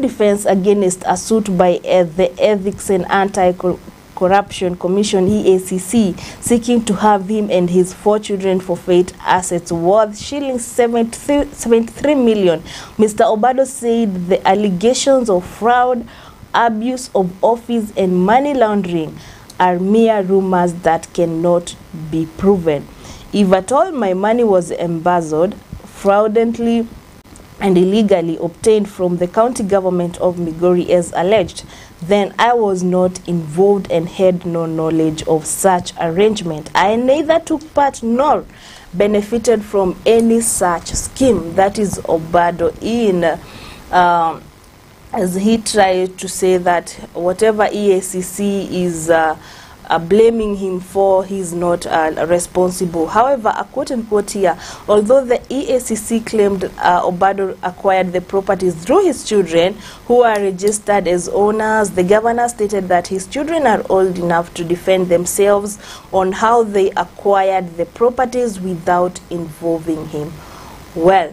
defense against a suit by uh, the Ethics and Anti-Corruption Commission EACC seeking to have him and his four children forfeit assets worth shilling 73, 73 million. Mr. Obado said the allegations of fraud, abuse of office and money laundering are mere rumors that cannot be proven. If at all my money was embezzled, fraudulently and illegally obtained from the county government of Migori as alleged, then I was not involved and had no knowledge of such arrangement. I neither took part nor benefited from any such scheme. That is Obado in, uh, as he tried to say that whatever EACC is uh, uh, blaming him for, he's not uh, responsible. However, a quote unquote here, although the EACC claimed uh, Obado acquired the properties through his children, who are registered as owners, the governor stated that his children are old enough to defend themselves on how they acquired the properties without involving him. Well,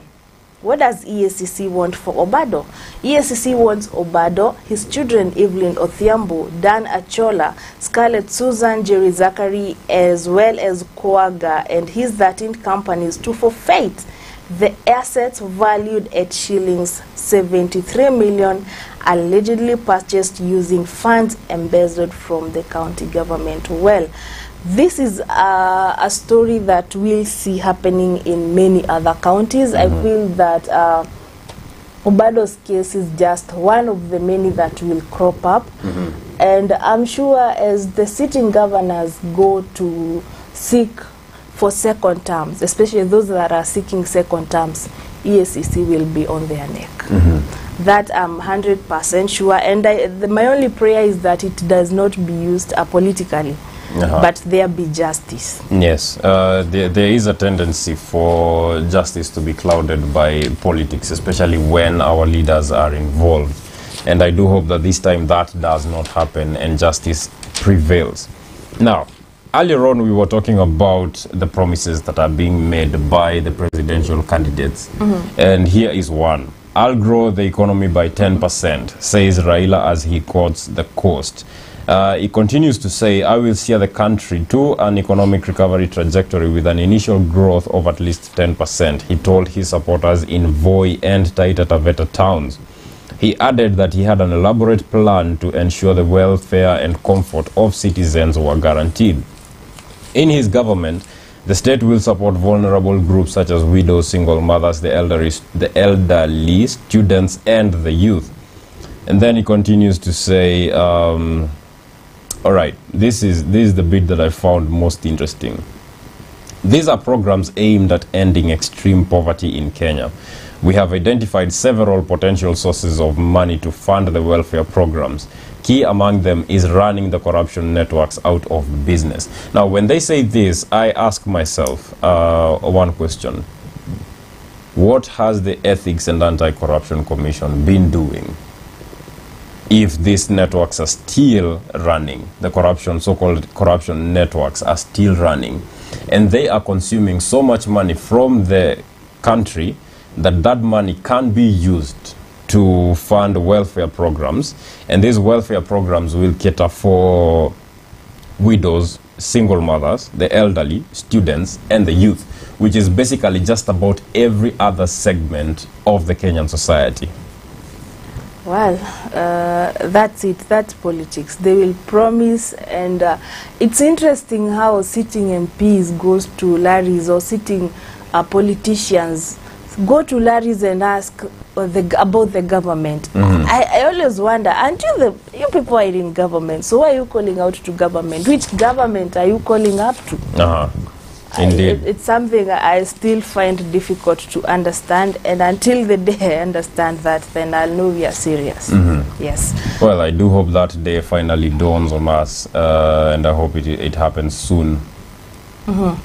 what does EACC want for Obado? EACC wants Obado, his children Evelyn Othiambu, Dan Achola, Scarlett Susan, Jerry Zachary, as well as Koaga and his 13 companies to forfeit the assets valued at shillings 73 million allegedly purchased using funds embezzled from the county government. Well, this is uh, a story that we'll see happening in many other counties. Mm -hmm. I feel that uh, Obado's case is just one of the many that will crop up. Mm -hmm. And I'm sure as the sitting governors go to seek for second terms, especially those that are seeking second terms, ESCC will be on their neck. Mm -hmm. That I'm 100% sure. And I, the, my only prayer is that it does not be used uh, politically, Uh-huh. but there be justice. Yes, uh, there, there is a tendency for justice to be clouded by politics, especially when our leaders are involved. And I do hope that this time that does not happen and justice prevails. Now, earlier on, we were talking about the promises that are being made by the presidential candidates. And here is one I'll grow the economy by 10%, says Raila as he quotes the coast. Uh, he continues to say, I will steer the country to an economic recovery trajectory with an initial growth of at least 10%, he told his supporters in Voi and Taita Taveta towns. He added that he had an elaborate plan to ensure the welfare and comfort of citizens were guaranteed. In his government, the state will support vulnerable groups such as widows, single mothers, the elderly, the elderly students, and the youth. And then he continues to say, um, all right, this is, this is the bit that I found most interesting. These are programs aimed at ending extreme poverty in Kenya. We have identified several potential sources of money to fund the welfare programs. Key among them is running the corruption networks out of business. Now, when they say this, I ask myself uh, one question What has the Ethics and Anti Corruption Commission been doing if these networks are still running, the corruption, so-called corruption networks are still running, and they are consuming so much money from the country that that money can be used to fund welfare programs, and these welfare programs will cater for widows, single mothers, the elderly, students, and the youth, which is basically just about every other segment of the Kenyan society. Well, uh, that's it. That's politics. They will promise, and uh, it's interesting how sitting MPs goes to Larry's or sitting uh, politicians go to Larry's and ask uh, the, about the government. Mm -hmm. I, I always wonder, aren't you the you people are in government? So why are you calling out to government? Which government are you calling up to? Uh-huh. I- Indeed. I, it's something I still find difficult to understand, and until the day I understand that, then I'll know we are serious. Mm -hmm. Yes. Well, I do hope that day finally dawns on us, uh, and I hope it, it happens soon. Mm -hmm.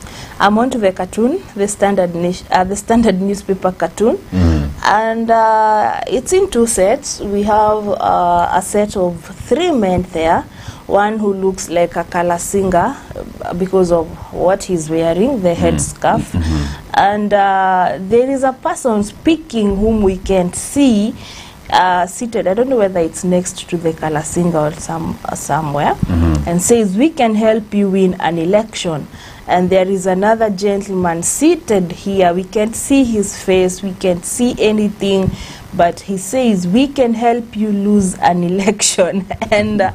I'm on to the cartoon, the standard uh, the standard newspaper cartoon, Mm -hmm. and uh, it's in two sets. We have uh, a set of three men there. One who looks like a Kalasinga uh, because of what he's wearing, the headscarf, and uh, there is a person speaking whom we can't see. uh, seated. I don't know whether it's next to the Kalasinga or some uh, somewhere, and says we can help you win an election. And there is another gentleman seated here. We can't see his face. We can't see anything, but he says we can help you lose an election. and uh,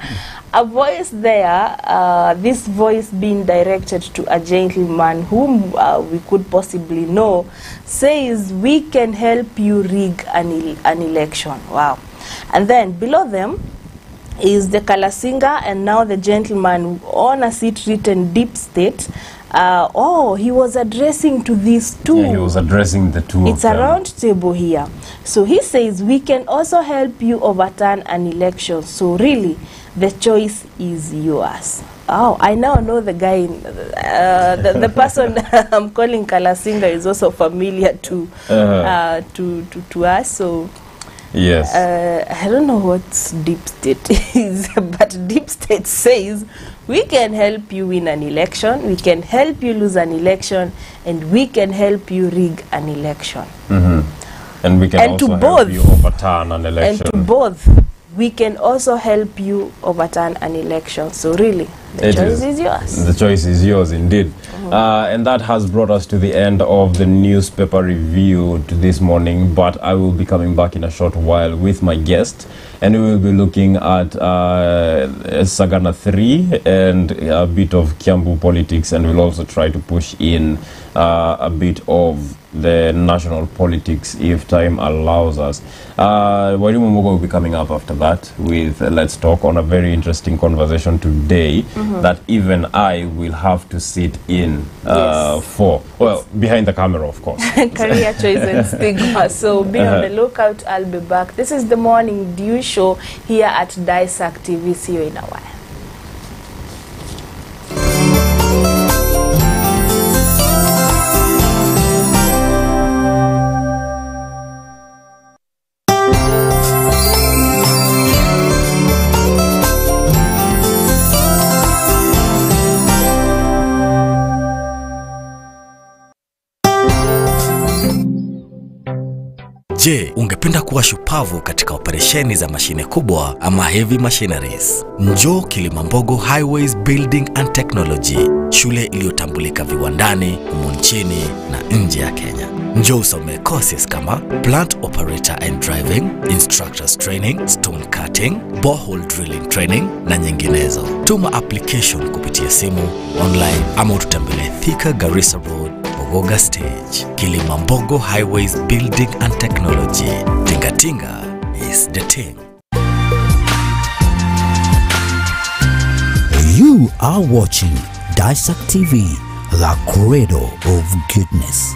a voice there, uh, this voice being directed to a gentleman whom uh, we could possibly know, says we can help you rig an, el- an election. Wow. And then below them is the Kalasinga and now the gentleman on a seat written deep state. Uh, oh, he was addressing to these two. Yeah, he was addressing the two It's a round table here. So he says we can also help you overturn an election. So really, the choice is yours. Oh, I now know the guy. In, uh, the, the person I'm calling Kalasinga is also familiar to Uh-huh. uh, to, to to us. So Yes. uh, I don't know what deep state is, but deep state says we can help you win an election, we can help you lose an election, and we can help you rig an election. Mm -hmm. And we can and also to help both- help you overturn an election. And to both, we can also help you overturn an election. So really, the It choice is. is, yours. The choice is yours indeed. Uh, and that has brought us to the end of the newspaper review to this morning. But I will be coming back in a short while with my guest. And we will be looking at uh, Sagana 3 and a bit of Kiambu politics. And we'll also try to push in uh, a bit of the national politics if time allows us. Uh, Mugo will be coming up after that with uh, Let's Talk on a very interesting conversation today that even I will have to sit in uh, Yes. for. Well, behind the camera, of course. Career choice and stigma. So be on Uh-huh. the lookout. I'll be back. This is the morning dew show here at Dissect TV. See you in a while. Je, ungependa kuwa shupavu katika operesheni za mashine kubwa ama heavy machineries? Njoo Kilimambogo Highways Building and Technology, shule iliyotambulika viwandani, humu nchini na nje ya Kenya. Njoo usome courses kama plant operator and driving, instructors training, stone cutting, borehole drilling training na nyinginezo. Tuma application kupitia simu, online ama ututembelee Thika Garissa Road Bogoga Stage, Kilimambogo Highways Building and Technology. Tingatinga is the team. You are watching Dissect TV, the cradle of goodness.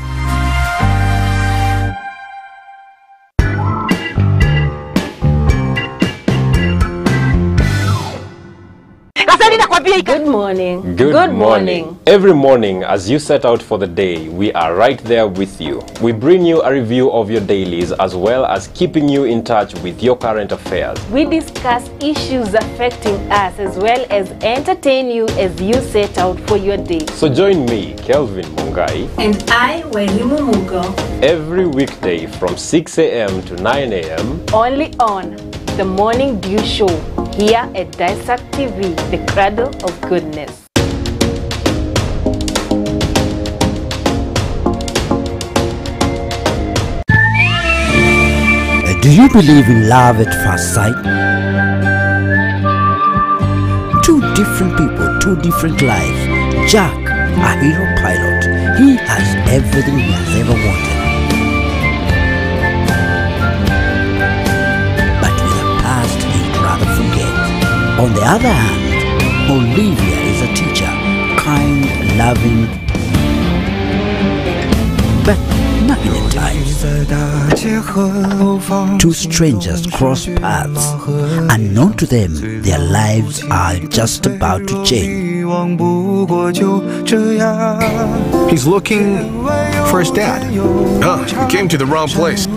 Good morning. Good, morning. Every morning, as you set out for the day, we are right there with you. We bring you a review of your dailies as well as keeping you in touch with your current affairs. We discuss issues affecting us as well as entertain you as you set out for your day. So join me, Kelvin Mungai, And I, Wairimu Mugo, every weekday from 6 a.m. to 9 a.m. only on the Morning Dew Show here at Daesak TV, the cradle of goodness. Uh, Do you believe in love at first sight? Two different people, two different lives. Jack, a hero pilot, he has everything he has ever wanted. On the other hand, Olivia is a teacher, kind, loving, but nothing at times. Two strangers cross paths. Unknown to them, their lives are just about to change. He's looking for his dad. Oh, you came to the wrong place.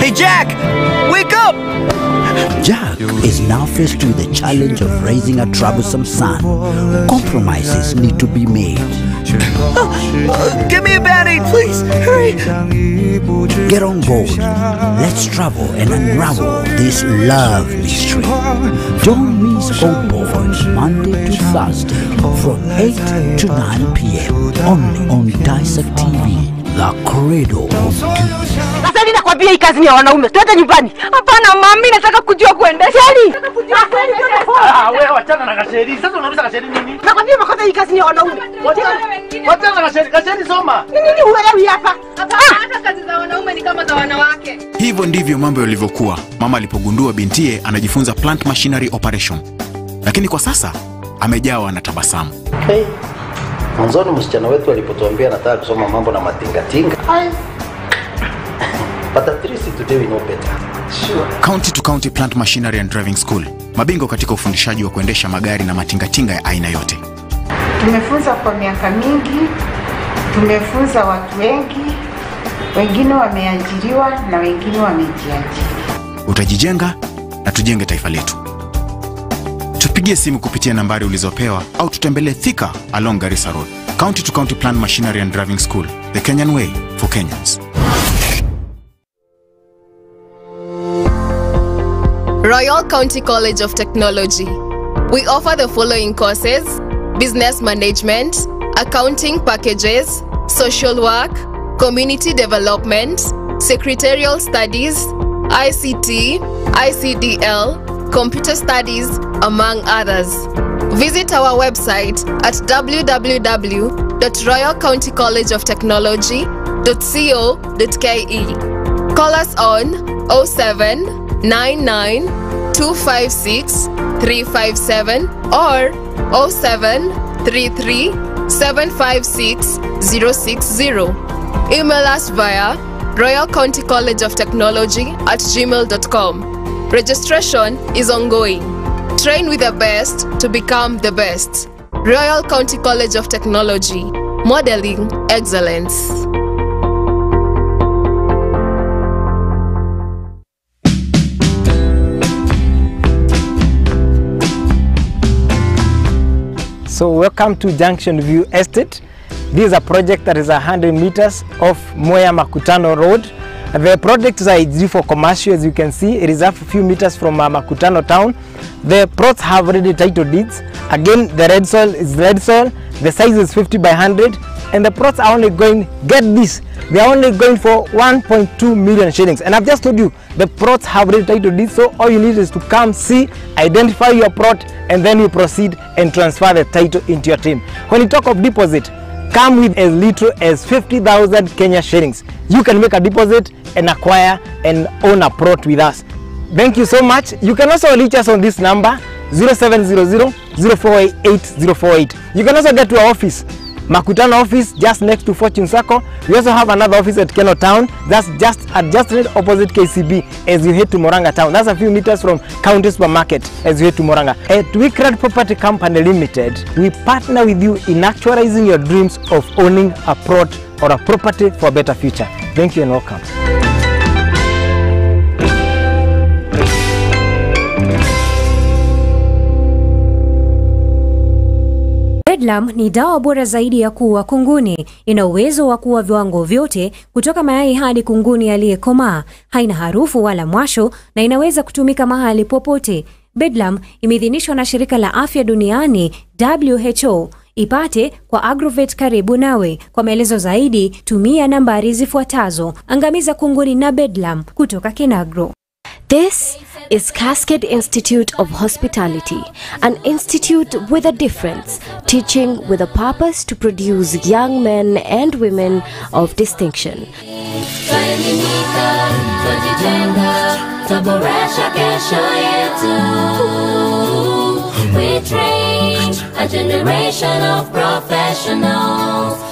Hey, Jack! Wake up! Jack is now faced with the challenge of raising a troublesome son. Compromises need to be made. Oh, give me a band-aid, please. Hurry. Get on board. Let's travel and unravel this love mystery. Don't miss Oldboy Monday to Thursday from 8 to 9 p.m. only on Daesak TV, the cradle of youth. Sasa mimi nakwambia hii kazi ni ya wanaume. Twende nyumbani. Hapana mami, nataka kujua kuendesha. Nataka kujua kuendesha. Ah, wewe wachana na kasheri. Sasa unauliza kasheri nini? Nakwambia makosa hii kazi ni ya wanaume. Wachana na kasheri. Kasheri soma. Ni nini huelewi hapa? Hata kazi za wanaume ni kama za wanawake. Hivyo ndivyo mambo yalivyokuwa mama alipogundua bintiye anajifunza plant machinery operation, lakini kwa sasa amejawa na tabasamu. Hey. Mwanzoni msichana wetu alipotuambia anataka kusoma mambo na matingatinga. Hai. But at least today we know better. Sure. County to County Plant Machinery and Driving School, mabingwa katika ufundishaji wa kuendesha magari na matingatinga ya aina yote. Tumefunza kwa miaka mingi, tumefunza watu wengi, wengine wameajiriwa na wengine wamejiajiri. Utajijenga na tujenge taifa letu. Tupigie simu kupitia nambari ulizopewa au tutembelee Thika along Garissa Road. County to County Plan Machinery and Driving School, the Kenyan way for Kenyans. Royal County College of Technology. We offer the following courses business management, accounting packages, social work, community development, secretarial studies, ICT, ICDL, computer studies, among others. Visit our website at www.royalcountycollegeoftechnology.co.ke. Call us on 07 99 256 357 or 07 33 756 060. Email us via Royal County College of Technology at gmail.com. Registration is ongoing. Train with the best to become the best. Royal County College of Technology, modeling excellence. So welcome to Junction View Estate. This is a project that is 100 meters off Moya Makutano Road. The project is ideal for commercial as you can see. It is a few meters from uh, Makutano town. The plots have already title deeds. Again, the red soil is red soil. The size is 50 by 100 and the plots are only going, get this, they are only going for 1.2 million shillings. And I've just told you, the plots have already title deeds. So all you need is to come see, identify your plot and then you proceed and transfer the title into your team. When you talk of deposit, come with as little as 50,000 Kenya shillings. You can make a deposit and acquire and own a plot with us. Thank you so much. You can also reach us on this number 0700 0488 048. You can also get to our office. Makutano office just next to Fortune Circle. We also have another office at Keno Town. That's just right opposite KCB as you head to Moranga Town. That's a few meters from County Supermarket as you head to Moranga. At Wickred Property Company Limited, we partner with you in actualizing your dreams of owning a plot or a property for a better future. Thank you and welcome. Bedlam ni dawa bora zaidi ya kuua kunguni. Ina uwezo wa kuua viwango vyote kutoka mayai hadi kunguni aliyekomaa. Haina harufu wala mwasho na inaweza kutumika mahali popote. Bedlam imeidhinishwa na shirika la afya duniani WHO. Ipate kwa Agrovet karibu nawe. Kwa maelezo zaidi tumia nambari zifuatazo: angamiza kunguni na Bedlam kutoka Kinagro. This is Cascade Institute of Hospitality, an institute with a difference, teaching with a purpose to produce young men and women of distinction. A generation of professionals.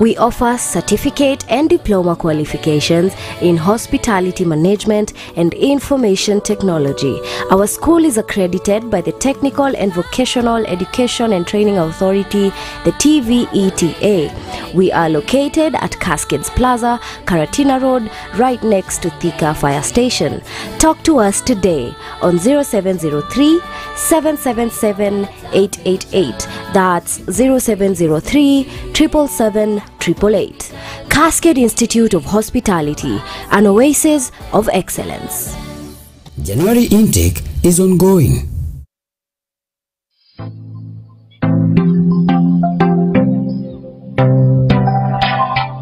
We offer certificate and diploma qualifications in hospitality management and information technology. Our school is accredited by the Technical and Vocational Education and Training Authority, the TVETA. We are located at Cascades Plaza, Karatina Road, right next to Thika Fire Station. Talk to us today on 0703 777 888. That's 0703 777 888. Cascade Institute of Hospitality, an oasis of excellence. January intake is ongoing.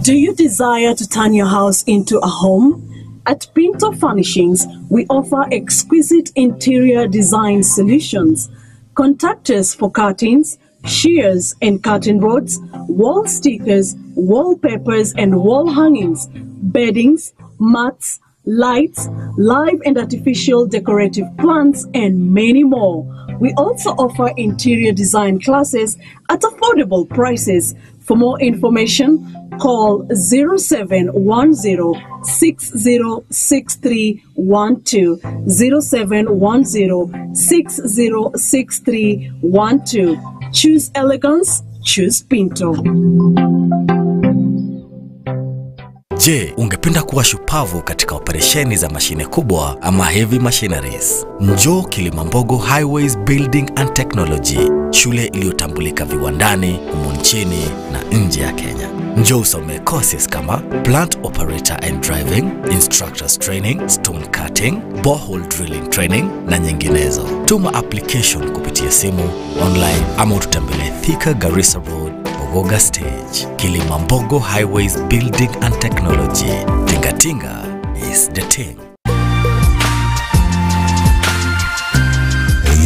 Do you desire to turn your house into a home? At Pinto Furnishings, we offer exquisite interior design solutions. Contact us for curtains, shears and curtain rods, wall stickers, wallpapers and wall hangings, beddings, mats, lights, live and artificial decorative plants, and many more. We also offer interior design classes at affordable prices. For more information, call 0710 606312 0710 606312. Choose elegance, choose Pinto. Je, ungependa kuwa shupavu katika operesheni za mashine kubwa ama heavy machineries? Njoo Kilimambogo Highways Building and Technology, shule iliyotambulika viwandani, humu nchini na nje ya Kenya. Njoo usome courses kama plant operator and driving, instructors training, stone cutting, borehole drilling training na nyinginezo. Tuma application kupitia simu, online ama ututembelee Thika Garissa Road, Ogoga Stage, Kilimambogo Highways Building and Technology. Tingatinga is the thing.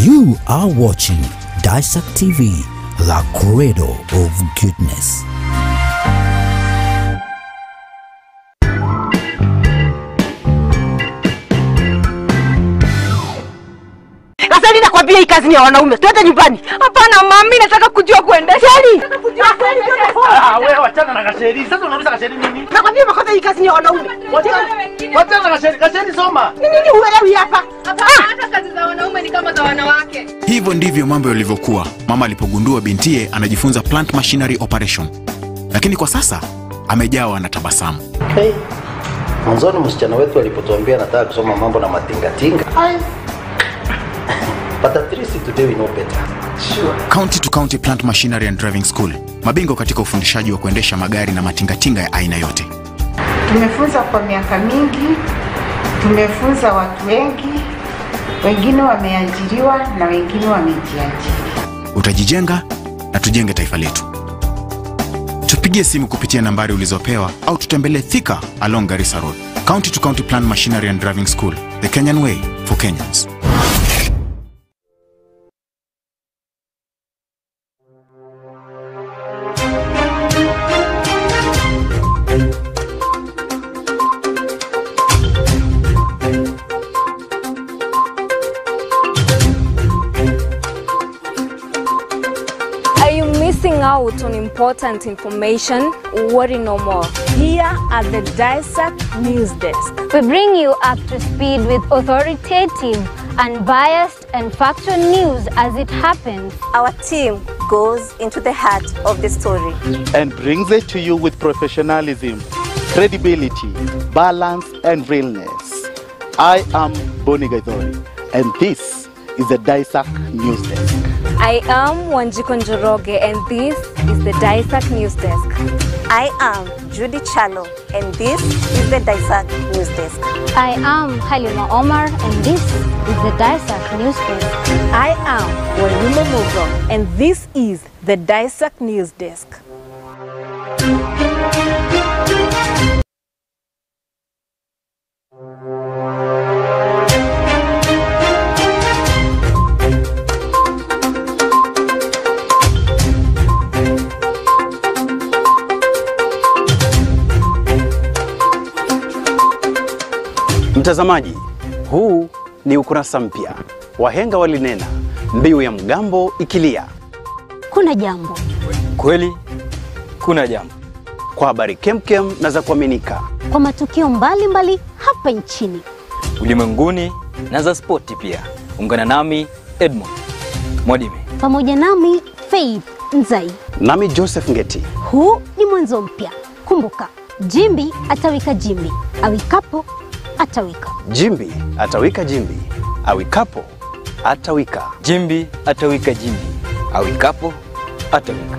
You are watching Dissect TV, the cradle of goodness. Kasali hii kazi ni ya wanaume. Twende nyumbani. Hapana mami, nataka kujua kuendesha. Sheli. Ah, wewe wachana na kasheri. Sasa unauliza kasheri nini? Nakwambia makosa hii kazi ni ya wanaume. Wachana na kasheri, kasheri soma. Ni nini huelewi hapa? Hata kazi za wanaume ni kama za wanawake. Hivyo ndivyo mambo yalivyokuwa mama alipogundua bintie anajifunza plant machinery operation, lakini kwa sasa amejawa na tabasamu. Hey, mwanzoni msichana wetu alipotuambia anataka kusoma mambo na matingatinga. But at least today we know better. Sure. County to County Plant Machinery and Driving School, mabingwa katika ufundishaji wa kuendesha magari na matingatinga ya aina yote. Tumefunza kwa miaka mingi, tumefunza watu wengi, wengine wameajiriwa na wengine wamejiajiri. Utajijenga na tujenge taifa letu. Tupigie simu kupitia nambari ulizopewa au tutembelee Thika along Garissa Road. County to County Plant Machinery and Driving School, the Kenyan way for Kenyans. Important information? Worry no more. Here at the Daesak News Desk. We bring you up to speed with authoritative, unbiased, and factual news as it happens. Our team goes into the heart of the story. and brings it to you with professionalism, credibility, balance, and realness. I am Boni Gaidori, and this is the Daesak News Desk. I am Wanjiku Njoroge and this is the Daesak News Desk. I am Judy Chalo, and this is the Daesak News Desk. I am Halima Omar, and this is the Daesak News Desk. I am Wairimu Mugo, and this is the Daesak News Desk. Mtazamaji, huu ni ukurasa mpya. Wahenga walinena mbiu ya mgambo ikilia. Kuna jambo. Kweli kuna jambo, kwa habari kemkem na za kuaminika, Kwa matukio mbalimbali hapa nchini. ulimwenguni na za spoti pia. Ungana nami Edmond Mwadime. Pamoja nami Faith Nzai. nami Joseph Ngeti. Huu ni mwanzo mpya. Kumbuka, jimbi atawika jimbi, awikapo atawika. Jimbi atawika jimbi, awikapo atawika. Jimbi atawika jimbi, awikapo atawika.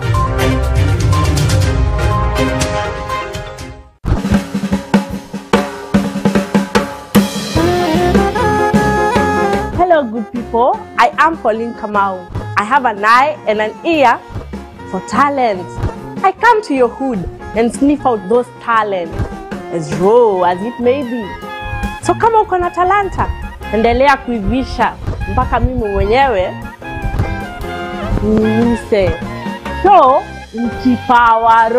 Hello, good people. I am Pauline Kamau. I have an eye and an ear for talent. I come to your hood and sniff out those talents, as raw as it may be. So kama uko na talanta, endelea kuivisha mpaka mimi mwenyewe niuse. So mkipawa.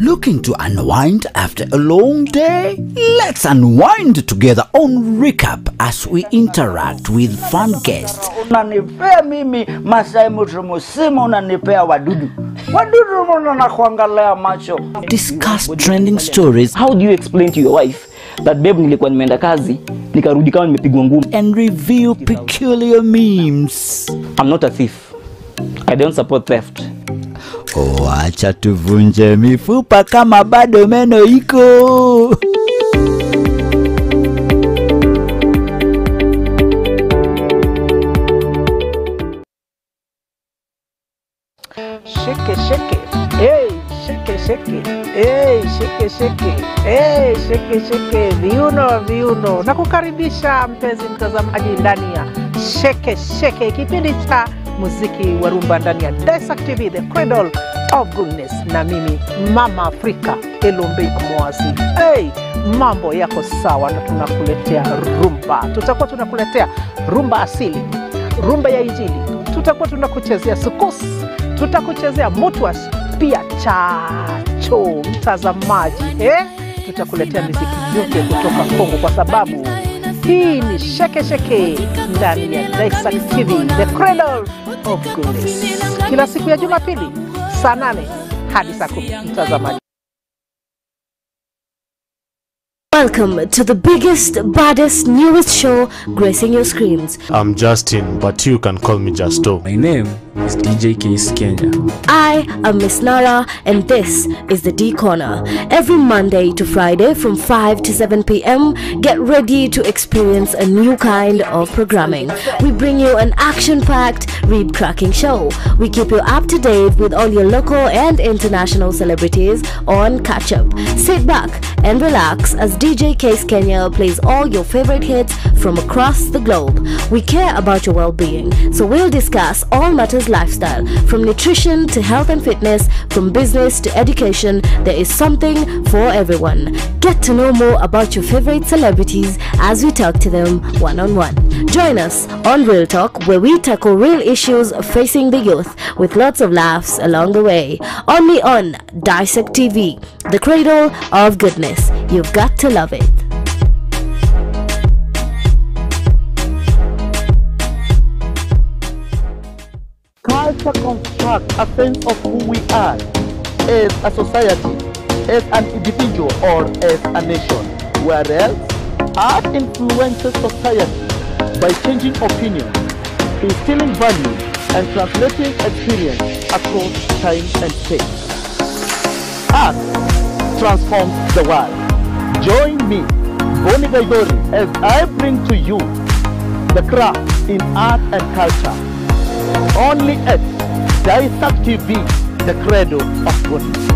Looking to unwind after a long day? Let's unwind together on Recap as we interact with fun guests. unanipea mimi Masai Mutumusimu, unanipea wadudu wadudu, nakuangalia macho. Discuss trending stories. How do you explain to your wife that babe, nilikuwa nimeenda kazi nikarudi kama nimepigwa ngumi? And review peculiar memes. I'm not a thief. I don't support theft. Oh, acha tuvunje mifupa kama bado meno iko. Shake it, shake it. Hey, shake it, shake it. Hey, shake it, shake it. Hey, shake it, shake it. Viuno, viuno. Nakukaribisha mpenzi mtazamaji ndani ya Sheke Sheke, kipindi cha muziki wa rumba ndani ya Desak TV, the cradle of goodness, na mimi Mama Afrika Elombe Mwazi. Hey, mambo yako sawa, na tunakuletea rumba. Tutakuwa tunakuletea rumba asili, rumba ya Injili, tutakuwa tunakuchezea sukus, tutakuchezea mutwas, pia chacho, mtazamaji eh? Tutakuletea miziki yote kutoka Kongo kwa sababu hii ni Sheke Sheke ndani ya Daisak TV, the cradle of goodness, kila siku ya Jumapili saa nane hadi saa kumi mtazamaji. Welcome to the biggest, baddest, newest show gracing your screens. I'm Justin, but you can call me Justo. My name is DJ Case Kenya. I am Miss Nara, and this is the D Corner. Every Monday to Friday from 5 to 7 p.m., get ready to experience a new kind of programming. We bring you an action packed, rib cracking show. We keep you up to date with all your local and international celebrities on Catch Up. Sit back and relax as DJ Case Kenya plays all your favorite hits from across the globe. We care about your well being, so we'll discuss all matters lifestyle from nutrition to health and fitness, from business to education. There is something for everyone. Get to know more about your favorite celebrities as we talk to them one on one. Join us on Real Talk, where we tackle real issues facing the youth with lots of laughs along the way. Only on Daesak TV, the cradle of goodness. You've got to love it. Culture constructs a sense of who we are as a society, as an individual, or as a nation. Whereas art influences society by changing opinions, instilling values, and translating experience across time and space. Art transforms the world. Join me, Boni Gaidori, as I bring to you the craft in art and culture. Only at Daesak TV, the credo of goodness.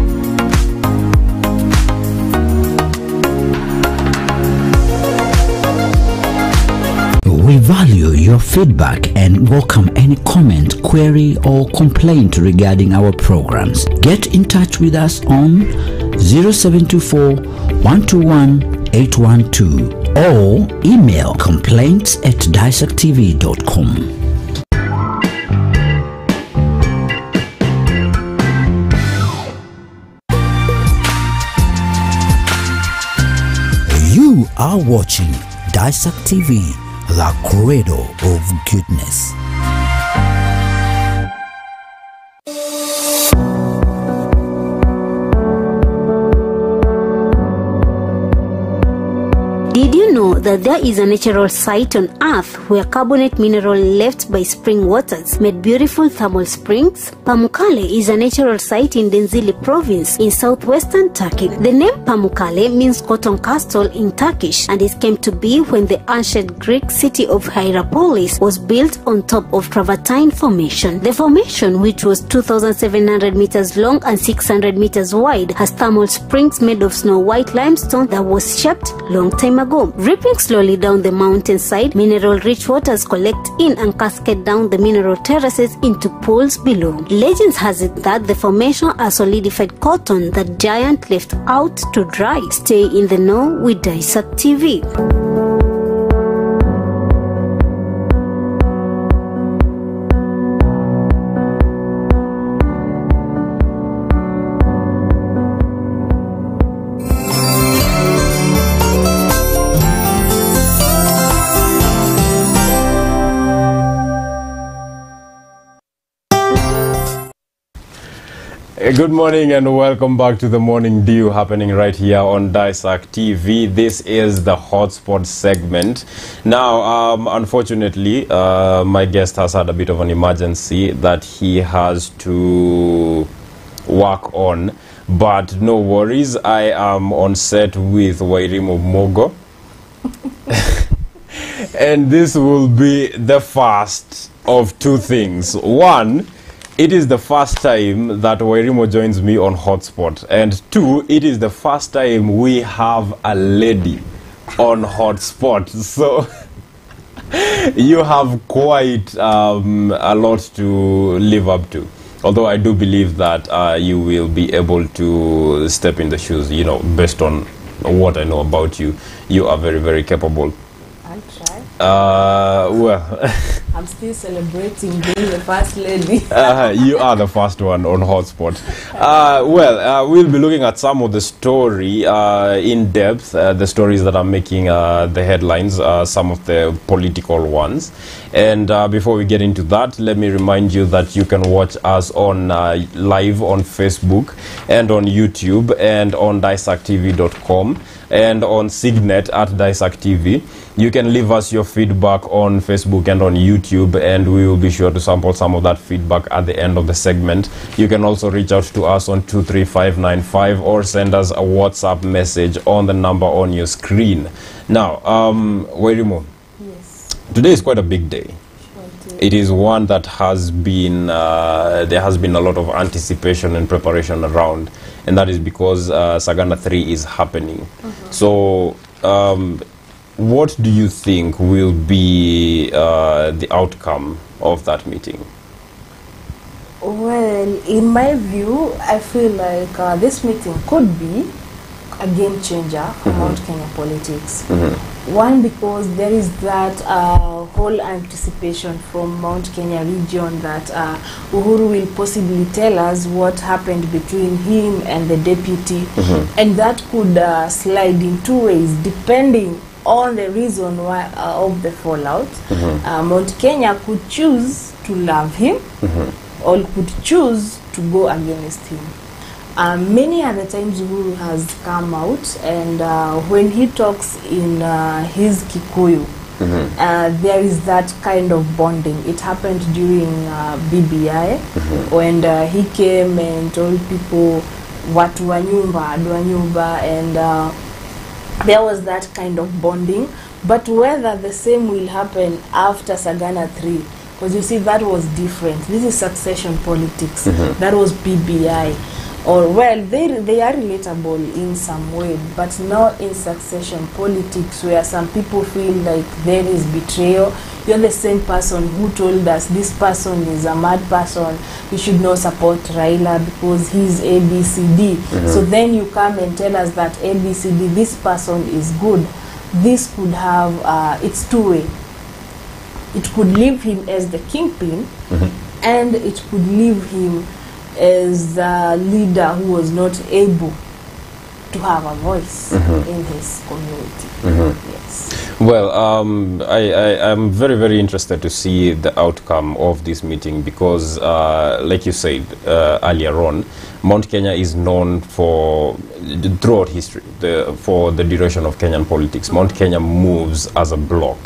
We value your feedback and welcome any comment, query, or complaint regarding our programs. Get in touch with us on 0724 121 812 or email complaints at daesaktv.com. You are watching Daesak TV, the cradle of goodness. Know that there is a natural site on Earth where carbonate mineral left by spring waters made beautiful thermal springs? Pamukkale is a natural site in Denizli province in southwestern Turkey. The name Pamukkale means cotton castle in Turkish and it came to be when the ancient Greek city of Hierapolis was built on top of Travertine Formation. The formation, which was 2,700 meters long and 600 meters wide, has thermal springs made of snow white limestone that was shaped long time ago. Ripping slowly down the mountainside, mineral rich waters collect in and cascade down the mineral terraces into pools below. Legends has it that the formation are solidified cotton that giant left out to dry. Stay in the know with Daesak TV. Good morning and welcome back to the morning dew happening right here on Daesak TV. This is the hotspot segment. Now, um, unfortunately, uh, my guest has had a bit of an emergency that he has to work on, but no worries. I am on set with Wairimu Mugo. and this will be the first of two things. One, it is the first time that Wairimu joins me on Hotspot. And two, it is the first time we have a lady on Hotspot. So you have quite um, a lot to live up to. Although I do believe that uh, you will be able to step in the shoes, you know, based on what I know about you. You are very, very capable. Uh, well, I'm still celebrating being the first lady. uh, you are the first one on Hotspot. Uh, well, uh, we'll be looking at some of the story uh, in depth, uh, the stories that are making uh, the headlines, uh, some of the political ones. And uh, before we get into that, let me remind you that you can watch us on uh, live on Facebook and on YouTube and on daesaktv.com and on Signet at Daesak TV. You can leave us your feedback on Facebook and on YouTube, and we will be sure to sample some of that feedback at the end of the segment. You can also reach out to us on 23595 or send us a WhatsApp message on the number on your screen. Now, um, Wairimu, Yes. today is quite a big day. It is one that has been, uh, there has been a lot of anticipation and preparation around, and that is because uh, Sagana 3 is happening. So, um, what do you think will be uh, the outcome of that meeting? Well, in my view, I feel like uh, this meeting could be a game changer Mhm. Mount Kenya politics. Mhm. One, because there is that uh, whole anticipation from Mount Kenya region that uh, Uhuru will possibly tell us what happened between him and the deputy, Mhm. and that could uh, slide in two ways depending on the reason why uh, of the fallout. mm -hmm. Uh, Mount Kenya could choose to love him mm -hmm. or could choose to go against him. uh, many other times Uhuru has come out and uh, when he talks in uh, his Kikuyu, mm -hmm. uh, there is that kind of bonding. It happened during uh, BBI mm -hmm. when uh, he came and told people watu wa nyumba, adwa nyumba and uh, there was that kind of bonding. But whether the same will happen after Sagana 3, because you see, that was different. This is succession politics. Mhm. That was BBI. Or, well, they, they are relatable in some way, but not in succession politics where some people feel like there is betrayal. You're the same person who told us this person is a mad person, you should not support Raila because he's ABCD. Mhm. So then you come and tell us that ABCD, this person is good. This could have, uh, it's two way. It could leave him as the kingpin, and it could leave him as a leader who was not able to have a voice mm -hmm. in his community. Mm -hmm. Yes. Well, um, I, I, I'm very, very interested to see the outcome of this meeting because, uh, like you said uh, earlier on, Mount Kenya is known for, throughout history, the, for the duration of Kenyan politics. Mount Kenya moves as a bloc.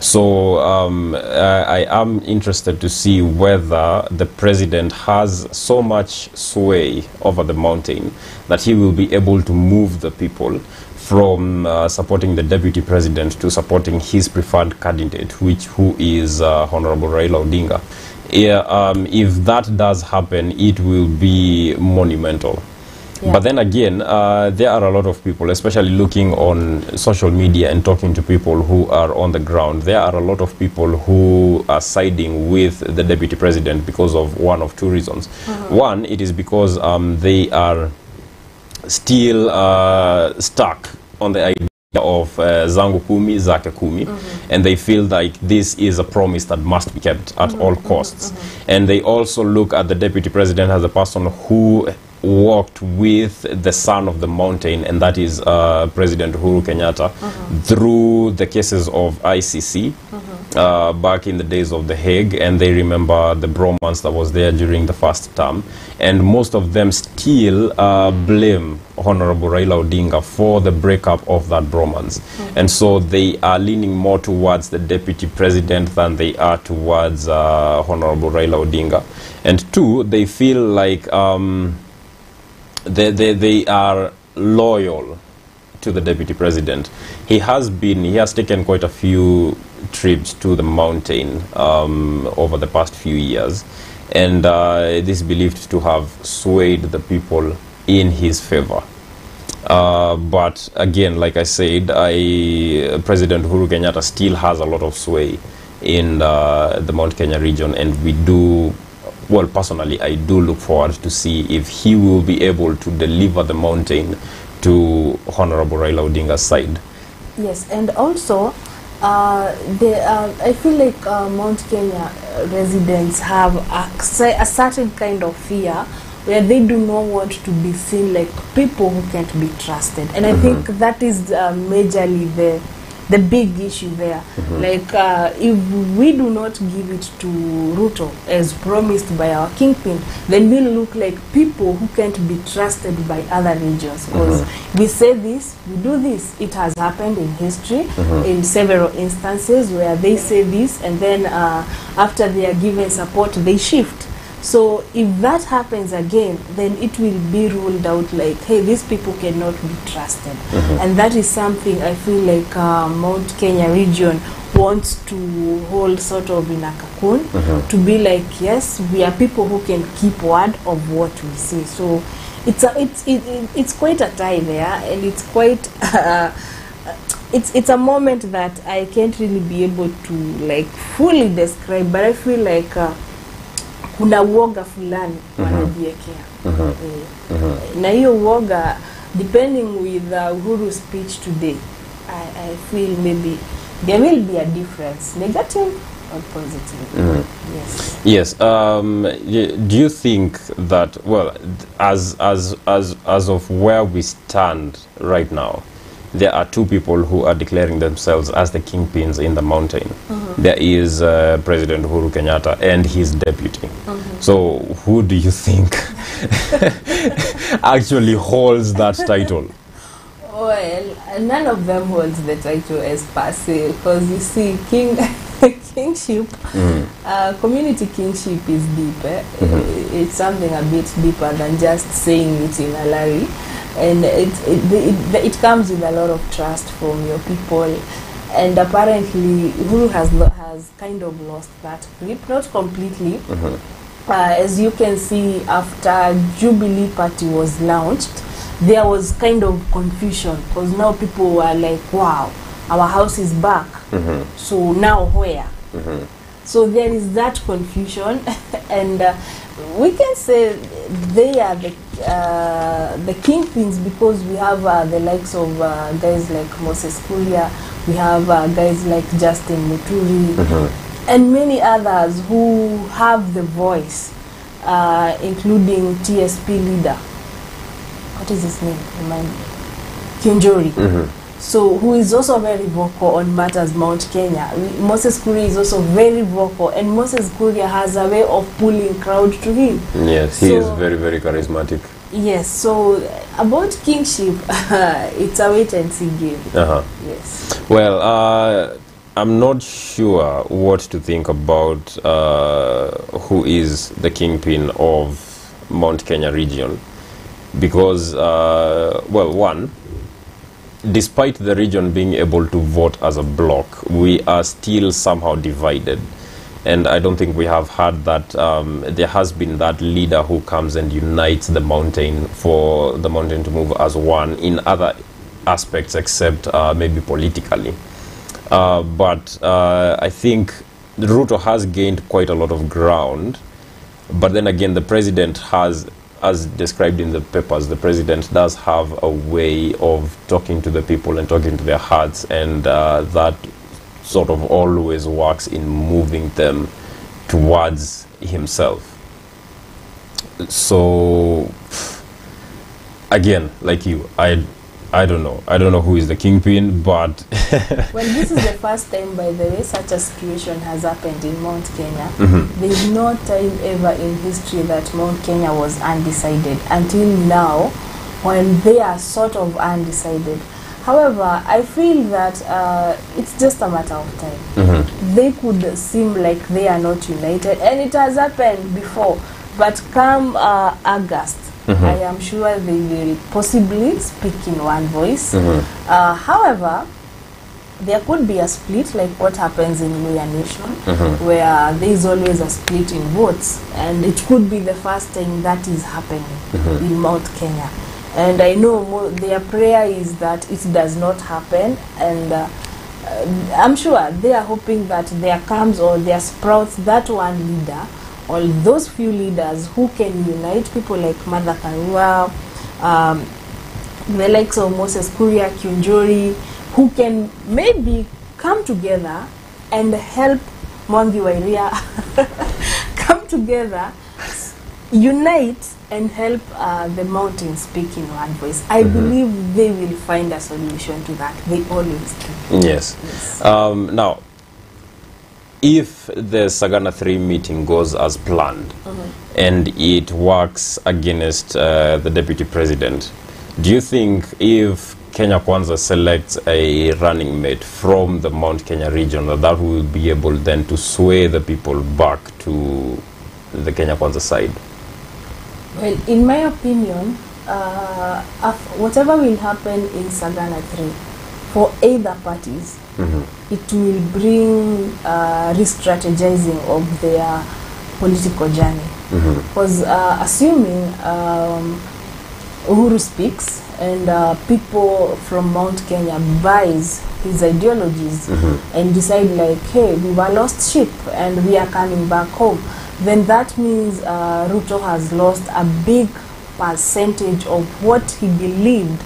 So um, I, I am interested to see whether the president has so much sway over the mountain that he will be able to move the people from uh, supporting the deputy president to supporting his preferred candidate, which who is uh, Honorable Raila Odinga. Yeah, um, if that does happen, it will be monumental. Yeah. But then again, uh, there are a lot of people, especially looking on social media and talking to people who are on the ground. There are a lot of people who are siding with the deputy president because of one of two reasons. Mhm. One, it is because um, they are still uh, stuck on the idea of uh, zangu kumi zake kumi and they feel like this is a promise that must be kept at all costs and they also look at the deputy president as a person who walked with the son of the mountain and that is uh, president uhuru kenyatta through the cases of icc uh, back in the days of the Hague, and they remember the bromance that was there during the first term. And most of them still uh, blame Honorable Raila Odinga for the breakup of that bromance. And so they are leaning more towards the deputy president than they are towards uh, Honorable Raila Odinga. And two, they feel like um, they, they, they are loyal to the deputy president. He has been, he has taken quite a few trips to the mountain um, over the past few years, and uh, it is believed to have swayed the people in his favor. Uh, but again, like I said, I, President Uhuru Kenyatta still has a lot of sway in uh, the Mount Kenya region, and we do well, personally, I do look forward to see if he will be able to deliver the mountain to Honorable Raila Odinga's side. Yes, and also, uh, the, uh, I feel like uh, Mount Kenya residents have a, a certain kind of fear where they do not want to be seen like people who can't be trusted. And I think that is uh, majorly the the big issue there. Mhm. Like, uh, if we do not give it to Ruto as promised by our kingpin, then we'll look like people who can't be trusted by other regions. Because we say this, we do this. It has happened in history Mhm. in several instances where they say this, and then uh, after they are given support, they shift. So if that happens again, then it will be ruled out like, hey, these people cannot be trusted. Mhm. And that is something I feel like uh, Mount Kenya region wants to hold sort of in a cocoon Mhm. to be like, yes, we are people who can keep word of what we say. So it's a, it's it, it, it's quite a tie there, and it's quite. Uh, it's it's a moment that I can't really be able to like fully describe, but I feel like uh, kuna uoga fulani Mhm. wanajiwekea Mhm. Eh, Mhm. na hiyo uoga depending with uh, Uhuru speech today I, I feel maybe there will be a difference negative or positive Mhm. yes Yes. Um, do you think that well, as as as as of where we stand right now, there are two people who are declaring themselves as the kingpins in the mountain. Mm -hmm. There is uh, President Uhuru Kenyatta and his deputy. Mm -hmm. So, who do you think actually holds that title? well none of them holds the title as per se because you see king kingship Mm. uh, community kingship is deep eh? -hmm. it's something a bit deeper than just saying it in a larry and it, it, it, it comes with a lot of trust from your people and apparently Uhuru has lo- has kind of lost that grip not completely uh, as you can see after Jubilee Party was launched, there was kind of confusion because now people were like, wow, our house is back. Mhm. So now where? Mhm. So there is that confusion, and uh, we can say they are the uh, the kingpins because we have uh, the likes of uh, guys like Moses Kuria, we have uh, guys like Justin Muturi, mm-hmm. and many others who have the voice, uh, including TSP leader. What is his name? Remind me. Kinjori. Mhm. So who is also very vocal on matters Mount Kenya. Moses Kuria is also very vocal, and Moses Kuria has a way of pulling crowd to him. Yes, he so, is very, very charismatic. Yes, so about kingship, it's a wait and see game. Uh-huh. Yes. Well, uh, I'm not sure what to think about uh, who is the kingpin of Mount Kenya region because, uh, well, one, despite the region being able to vote as a bloc, we are still somehow divided. And I don't think we have had that. Um, there has been that leader who comes and unites the mountain for the mountain to move as one in other aspects, except uh, maybe politically. Uh, but uh, I think Ruto has gained quite a lot of ground. But then again, the president has, as described in the papers, the president does have a way of talking to the people and talking to their hearts, and uh, that sort of always works in moving them towards himself. So, again, like you, I, I don't know. I don't know who is the kingpin, but Well, this is the first time, by the way, such a situation has happened in Mount Kenya. Mhm. There is no time ever in history that Mount Kenya was undecided until now, when they are sort of undecided. However, I feel that uh, it's just a matter of time. Mm-hmm. They could seem like they are not united, and it has happened before. But come uh, August, Mhm. I am sure they will possibly speak in one voice. Mhm. Uh, however, there could be a split like what happens in Luya Nation, Mhm. where there is always a split in votes, and it could be the first time that is happening Mhm. in Mount Kenya. And I know their prayer is that it does not happen, and uh, uh, I'm sure they are hoping that there comes or there sprouts that one leader, or those few leaders who can unite people like Mother Karua, um, the likes of Moses Kuria, Kyunjori, who can maybe come together and help Mwangi Wairia come together, unite and help uh, the mountain speak in one voice. I Mhm. believe they will find a solution to that. They always do. Yes. Um, now, if the Sagana 3 meeting goes as planned Mhm. and it works against uh, the deputy president, do you think if Kenya Kwanza selects a running mate from the Mount Kenya region, that that will be able then to sway the people back to the Kenya Kwanza side? Well, in my opinion, uh, whatever will happen in Sagana 3, for either parties, Mhm. it will bring uh, re-strategizing of their political journey. because mm-hmm. uh, assuming um, Uhuru speaks and uh, people from Mount Kenya buys his ideologies Mhm. and decide like, hey, we were lost sheep and we are coming back home, then that means uh, Ruto has lost a big percentage of what he believed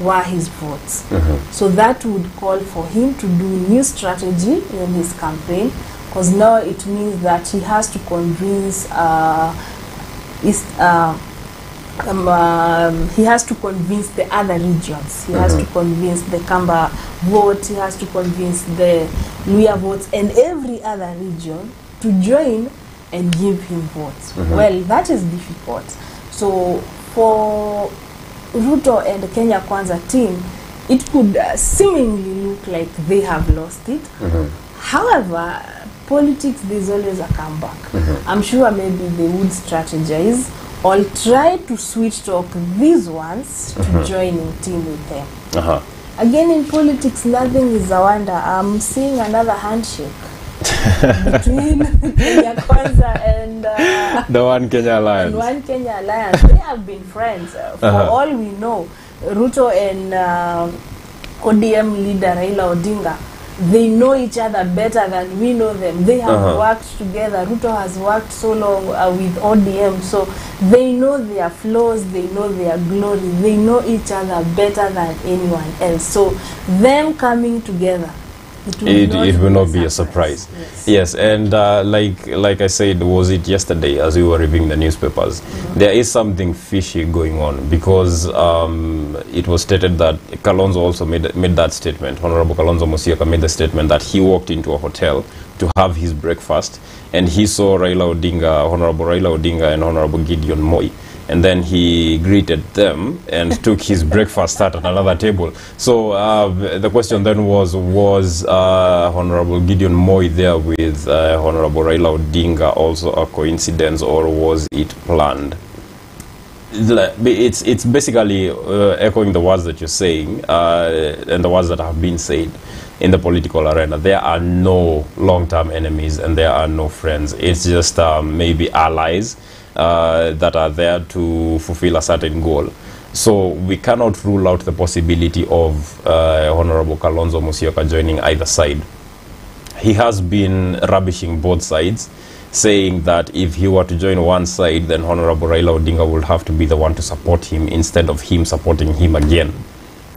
were his votes. Mhm. So that would call for him to do new strategy in his campaign because now it means that he has to convince uh, East, uh, um, um, he has to convince the other regions. He has Mhm. to convince the Kamba vote. He has to convince the Luhya votes and every other region to join and give him votes. Mhm. Well, that is difficult. So for Ruto and Kenya Kwanza team, it could uh, seemingly look like they have lost it. Mm -hmm. However, politics there's always a comeback. Mm -hmm. I'm sure maybe they would strategize or try to switch talk these ones to Mhm. join in team with them. Uh-huh. Again, in politics, nothing is a wonder. I'm seeing another handshake between Kenya Kwanza and, uh, The One Kenya Alliance. and One Kenya Alliance. They have been friends uh, for Uh-huh. all we know. Ruto and uh, ODM leader Raila Odinga. They know each other better than we know them. They have Uh-huh. worked together. Ruto has worked so long uh, with ODM, so they know their flaws, they know their glory, they know each other better than anyone else. So them coming together It will it, not it will be not be a surprise. Yes, yes. and uh, like like I said, was it yesterday as we were reviewing the newspapers? Mm -hmm. There is something fishy going on because um, it was stated that Kalonzo also made made that statement. Honorable Kalonzo Musyoka made the statement that he walked into a hotel to have his breakfast and he saw Raila Odinga, Honorable Raila Odinga, and Honorable Gideon Moi. And then he greeted them and took his breakfast at another table. So uh, the question then was: Was uh, Honorable Gideon Moy there with uh, Honorable Raila Odinga also a coincidence, or was it planned? It's it's basically uh, echoing the words that you're saying uh, and the words that have been said in the political arena. There are no long-term enemies and there are no friends. It's just um, maybe allies uh, that are there to fulfill a certain goal. So we cannot rule out the possibility of uh, Honorable Kalonzo Musyoka joining either side. He has been rubbishing both sides, saying that if he were to join one side, then Honorable Raila Odinga would have to be the one to support him instead of him supporting him again.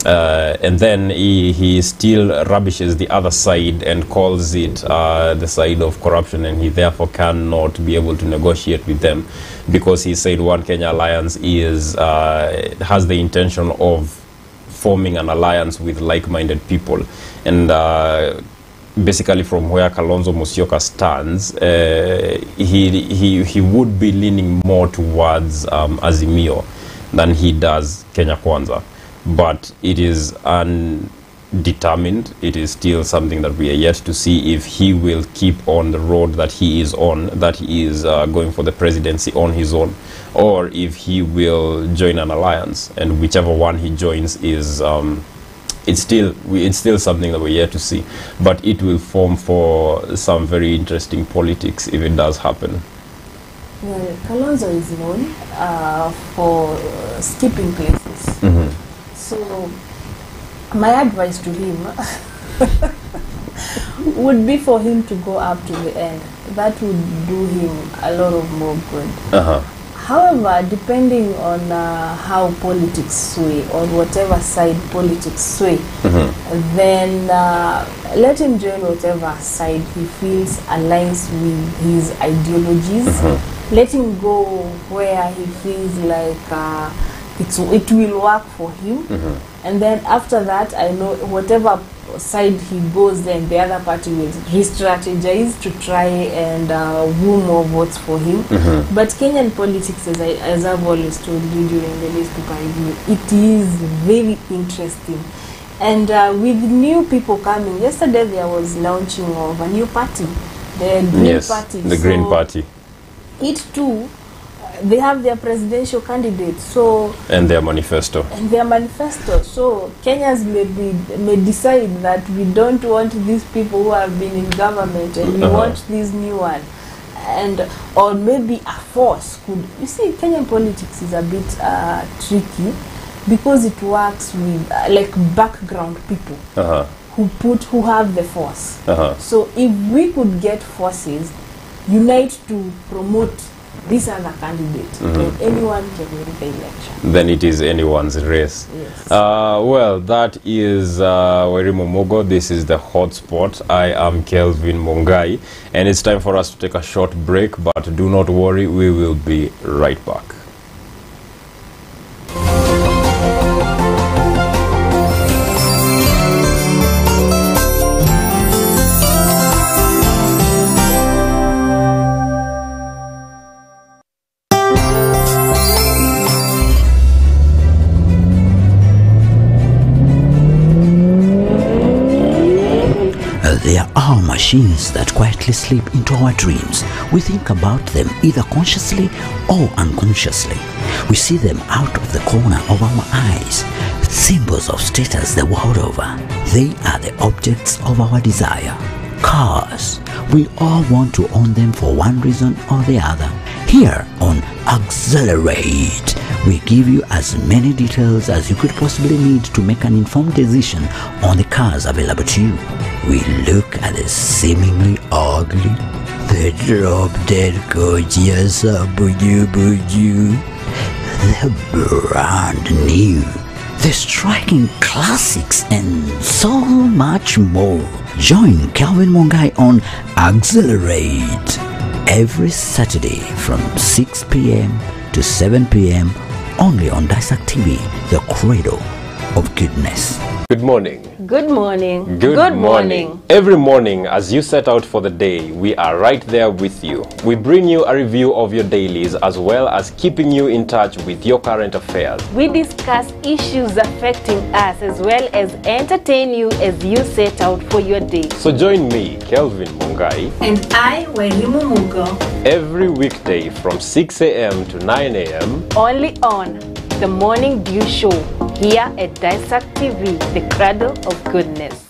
Uh, and then he, he still rubbishes the other side and calls it uh, the side of corruption, and he therefore cannot be able to negotiate with them because he said One Kenya Alliance is uh, has the intention of forming an alliance with like-minded people, and uh, basically from where Kalonzo Musyoka stands, uh, he, he he would be leaning more towards um, Azimio than he does Kenya Kwanza but it is undetermined. It is still something that we are yet to see if he will keep on the road that he is on, that he is uh, going for the presidency on his own, or if he will join an alliance. And whichever one he joins is. Um, it's still it's still something that we're yet to see, but it will form for some very interesting politics if it does happen. Well, Kalonzo is known uh, for uh, skipping places. Mhm. So, my advice to him would be for him to go up to the end. That would do him a lot of more good. Uh-huh. However, depending on uh, how politics sway, or whatever side politics sway, Mhm. then uh, let him join whatever side he feels aligns with his ideologies. Mhm. Let him go where he feels like uh, it's, it will work for him. mm -hmm. And then after that, I know whatever side he goes, then the other party will re-strategize to try and uh, woo more votes for him. mm -hmm. But Kenyan politics, as, I, as I've always told you during the newspaper review, it is very interesting. And uh, with new people coming, yesterday there was launching of a new party, the Green yes, Party. the so Green Party It too, they have their presidential candidate. So and their manifesto. and their manifesto. So Kenyans may be may decide that we don't want these people who have been in government, and we Uh-huh. want this new one, and or maybe a force could. You see, Kenyan politics is a bit uh, tricky because it works with uh, like background people Uh-huh. who put who have the force. Uh-huh. So if we could get forces unite to promote this candidates. Mm -hmm. then anyone can win the election. then it is anyone's race. Yes. Uh, well, that is uh, Werimo Mogo. This is the hotspot. I am Kelvin Mongai, and it's time for us to take a short break. But do not worry, we will be right back. Machines that quietly slip into our dreams. We think about them either consciously or unconsciously. We see them out of the corner of our eyes. Symbols of status the world over. They are the objects of our desire. Cars. We all want to own them for one reason or the other. Here on Accelerate, we give you as many details as you could possibly need to make an informed decision on the cars available to you. We look at the seemingly ugly, the drop dead gorgeous Buju Buju, the brand new, the striking classics, and so much more. Join Calvin Mungai on Accelerate every Saturday from 6 p.m. to 7 p.m. only on Daesak TV, the cradle of goodness. Good morning. Good morning. Good, morning. Every morning, as you set out for the day, we are right there with you. We bring you a review of your dailies as well as keeping you in touch with your current affairs. We discuss issues affecting us as well as entertain you as you set out for your day. So join me, Kelvin Mungai, And I, Wairimu Mugo, every weekday from 6 a.m. to 9 a.m. only on the Morning Dew Show here at Daesak TV, the cradle of goodness.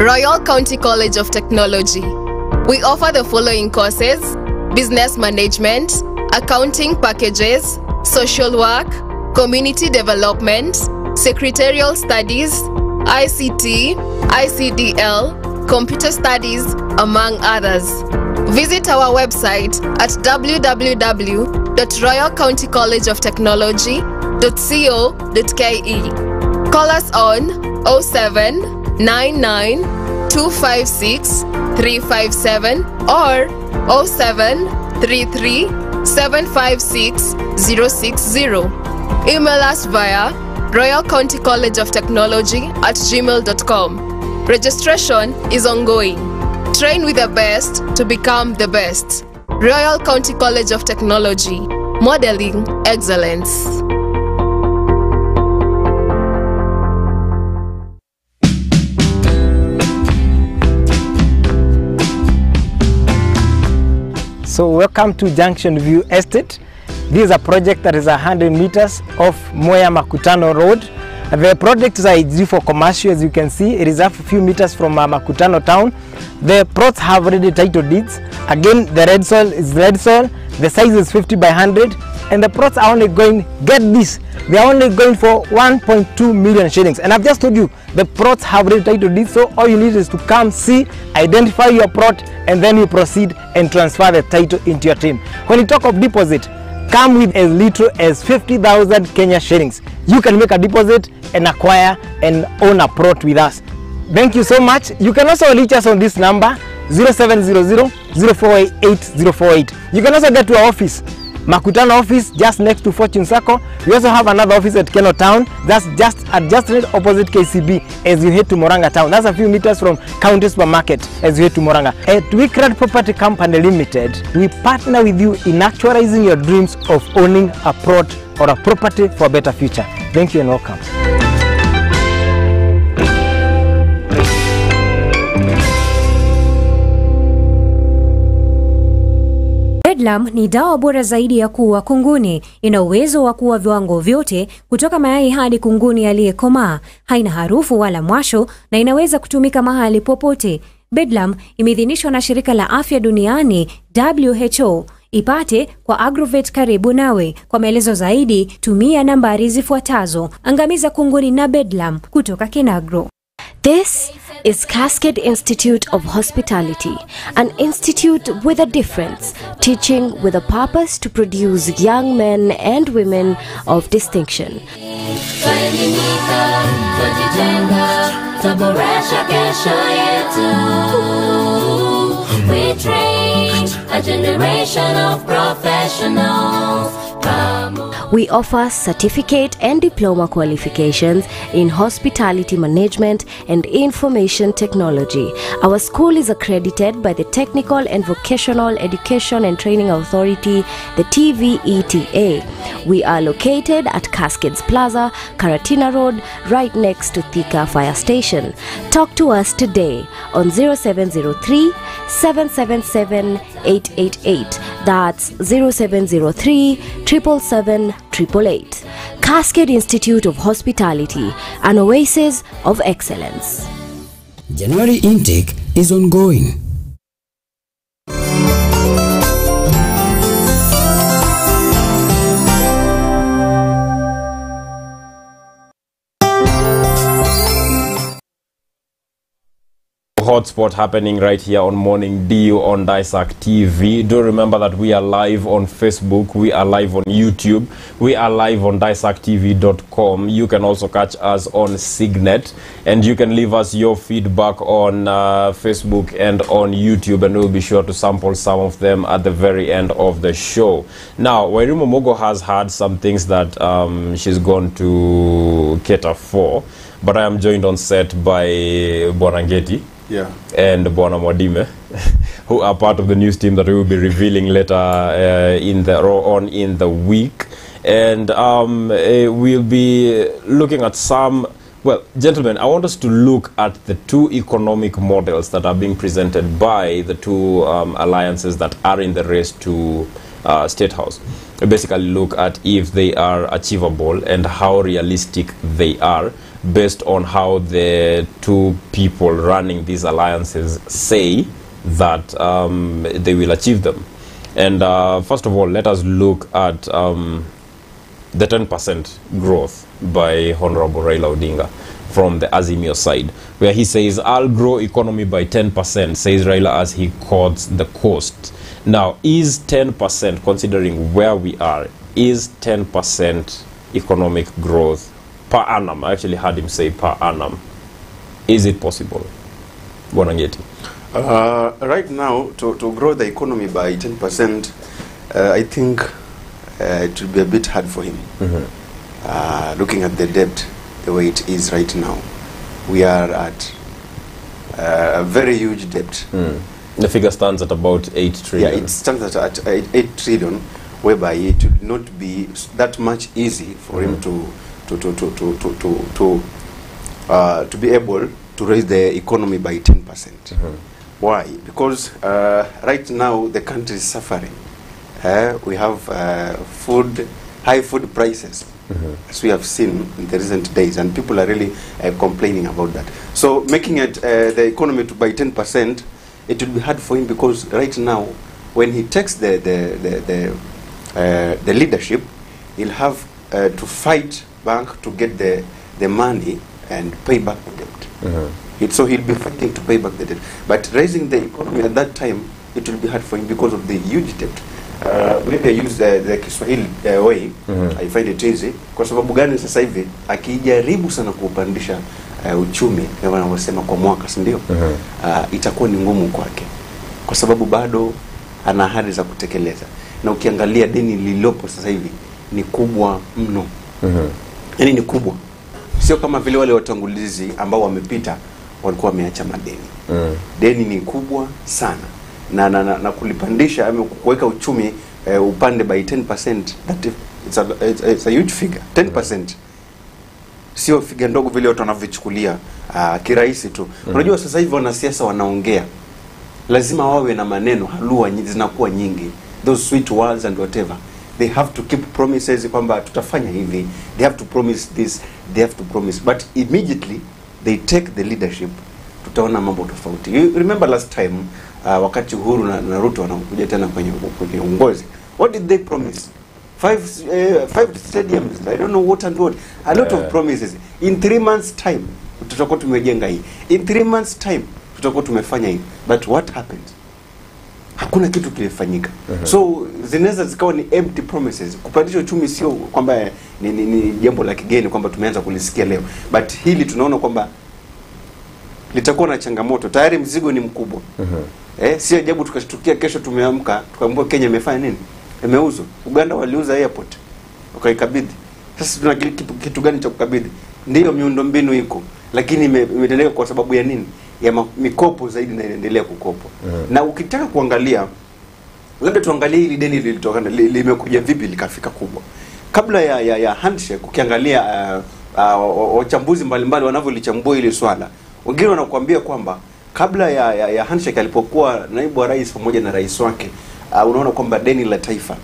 Royal County College of Technology. We offer the following courses business management, accounting packages, social work, community development, secretarial studies, ICT, ICDL, computer studies, among others. Visit our website at www.royalcountycollegeoftechnology.co.ke. Call us on 07 99 256 357 or 07 33 756 060. Email us via Royal County College of Technology at gmail.com. Registration is ongoing. Train with the best to become the best. Royal County College of Technology, modeling excellence. So welcome to Junction View Estate. This is a project that is 100 meters off Moya Makutano Road. The project is ideal for commercial as you can see. It is a few meters from uh, Makutano town. The plots have already title deeds. Again, the red soil is red soil. The size is 50 by 100 and the plots are only going, get this, they are only going for 1.2 million shillings. And I've just told you, the plots have already title deeds. So all you need is to come see, identify your plot and then you proceed and transfer the title into your team. When you talk of deposit, come with as little as 50,000 Kenya shillings. You can make a deposit and acquire and own a plot with us. Thank you so much. You can also reach us on this number 0700 048 048. You can also get to our office. Makutano office just next to Fortune Circle. We also have another office at Keno Town. That's just at opposite KCB as you head to Moranga Town. That's a few meters from County Supermarket as you head to Moranga. At Wickrad Property Company Limited, we partner with you in actualizing your dreams of owning a plot or a property for a better future. Thank you and welcome. Bedlam ni dawa bora zaidi ya kuua kunguni. Ina uwezo wa kuua viwango vyote kutoka mayai hadi kunguni aliyekomaa. Haina harufu wala mwasho na inaweza kutumika mahali popote. Bedlam imeidhinishwa na shirika la afya duniani WHO. Ipate kwa Agrovet karibu nawe. Kwa maelezo zaidi tumia nambari zifuatazo: angamiza kunguni na Bedlam kutoka Kinagro. This is Cascade Institute of Hospitality, an institute with a difference, teaching with a purpose to produce young men and women of distinction. We train a generation of professionals. We offer certificate and diploma qualifications in hospitality management and information technology. Our school is accredited by the Technical and Vocational Education and Training Authority, the TVETA. We are located at Cascades Plaza, Karatina Road, right next to Thika Fire Station. Talk to us today on 0703 777 888. That's 0703 777 888. Cascade Institute of Hospitality, an oasis of excellence. January intake is ongoing. Hotspot happening right here on Morning Dew on Daisak TV. Do remember that we are live on Facebook, we are live on YouTube, we are live on DaisakTV.com. You can also catch us on Signet, and you can leave us your feedback on uh, Facebook and on YouTube, and we'll be sure to sample some of them at the very end of the show. Now, Wairimu Mogo has had some things that um, she's gone to cater for, but I am joined on set by Bonangeti Yeah. and Bwana Mwadime, who are part of the news team that we will be revealing later uh, in the on in the week, and um, uh, we'll be looking at some. Well, gentlemen, I want us to look at the two economic models that are being presented by the two um, alliances that are in the race to uh, State House. We basically look at if they are achievable and how realistic they are based on how the two people running these alliances say that um, they will achieve them. And uh, first of all, let us look at um, the 10% growth by Honorable Raila Odinga from the Azimio side, where he says, I'll grow economy by 10%, says Raila as he quotes the cost. Now, is 10%, considering where we are, is 10% economic growth per annum? I actually heard him say per annum. Is it possible? Bonangeti. Uh, right now, to, to grow the economy by 10%, uh, I think uh, it will be a bit hard for him. Uh, looking at the debt the way it is right now, we are at uh, a very huge debt. The figure stands at about 8 trillion. Yeah, it stands at, at 8, 8 trillion, whereby it would not be that much easy for him to to to to to to to, to, uh, to be able to raise the economy by 10 percent. Why? Because uh, right now the country is suffering. Uh, we have uh, food, high food prices, as we have seen in the recent days, and people are really uh, complaining about that. So making it uh, the economy to by 10 percent, it will be hard for him because right now, when he takes the the the the, uh, the leadership, he'll have uh, to fight bank to get the the money and pay back the debt. It, so he'll be fighting to pay back the debt. But raising the economy at that time, it will be hard for him because of the huge debt. Uh, maybe I use the, the Kiswahili uh, way mm -hmm. I find it easy. Kwa sababu gani sasa hivi akijaribu sana kuupandisha uh, uchumi kama wanavyosema kwa mwaka, si ndio? uh, itakuwa ni ngumu kwake kwa sababu bado ana ahadi za kutekeleza, na ukiangalia deni lililopo sasa hivi ni kubwa mno yani ni kubwa, sio kama vile wale watangulizi ambao wamepita walikuwa wameacha madeni. mm. Deni ni kubwa sana na, na, na, na kulipandisha ama kuweka uchumi eh, upande by 10% that it's a, it's, a- it's a huge figure 10% mm. sio figa ndogo vile watu wanavyochukulia uh, kirahisi tu. mm. Unajua sasa hivi wanasiasa wanaongea, lazima wawe na maneno halua zinakuwa nyingi, those sweet words and whatever they have to keep promises kwamba tutafanya hivi, they have to promise this, they have to promise, but immediately they take the leadership, tutaona mambo tofauti. You remember last time uh, wakati Uhuru na, na Ruto wanakuja tena kwenye kwenye uongozi, what did they promise? Five, uh, five stadiums, I don't know what and what, a lot Yeah. of promises. In three months time tutakuwa tumejenga hii, in three months time tutakuwa tumefanya hii, but what happened? Hakuna kitu kilifanyika. uh-huh. So zinaweza zikawa ni empty promises. Kupandisha uchumi sio kwamba ni, ni, ni jambo la kigeni kwamba tumeanza kulisikia leo, but hili tunaona kwamba litakuwa na changamoto. Tayari mzigo ni mkubwa. uh-huh. Eh, si ajabu tukashtukia kesho tumeamka tukaambiwa Kenya imefanya nini? Imeuzwa. Uganda waliuza airport wakaikabidhi. Sasa tuna kitu, gani cha kukabidhi? Ndiyo miundombinu iko, lakini ime- imetendeka kwa sababu ya nini? Ya mikopo zaidi na inaendelea kukopwa. Na ukitaka kuangalia labda tuangalie hili deni lilitokana li- limekuja vipi likafika kubwa. Kabla ya, ya, ya handshake ukiangalia uh, uh, wachambuzi mbalimbali wanavyolichambua hili swala, wengine wanakuambia kwamba kabla ya, ya, ya handshake alipokuwa naibu wa rais pamoja na rais wake uh, unaona kwamba deni la taifa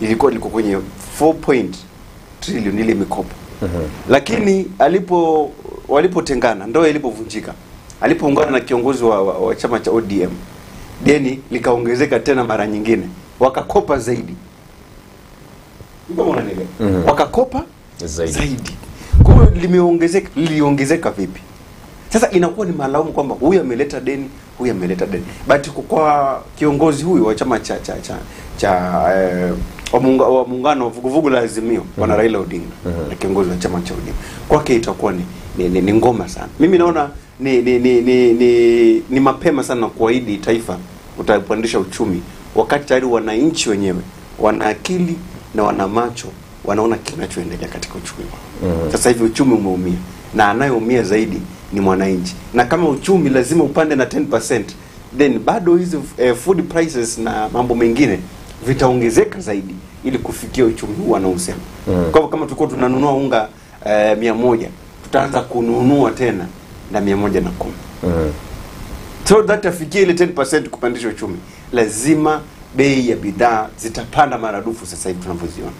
ilikuwa liko kwenye 4 point trillion ile mikopo lakini alipo walipotengana ndoa ilipovunjika alipoungana na kiongozi wa, wa, wa chama cha ODM deni likaongezeka tena mara nyingine wakakopa zaidi mm -hmm. Wakakopa Zaidi. zaidi kwa hiyo limeongezeka liliongezeka vipi Sasa inakuwa ni malaumu kwamba huyu ameleta deni, huyu ameleta deni. But kwa kiongozi huyu wa chama cha cha cha, cha eh, wa muunga- wa muungano wa vuguvugu la Azimio bwana Raila Odinga mm -hmm. na kiongozi wa chama cha Odinga, kwake itakuwa ni, ni, ni, ni ngoma sana. Mimi naona ni ni, ni, ni, ni ni mapema sana kuahidi taifa utapandisha uchumi wakati tayari wananchi wenyewe wana akili na wana macho wanaona kinachoendelea katika uchumi wao. -hmm. Sasa hivi uchumi umeumia na anayeumia zaidi ni mwananchi, na kama uchumi lazima upande na 10% then bado hizi eh, food prices na mambo mengine vitaongezeka zaidi ili kufikia uchumi huu wanaosema. Mhm. Kwa hivyo kama tulikuwa tunanunua unga eh, mia moja tutaanza kununua tena na mia moja na kumi mm. so that afikie ile 10% kupandisha uchumi, lazima bei ya bidhaa zitapanda maradufu sasa hivi tunavyoziona.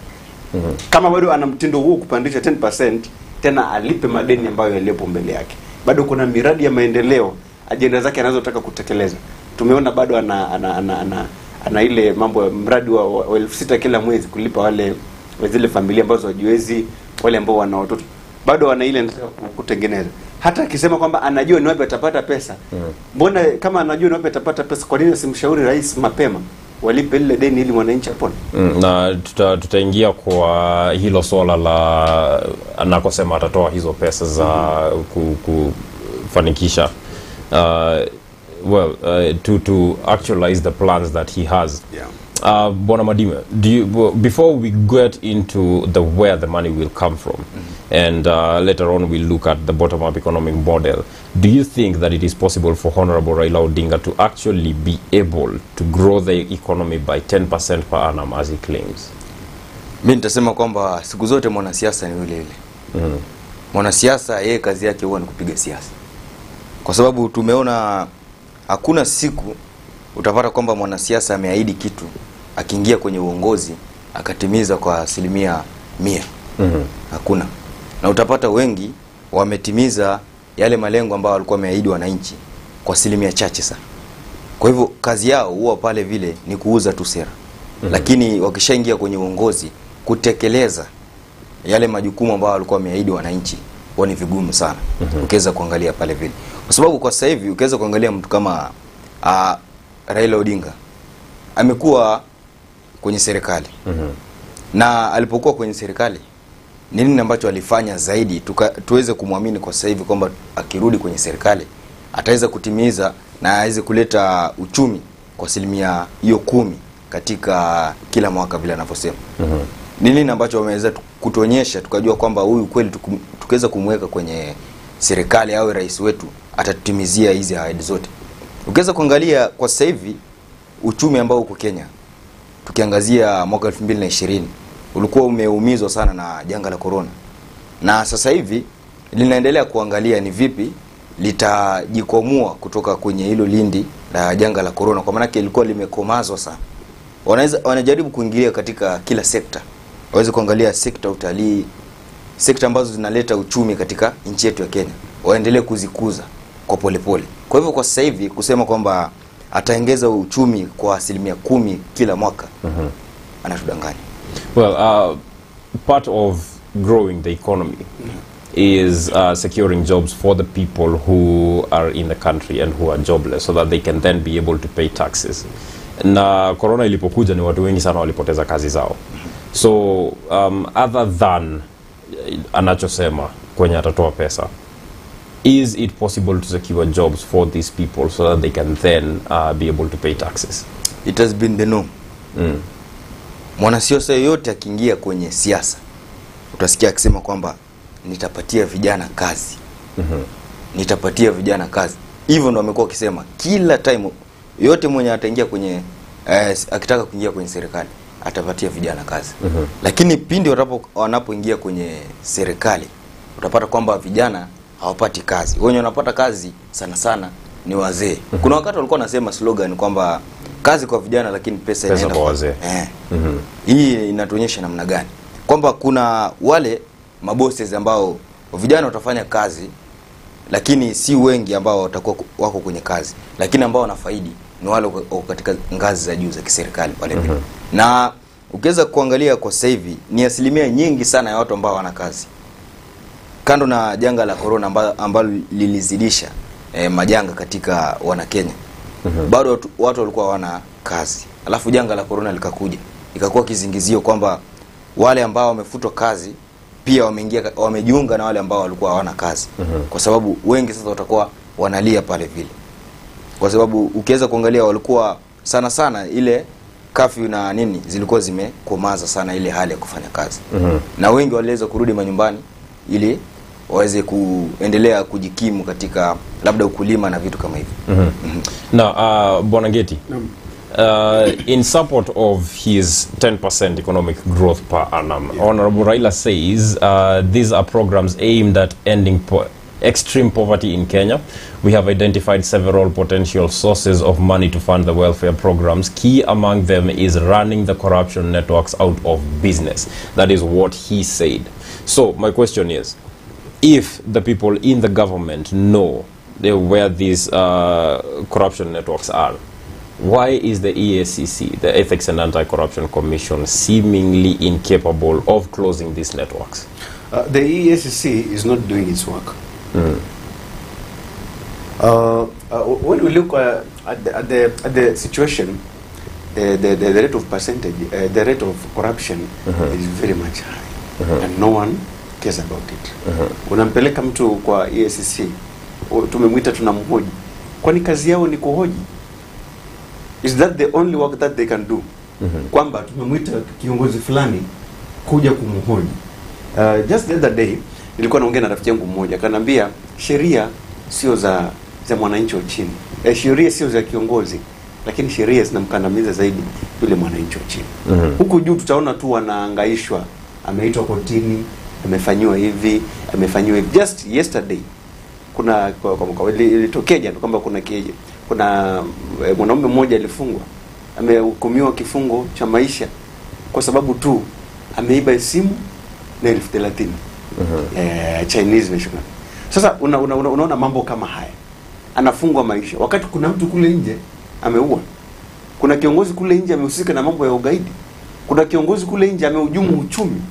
mm. Kama bado ana mtindo huo kupandisha 10%, tena alipe madeni ambayo yaliyopo mbele yake. Bado kuna miradi ya maendeleo, ajenda zake anazotaka kutekeleza. Tumeona bado ana ana, ana, ana, ana ile mambo ya mradi wa, wa, wa elfu sita kila mwezi kulipa wale zile familia ambazo wajiwezi, wale ambao wana watoto bado wana ile anataka kutengeneza. Hata akisema kwamba anajua ni wapi atapata pesa, mbona kama anajua ni wapi atapata pesa, kwa nini asimshauri rais mapema walipe lile deni ili mwananchi apone? Mm, na tuta, tutaingia kwa hilo swala la anakosema atatoa hizo pesa za ku, kufanikisha uh, well uh, to, to actualize the plans that he has yeah. Uh, Bwana Madime, do you, before we get into the where the money will come from, mm -hmm. and uh, later on we look at the bottom-up economic model, do you think that it is possible for Honorable Raila Odinga to actually be able to grow the economy by 10% per annum as he claims? mi nitasema kwamba siku zote mwanasiasa ni yule yule mm. mwanasiasa yeye kazi yake huwa ni kupiga siasa kwa sababu tumeona hakuna siku utapata kwamba mwanasiasa ameahidi kitu akiingia kwenye uongozi akatimiza kwa asilimia mia mm -hmm. hakuna na utapata wengi wametimiza yale malengo ambayo walikuwa wameahidi wananchi kwa asilimia chache sana kwa hivyo kazi yao huwa pale vile ni kuuza tu sera -hmm. lakini wakishaingia kwenye uongozi kutekeleza yale majukumu ambayo walikuwa wameahidi wananchi huwa ni vigumu sana mm -hmm. ukiweza kuangalia pale vile kwa sababu kwa sasa hivi ukiweza kuangalia mtu kama uh, Raila Odinga amekuwa kwenye serikali mm -hmm. na alipokuwa kwenye serikali ni nini ambacho alifanya zaidi tuka, tuweze kumwamini kwa sasa hivi kwamba akirudi kwenye serikali ataweza kutimiza na aweze kuleta uchumi kwa asilimia hiyo kumi katika kila mwaka vile anavyosema Mhm. ni nini ambacho wameweza kutuonyesha tukajua kwamba huyu kweli tukiweza kumweka kwenye serikali awe rais wetu atatimizia hizi ahadi zote ukiweza kuangalia kwa sasa hivi uchumi ambao uko kenya tukiangazia mwaka 2020 ulikuwa umeumizwa sana na janga la corona. Na sasa hivi linaendelea kuangalia ni vipi litajikwamua kutoka kwenye hilo lindi la janga la corona kwa maanake ilikuwa limekomazwa sana. Wanaweza wanajaribu kuingilia katika kila sekta. Waweze kuangalia sekta utalii sekta ambazo zinaleta uchumi katika nchi yetu ya kenya. Waendelee kuzikuza kwa polepole. Kwa hivyo kwa sasa hivi kusema kwamba ataongeza uchumi kwa asilimia kumi kila mwaka mm -hmm. anatudanganya Well, uh, part of growing the economy is uh, securing jobs for the people who are in the country and who are jobless so that they can then be able to pay taxes. Na corona ilipokuja ni watu wengi sana walipoteza kazi zao. So um, other than eh, anachosema kwenye atatoa pesa is it possible to secure jobs for these people so that they can then uh, be able to pay taxes? it has been the norm Mm. mwanasiasa yoyote akiingia kwenye siasa utasikia akisema kwamba nitapatia vijana kazi Mm -hmm. nitapatia vijana kazi hivyo ndo amekuwa akisema kila time yote mwenye ataingia kwenye eh, akitaka kuingia kwenye serikali atapatia vijana kazi Mm -hmm. lakini pindi wanapoingia kwenye serikali utapata kwamba vijana hawapati kazi wenye wanapata kazi sana sana ni wazee Mm -hmm. kuna wakati walikuwa wanasema slogan kwamba kazi kwa vijana lakini pesa, Pesa inaenda kwa wazee. eh. Mm -hmm. hii inatuonyesha namna gani kwamba kuna wale mabosses ambao vijana watafanya kazi lakini si wengi ambao watakuwa wako kwenye kazi lakini ambao wanafaidi ni wale wako katika ngazi za juu za kiserikali pale -hmm. na ukiweza kuangalia kwa sasa hivi ni asilimia nyingi sana ya watu ambao wana kazi kando na janga la korona amba- ambalo lilizidisha eh, majanga katika wanakenya -hmm. bado watu, watu walikuwa wana kazi alafu janga la korona likakuja ikakuwa kizingizio kwamba wale ambao wamefutwa kazi pia wameingia wamejiunga na wale ambao walikuwa hawana kazi mm -hmm. kwa sababu wengi sasa watakuwa wanalia pale vile kwa sababu ukiweza kuangalia walikuwa sana sana ile kafyu na nini zilikuwa zimekomaza sana ile hali ya kufanya kazi mm -hmm. na wengi waliweza kurudi manyumbani ili waweze kuendelea kujikimu katika labda ukulima na vitu kama hivyo mm -hmm. mm -hmm. na uh, bwana Bonageti, uh, in support of his 10% economic growth per annum, yeah. Honorable Raila says uh, these are programs aimed at ending po- extreme poverty in Kenya. We have identified several potential sources of money to fund the welfare programs. Key among them is running the corruption networks out of business. That is what he said. So, my question is if the people in the government know where these uh, corruption networks are, why is the EACC, the Ethics and Anti-Corruption Commission, seemingly incapable of closing these networks? Uh, the EACC is not doing its work. Mm. Uh, when we look uh, at, the, at, the, at the situation, the, the, the rate of percentage, uh, the rate of corruption Mhm. is very much high, Mhm. and no one cares about it. Uh -huh. Unampeleka mtu kwa EACC, tumemwita tunamhoji, kwani kazi yao ni kuhoji? Is that the only work that they can do? Mhm. kwamba tumemwita kiongozi fulani kuja kumhoji. Uh, just the other day nilikuwa naongea na rafiki yangu mmoja akaniambia sheria sio za za mwananchi wa chini. Eh, sheria sio za kiongozi, lakini sheria zinamkandamiza zaidi yule mwananchi wa chini. Mm -hmm. Huku juu tutaona tu wanaangaishwa, ameitwa kotini, amefanyiwa hivi, amefanyiwa hivi. Just yesterday kuna kwa, kwa, kwa, ilitokea jana kwamba kuna kije kuna eh, mwanaume mmoja alifungwa. Amehukumiwa kifungo cha maisha kwa sababu tu ameiba simu na elfu thelathini. Eh, Chinese national. Sasa una, una, una, unaona mambo kama haya, anafungwa maisha. Wakati kuna mtu kule nje ameua, kuna kiongozi kule nje amehusika na mambo ya ugaidi, kuna kiongozi kule nje amehujumu uchumi,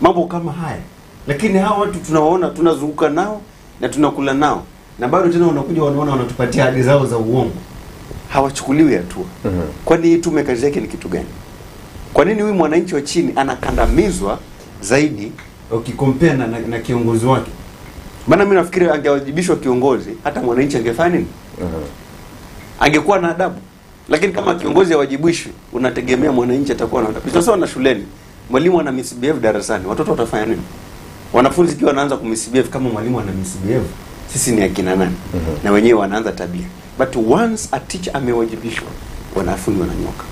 mambo kama haya. Lakini hawa watu tunawaona, tunazunguka nao na tunakula nao, na bado tena wanakuja wanaona wanatupatia hadi zao za uongo, hawachukuliwi hatua. mm -hmm. Kwani hii tume kazi yake ni kitu gani? Kwa nini huyu mwananchi wa chini anakandamizwa zaidi ukikompea na, na, na kiongozi wake? Maana mimi nafikiri angewajibishwa kiongozi, hata mwananchi angefanya nini? mm -hmm. Angekuwa na adabu. Lakini kama kiongozi hawajibishwi, unategemea mwananchi atakuwa na adabu. Sasa na shuleni, mwalimu ana misbehave darasani, watoto watafanya nini? Wanafunzi pia wanaanza kumisbehave kama mwalimu ana misbehave. Sisi ni akina nani? mm -hmm. Na wenyewe wanaanza tabia. But once a teacher amewajibishwa, wanafunzi wananyoka.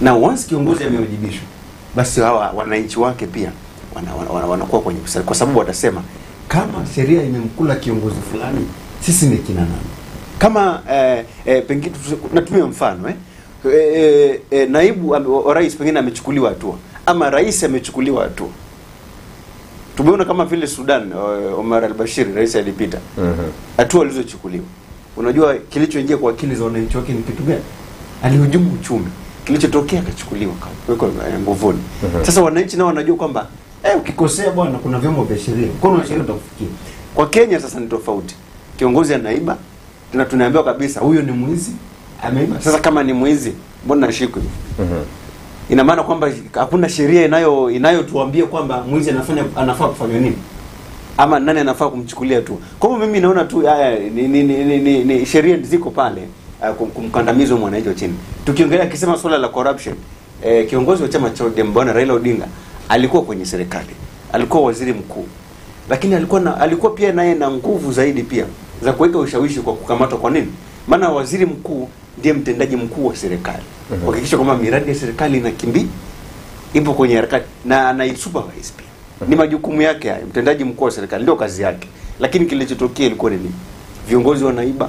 Na once kiongozi amewajibishwa, basi hawa wananchi wake pia wanakuwa wana, wana, wana, kwenye kusali, kwa sababu watasema kama sheria imemkula kiongozi fulani, sisi ni kina nani? Kama eh, eh, pengine tu- natumia mfano eh, eh, eh, naibu wa rais pengine amechukuliwa hatua ama rais amechukuliwa hatua. Tumeona kama vile Sudan, eh, Omar al-Bashir rais alipita, hatua alizochukuliwa. Unajua kilichoingia kwa akili za wananchi wake ni kitu gani? Alihujumu uchumi, kilichotokea akachukuliwa kawekwa nguvuni. mm -hmm. Sasa wananchi nao wanajua kwamba eh, ukikosea bwana, kuna vyombo vya sheria, wa sheria utakufikia. Kwa Kenya sasa ni tofauti, kiongozi anaiba, na tunaambiwa kabisa huyo ni mwizi, ameiba. Sasa kama ni mwizi, mbona ashikwe? Ina maana kwamba hakuna sheria inayo inayotuambia kwamba mwizi anafanya anafaa kufanya nini ama nani anafaa kumchukulia tu. Kwa hivyo mimi naona tu haya ni, ni, ni, ni, ni, ni sheria ziko pale uh, kumkandamiza mwananchi wa chini. Tukiongelea akisema swala la corruption eh, kiongozi wa chama cha ODM bwana Raila Odinga alikuwa kwenye serikali, alikuwa waziri mkuu, lakini alikuwa na, alikuwa pia naye na nguvu zaidi pia za kuweka ushawishi kwa kukamatwa. Kwa nini? Maana waziri mkuu ndiye mtendaji mkuu wa serikali, kuhakikisha mm -hmm. kwamba miradi ya serikali inakimbia ipo kwenye harakati na anaisupervise pia. mm -hmm. Ni majukumu yake hayo, mtendaji mkuu wa serikali ndio kazi yake. Lakini kilichotokea ilikuwa ni nini? Viongozi wanaiba,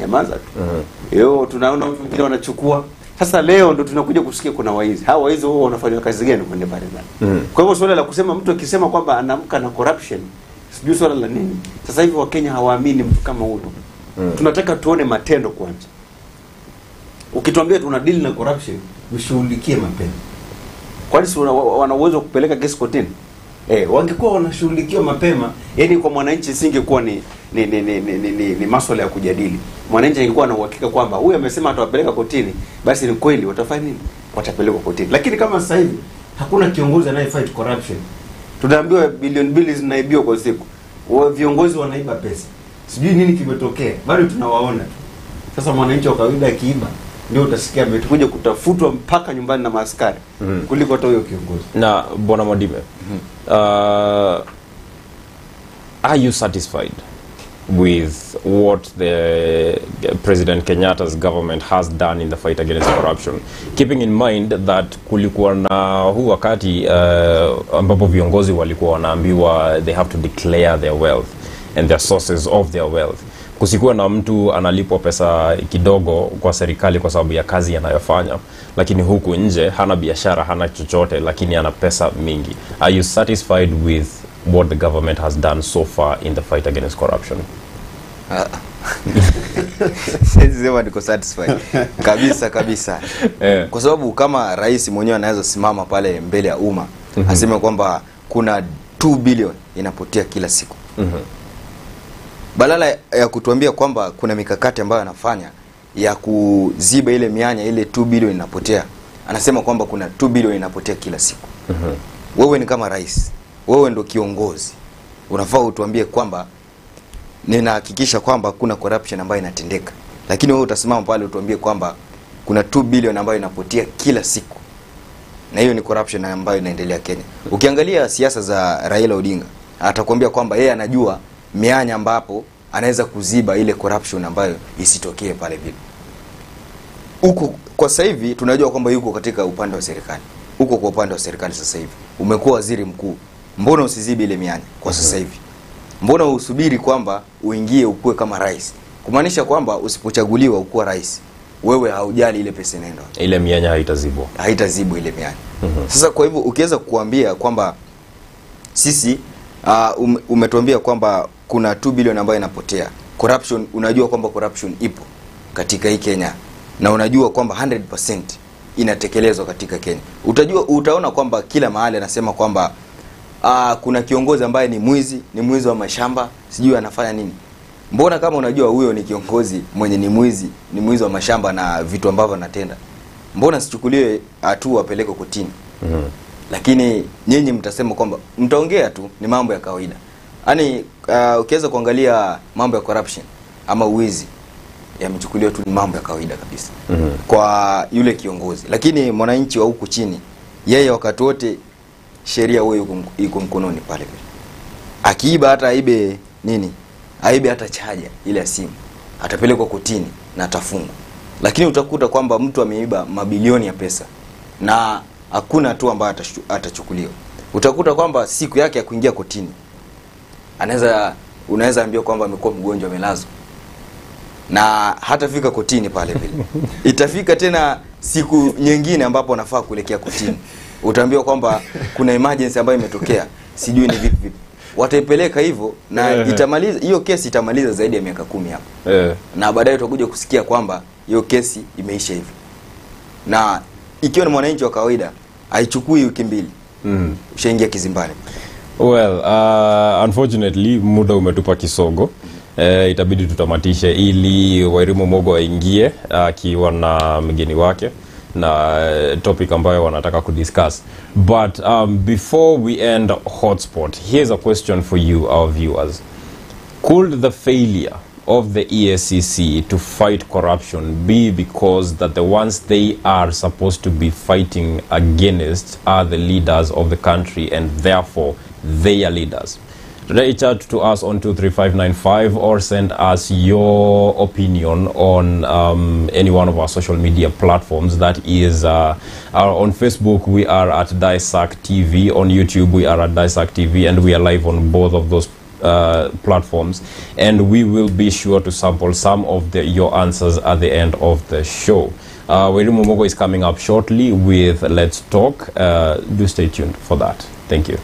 nyamaza tu. mm -hmm. Yo, tunaona watu wengine wanachukua. Sasa leo ndo tunakuja kusikia kuna waizi. Hawa waizi wao wanafanya kazi gani kwenye baraza mm -hmm. Kwa hivyo swala la kusema mtu akisema kwamba anaamka na corruption, sijui swala la nini. Sasa hivi Wakenya hawaamini mtu kama huyo. Mm. Tunataka tuone matendo kwanza. Ukituambia tuna deal na corruption, ushughulikie mapema. Kwani si wana wana uwezo wa kupeleka kesi kotini? eh, wangekuwa wanashughulikiwa mapema yani kwa mwananchi isingekuwa ni ni ni, ni, ni, ni, ni, ni maswala ya kujadili. Mwananchi angekuwa na uhakika kwamba huyu amesema atawapeleka kotini basi ni kweli watafanya nini? Watapelekwa kotini. Lakini kama sasa hivi hakuna kiongozi anaye fight corruption. Tunaambiwa bilioni mbili zinaibiwa kwa siku. Viongozi wanaiba pesa. Sijui nini kimetokea. Bado tunawaona sasa mwananchi wa kawaida akiiba ndio utasikia ametukuja kutafutwa mpaka nyumbani na maaskari mm. kuliko hata huyo kiongozi. Na bwana Mwadime uh, are you satisfied with what the President Kenyatta's government has done in the fight against corruption? Keeping in mind that kulikuwa na huu wakati uh, ambapo viongozi walikuwa wanaambiwa they have to declare their wealth and their sources of their wealth kusikuwa na mtu analipwa pesa kidogo kwa serikali kwa sababu ya kazi yanayofanya lakini huku nje hana biashara hana chochote lakini ana pesa mingi are you satisfied with what the government has done so far in the fight against corruption. Sema niko satisfied kabisa kabisa yeah. kwa sababu kama rais mwenyewe anaweza simama pale mbele ya umma Mhm. aseme kwamba kuna 2 billion inapotea kila siku Mhm. Badala ya kutuambia kwamba kuna mikakati ambayo anafanya ya kuziba ile mianya ile 2 bilioni inapotea anasema kwamba kuna 2 bilioni inapotea kila siku. Mm -hmm. wewe ni kama rais. Wewe ndo kiongozi. Unafaa utuambie kwamba ninahakikisha kwamba kuna corruption ambayo inatendeka. Lakini wewe utasimama pale utuambie kwamba kuna 2 bilioni ambayo inapotea kila siku. Na hiyo ni corruption ambayo inaendelea Kenya. Ukiangalia siasa za Raila Odinga atakwambia kwamba yeye anajua mianya ambapo anaweza kuziba ile corruption ambayo isitokee pale vile. Huko kwa sasa hivi tunajua kwamba yuko katika upande wa serikali. Huko kwa upande wa serikali sasa hivi. Umekuwa waziri mkuu. Mbona usizibe ile mianya kwa sasa hivi? Mbona usubiri kwamba uingie ukue kama rais? Kumaanisha kwamba usipochaguliwa ukuwa rais wewe haujali ile pesa inaenda ile mianya haitazibwa. Haitazibwa ile mianya. Mhm. sasa kwa hivyo ukiweza kuambia kwamba sisi uh, um, umetuambia kwamba kuna 2 bilioni ambayo inapotea. Corruption unajua kwamba corruption ipo katika hii Kenya na unajua kwamba 100% inatekelezwa katika Kenya. Utajua utaona kwamba kila mahali anasema kwamba uh, kuna kiongozi ambaye ni mwizi ni mwizi wa mashamba sijui anafanya nini. Mbona kama unajua huyo ni kiongozi mwenye ni mwizi ni mwizi wa mashamba na vitu ambavyo anatenda? Mbona sichukuliwe hatua apelekwe kotini? Mhm. Lakini nyinyi mtasema kwamba mtaongea tu ni mambo ya kawaida. Yaani uh, ukiweza kuangalia mambo ya corruption ama uwizi yamechukuliwa tu ni mambo ya kawaida kabisa. Mm -hmm. kwa yule kiongozi. Lakini mwananchi wa huku chini yeye wakati wote sheria huyo iko mkononi pale vile akiiba hata aibe nini? Aibe hata chaja ile ya simu. Atapelekwa kotini na atafungwa. Lakini utakuta kwamba mtu ameiba mabilioni ya pesa na hakuna hatua ambayo atachukuliwa. Utakuta kwamba siku yake ya kuingia kotini anaweza unaweza ambiwa kwamba amekuwa mgonjwa amelazwa. Na hatafika kotini pale vile. Itafika tena siku nyingine ambapo anafaa kuelekea kotini. Utaambiwa kwamba kuna emergency ambayo imetokea sijui ni vipi vipi. Wataipeleka hivyo na yeah. itamaliza hiyo kesi itamaliza zaidi ya miaka kumi hapo. Yeah. na baadaye utakuja kusikia kwamba hiyo kesi imeisha hivi. Na ikiwa ni mwananchi wa kawaida haichukui wiki mbili mm. ushaingia kizimbani Well, uh, unfortunately muda umetupa kisogo. Uh, itabidi tutamatishe ili Wairimu Mogo aingie akiwa na mgeni wake na uh, topic ambayo wanataka kudiscuss. But um, before we end hotspot, here's a question for you, our viewers. Could the failure of the ESCC to fight corruption be because that the ones they are supposed to be fighting against are the leaders of the country and therefore they are leaders? Reach out to us on 23595 or send us your opinion on um, any one of our social media platforms. That is, uh, our, on Facebook, we are at DISAC TV. On YouTube, we are at DISAC TV, and we are live on both of those uh, platforms and we will be sure to sample some of the, your answers at the end of the show. Uh, Werimu Mogo is coming up shortly with Let's Talk. Uh, do stay tuned for that. Thank you.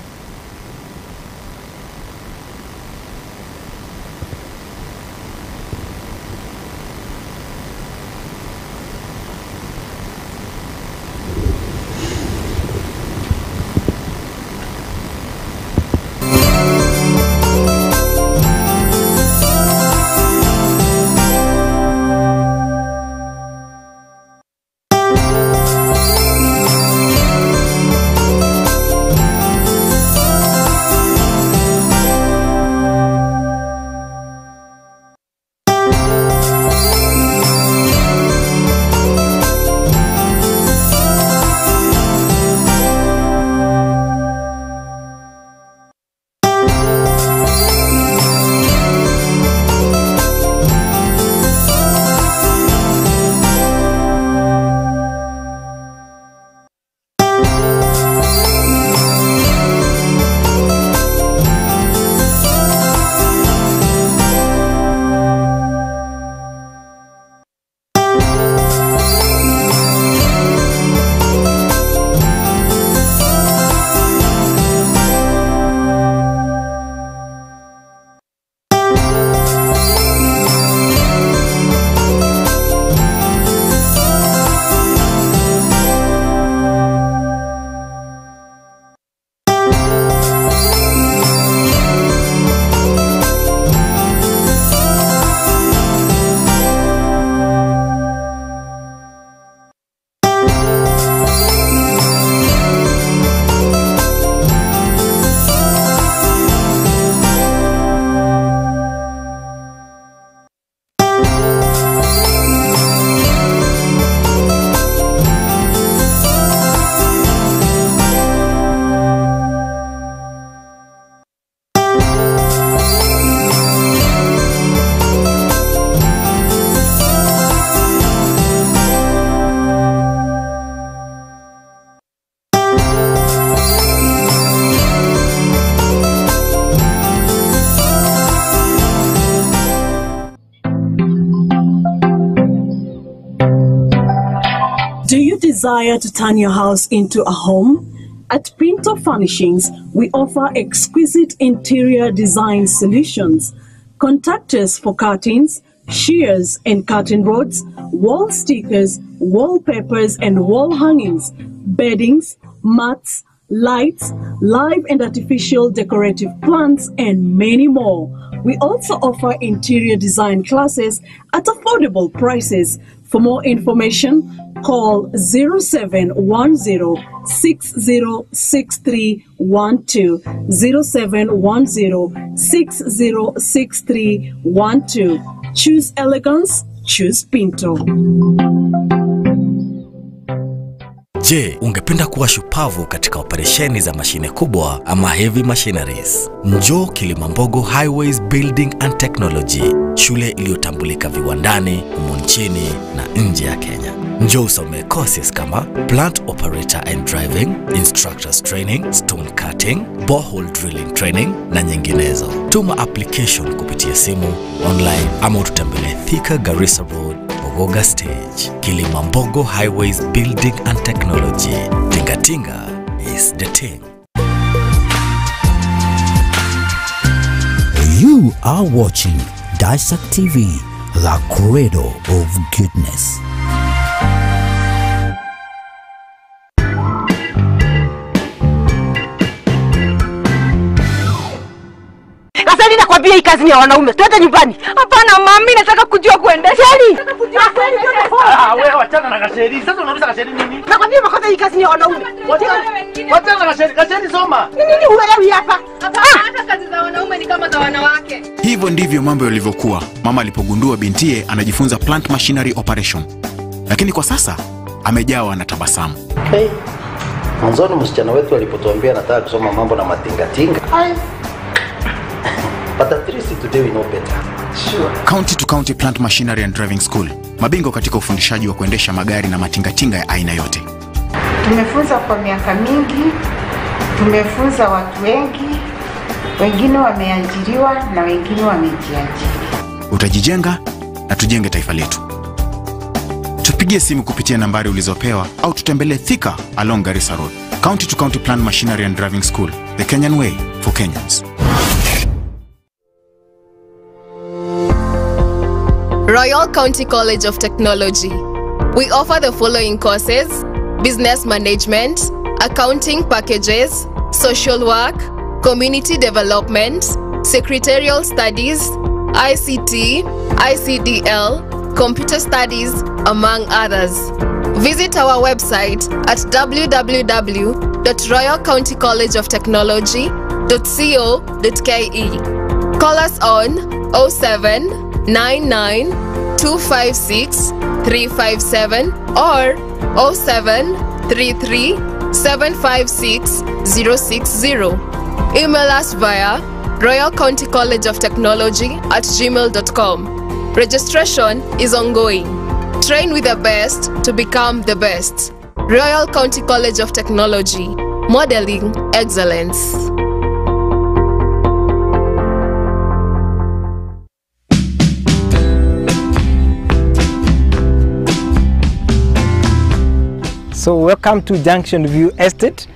Desire to turn your house into a home? At Pinto Furnishings, we offer exquisite interior design solutions. Contact us for curtains, shears and curtain rods, wall stickers, wallpapers and wall hangings, beddings, mats, lights, live and artificial decorative plants, and many more. We also offer interior design classes at affordable prices. For more information, call 0710 606312 0710 606312. Choose elegance, choose Pinto. Je, ungependa kuwa shupavu katika operesheni za mashine kubwa ama heavy machineries? Njoo Kilimambogo Highways Building and Technology, shule iliyotambulika viwandani humu nchini na nje ya Kenya. Njoo usomee courses kama plant operator and driving, instructors training, stone cutting, borehole drilling training na nyinginezo. Tuma application kupitia simu, online ama ututembelee Thika Garissa Road Ogoga Stage, Kilimambogo Highways Building and Technology. Tingatinga is the thing. You are watching Dissect TV, the cradle of goodness. Kasali hii kazi ni ya wanaume. Twende nyumbani. Hapana mami, nataka kujua kuendesha. Sheri. Ah, wewe wachana na Kasheri. Sasa unauliza Kasheri nini? Nakwambia makosa hii kazi ni ya wanaume. Wachana na Kasheri. Kasheri soma. Ni nini huelewi hapa? Hata kazi za wanaume ni kama za wanawake. Hivyo ndivyo mambo yalivyokuwa mama alipogundua bintie anajifunza plant machinery operation, lakini kwa sasa amejawa na tabasamu. Hey, mwanzoni msichana wetu alipotuambia anataka kusoma mambo na matingatinga. Ai. But at least today we know better. Sure. County to County Plant Machinery and Driving School, mabingwa katika ufundishaji wa kuendesha magari na matingatinga ya aina yote. Tumefunza kwa miaka mingi, tumefunza watu wengi, wengine wameajiriwa na wengine wamejiajiri. Utajijenga na tujenge taifa letu. Tupigie simu kupitia nambari ulizopewa au tutembelee Thika along Garissa Road. County to County Plant Machinery and Driving School, the Kenyan way for Kenyans. Royal County College of Technology. We offer the following courses business management, accounting packages, social work, community development, secretarial studies, ICT, ICDL, computer studies, among others. Visit our website at www.royalcountycollegeoftechnology.co.ke. Call us on 07 99 256 357 or 07 33 756 060. Email us via Royal County College of Technology at gmail.com. Registration is ongoing. Train with the best to become the best. Royal County College of Technology, modeling excellence. So welcome to Junction View Estate.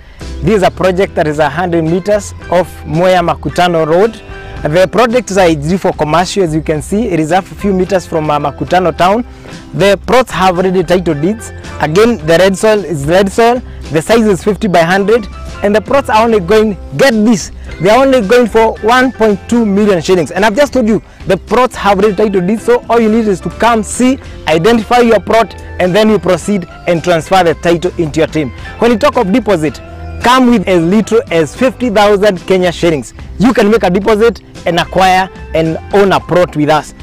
This is a project that is 100 meters off Moya Makutano Road. The project is ideal for commercial as you can see. It is a few meters from uh, Makutano town. The plots have already title deeds. Again, the red soil is red soil. The size is 50 by 100 and the plots are only going, get this, they are only going for 1.2 million shillings. And I've just told you, the plots have already title deeds, so all you need is to come see, identify your plot, and then you proceed and transfer the title into your team. When you talk of deposit, come with as little as 50,000 Kenya shillings. You can make a deposit and acquire and own a plot with us.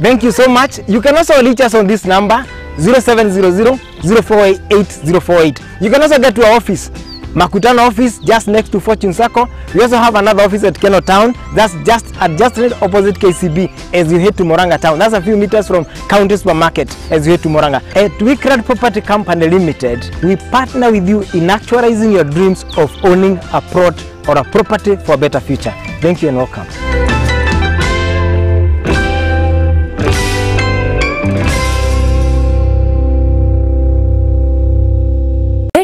Thank you so much. You can also reach us on this number 0700 048 048. You can also get to our office Makutano office just next to Fortune Circle. We also have another office at Keno Town. That's just right opposite KCB as you head to Moranga Town. That's a few meters from County Supermarket as you head to Moranga. At Wickrad Property Company Limited, we partner with you in actualizing your dreams of owning a plot or a property for a better future. Thank you and welcome.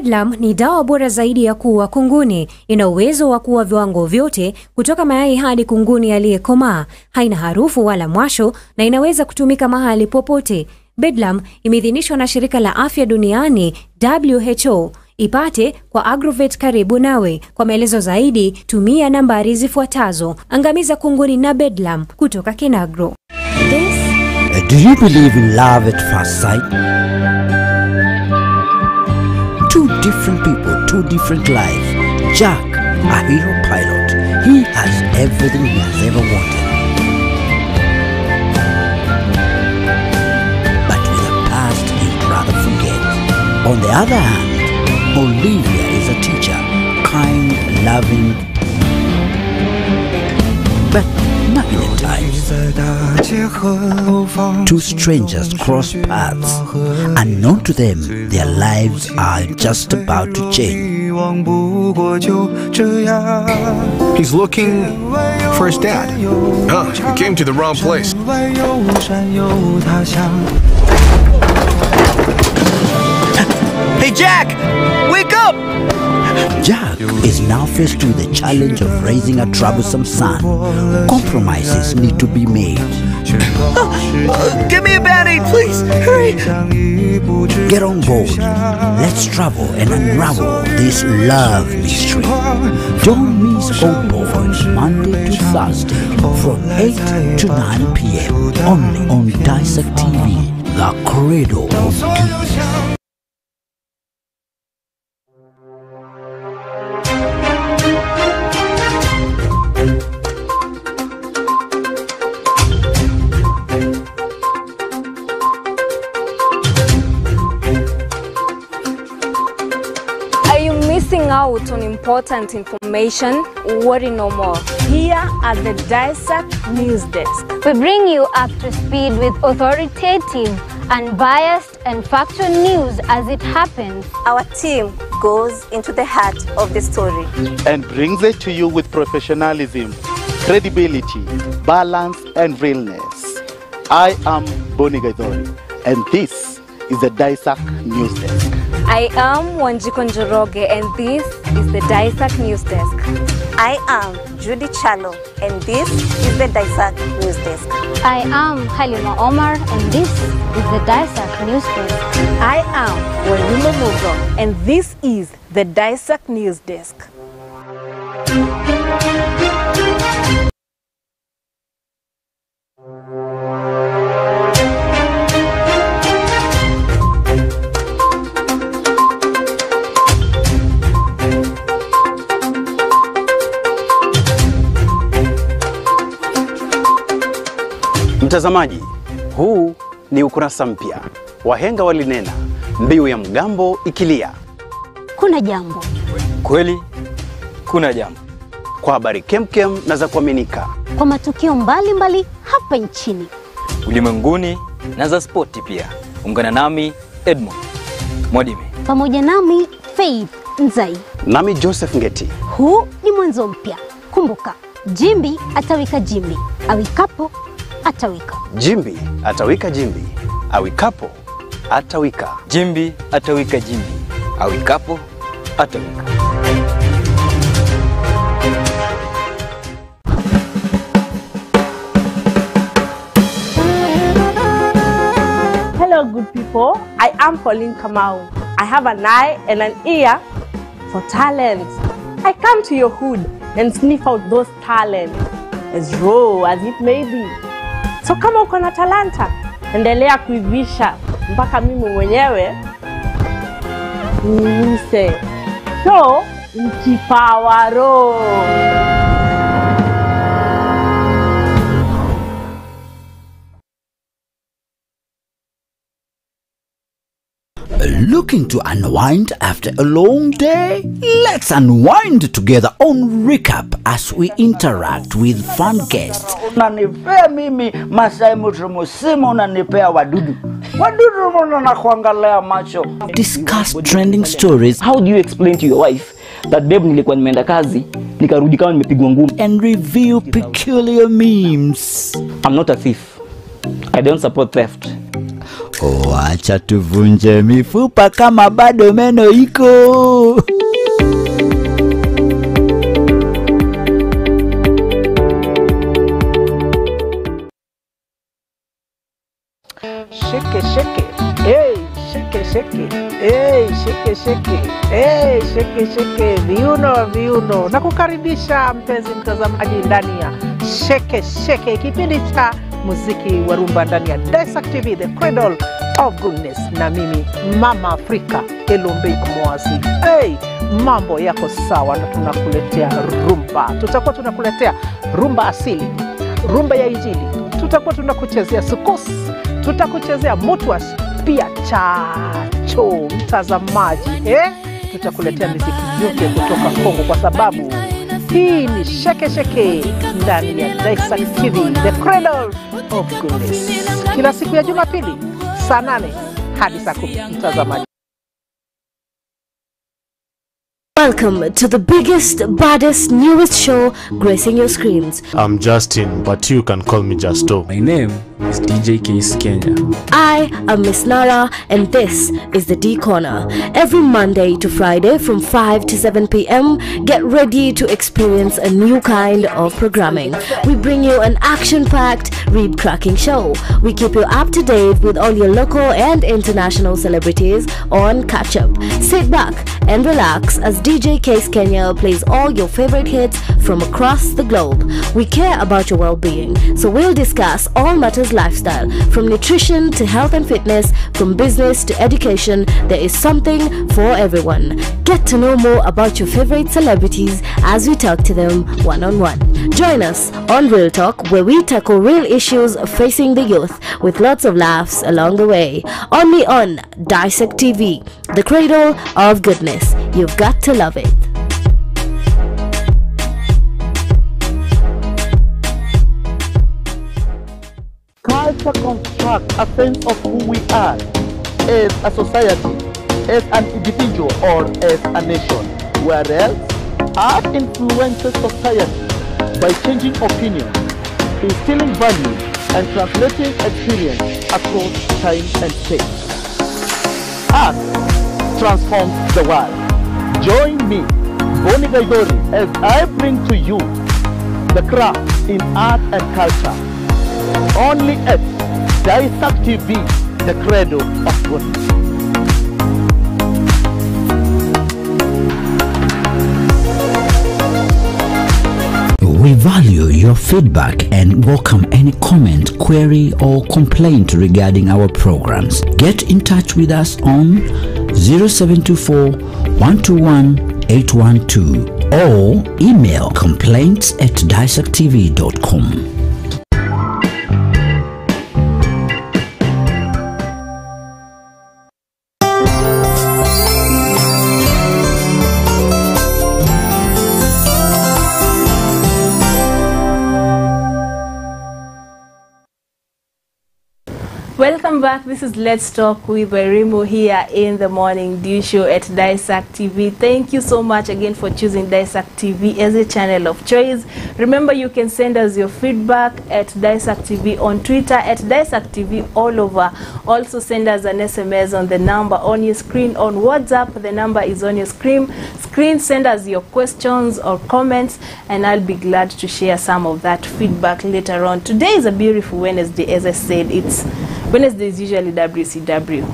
Bedlam ni dawa bora zaidi ya kuua kunguni. Ina uwezo wa kuua viwango vyote kutoka mayai hadi kunguni aliyekomaa. Haina harufu wala mwasho na inaweza kutumika mahali popote. Bedlam imeidhinishwa na shirika la afya duniani WHO. Ipate kwa Agrovet karibu nawe. Kwa maelezo zaidi tumia nambari zifuatazo. Angamiza kunguni na Bedlam kutoka Kinagro. This... Do you believe in love at first sight? Two different lives. Jack, a hero pilot, he has everything he has ever wanted. But with a past he'd rather forget. On the other hand, Olivia is a teacher, kind, loving, but not in times. Two strangers cross paths. Unknown to them, their lives are just about to change. He's looking for his dad. Oh, he came to the wrong place. Hey Jack! Wake up! Jack is now faced with the challenge of raising a troublesome son. Compromises need to be made. Give me a band aid, please. Hurry. Get on board. Let's travel and unravel this love mystery. Don't miss Old Boy Monday to Thursday from 8 to 9 p.m. only on Daesak TV, the cradle of good. Out on important information? Worry no more. Here at the Daesak News Desk. We bring you up to speed with authoritative, unbiased, and factual news as it happens. Our team goes into the heart of the story. and brings it to you with professionalism, credibility, balance, and realness. I am Boni Gaidori, and this is the Daesak News Desk. I am Wanjiku Njoroge and this is the Daesak News Desk. I am Judy Chalo, and this is the Daesak News Desk. I am Halima Omar, and this is the Daesak News Desk. I am Wairimu Mugo, and this is the Daesak News Desk. Mtazamaji, huu ni ukurasa mpya. Wahenga walinena mbiu ya mgambo ikilia. Kuna jambo. Kweli kuna jambo. Kwa habari kemkem na za kuaminika, Kwa matukio mbalimbali mbali hapa nchini. ulimwenguni na za spoti pia. Ungana nami Edmond Mwadime. Pamoja nami Faith Nzai. nami Joseph Ngeti. Huu ni mwanzo mpya. Kumbuka, jimbi atawika jimbi, awikapo atawika. Jimbi atawika jimbi, awikapo atawika. Jimbi atawika jimbi, awikapo atawika. Hello, good people. I am Pauline Kamau. I have an eye and an ear for talent. I come to your hood and sniff out those talents, as raw as it may be. So kama uko na talanta, endelea kuivisha mpaka mimi mwenyewe niuse. So mkipawaro. Looking to unwind after a long day? Let's unwind together on Recap as we interact with fun guests. unanipea mimi Masai Mutumusima, unanipea wadudu wadudu, nakuangalia macho. Discuss trending stories. How do you explain to your wife that babe, nilikuwa nimeenda kazi nikarudi kama nimepigwa ngumi and review peculiar memes. I'm not a thief. I don't support theft. Wacha tuvunje mifupa kama bado meno iko. Shake. Hey, sheke sheke Viuno, viuno. Na kukaribisha mpenzi mtazamaji ndani ya sheke sheke, kipindi cha muziki wa rumba ndani ya Daisak TV, the cradle of goodness, na mimi Mama Afrika Elombei Mwasi. Hey, mambo yako sawa, na tunakuletea rumba. Tutakuwa tunakuletea rumba asili, rumba ya Injili, tutakuwa tunakuchezea sukus, tutakuchezea mutwas, pia chacho, mtazamaji eh? Tutakuletea miziki yote kutoka Kongo kwa sababu hii ni shekesheke sheke ndani ya Daisan TV, the cradle of goodness, kila siku ya Jumapili saa nane hadi saa kumi mtazamaji. Welcome to the biggest, baddest, newest show gracing your screens. I'm Justin, but you can call me Justo. My name is DJ Case Kenya. I am Miss Nara, and this is the D Corner. Every Monday to Friday from 5 to 7 p.m., get ready to experience a new kind of programming. We bring you an action packed, rib cracking show. We keep you up to date with all your local and international celebrities on Catch Up. Sit back and relax as DJ Case Kenya plays all your favorite hits from across the globe. We care about your well being, so we'll discuss all matters lifestyle from nutrition to health and fitness, from business to education. There is something for everyone. Get to know more about your favorite celebrities as we talk to them one on one. Join us on Real Talk, where we tackle real issues facing the youth with lots of laughs along the way. Only on Daesak TV, the cradle of goodness. You've got to love it. Culture construct a sense of who we are as a society, as an individual, or as a nation. Whereas art influences society by changing opinions, instilling values, and translating experience across time and space. Art transforms the world. Join me, Boni Gaidori, as I bring to you the craft in art and culture. Only at Daesak TV, the credo of goodness. We value your feedback and welcome any comment, query, or complaint regarding our programs. Get in touch with us on 0724 121 812 or email complaints at daesaktv.com. Welcome back. This is Let's Talk with Wairimu here in the morning dew show at Daesak TV. Thank you so much again for choosing Daesak TV as a channel of choice. Remember, you can send us your feedback at Daesak TV on Twitter at Daesak TV all over. Also, send us an SMS on the number on your screen on WhatsApp. The number is on your screen. Screen. Send us your questions or comments, and I'll be glad to share some of that feedback later on. Today is a beautiful Wednesday, as I said. It's Wednesday is usually WCW.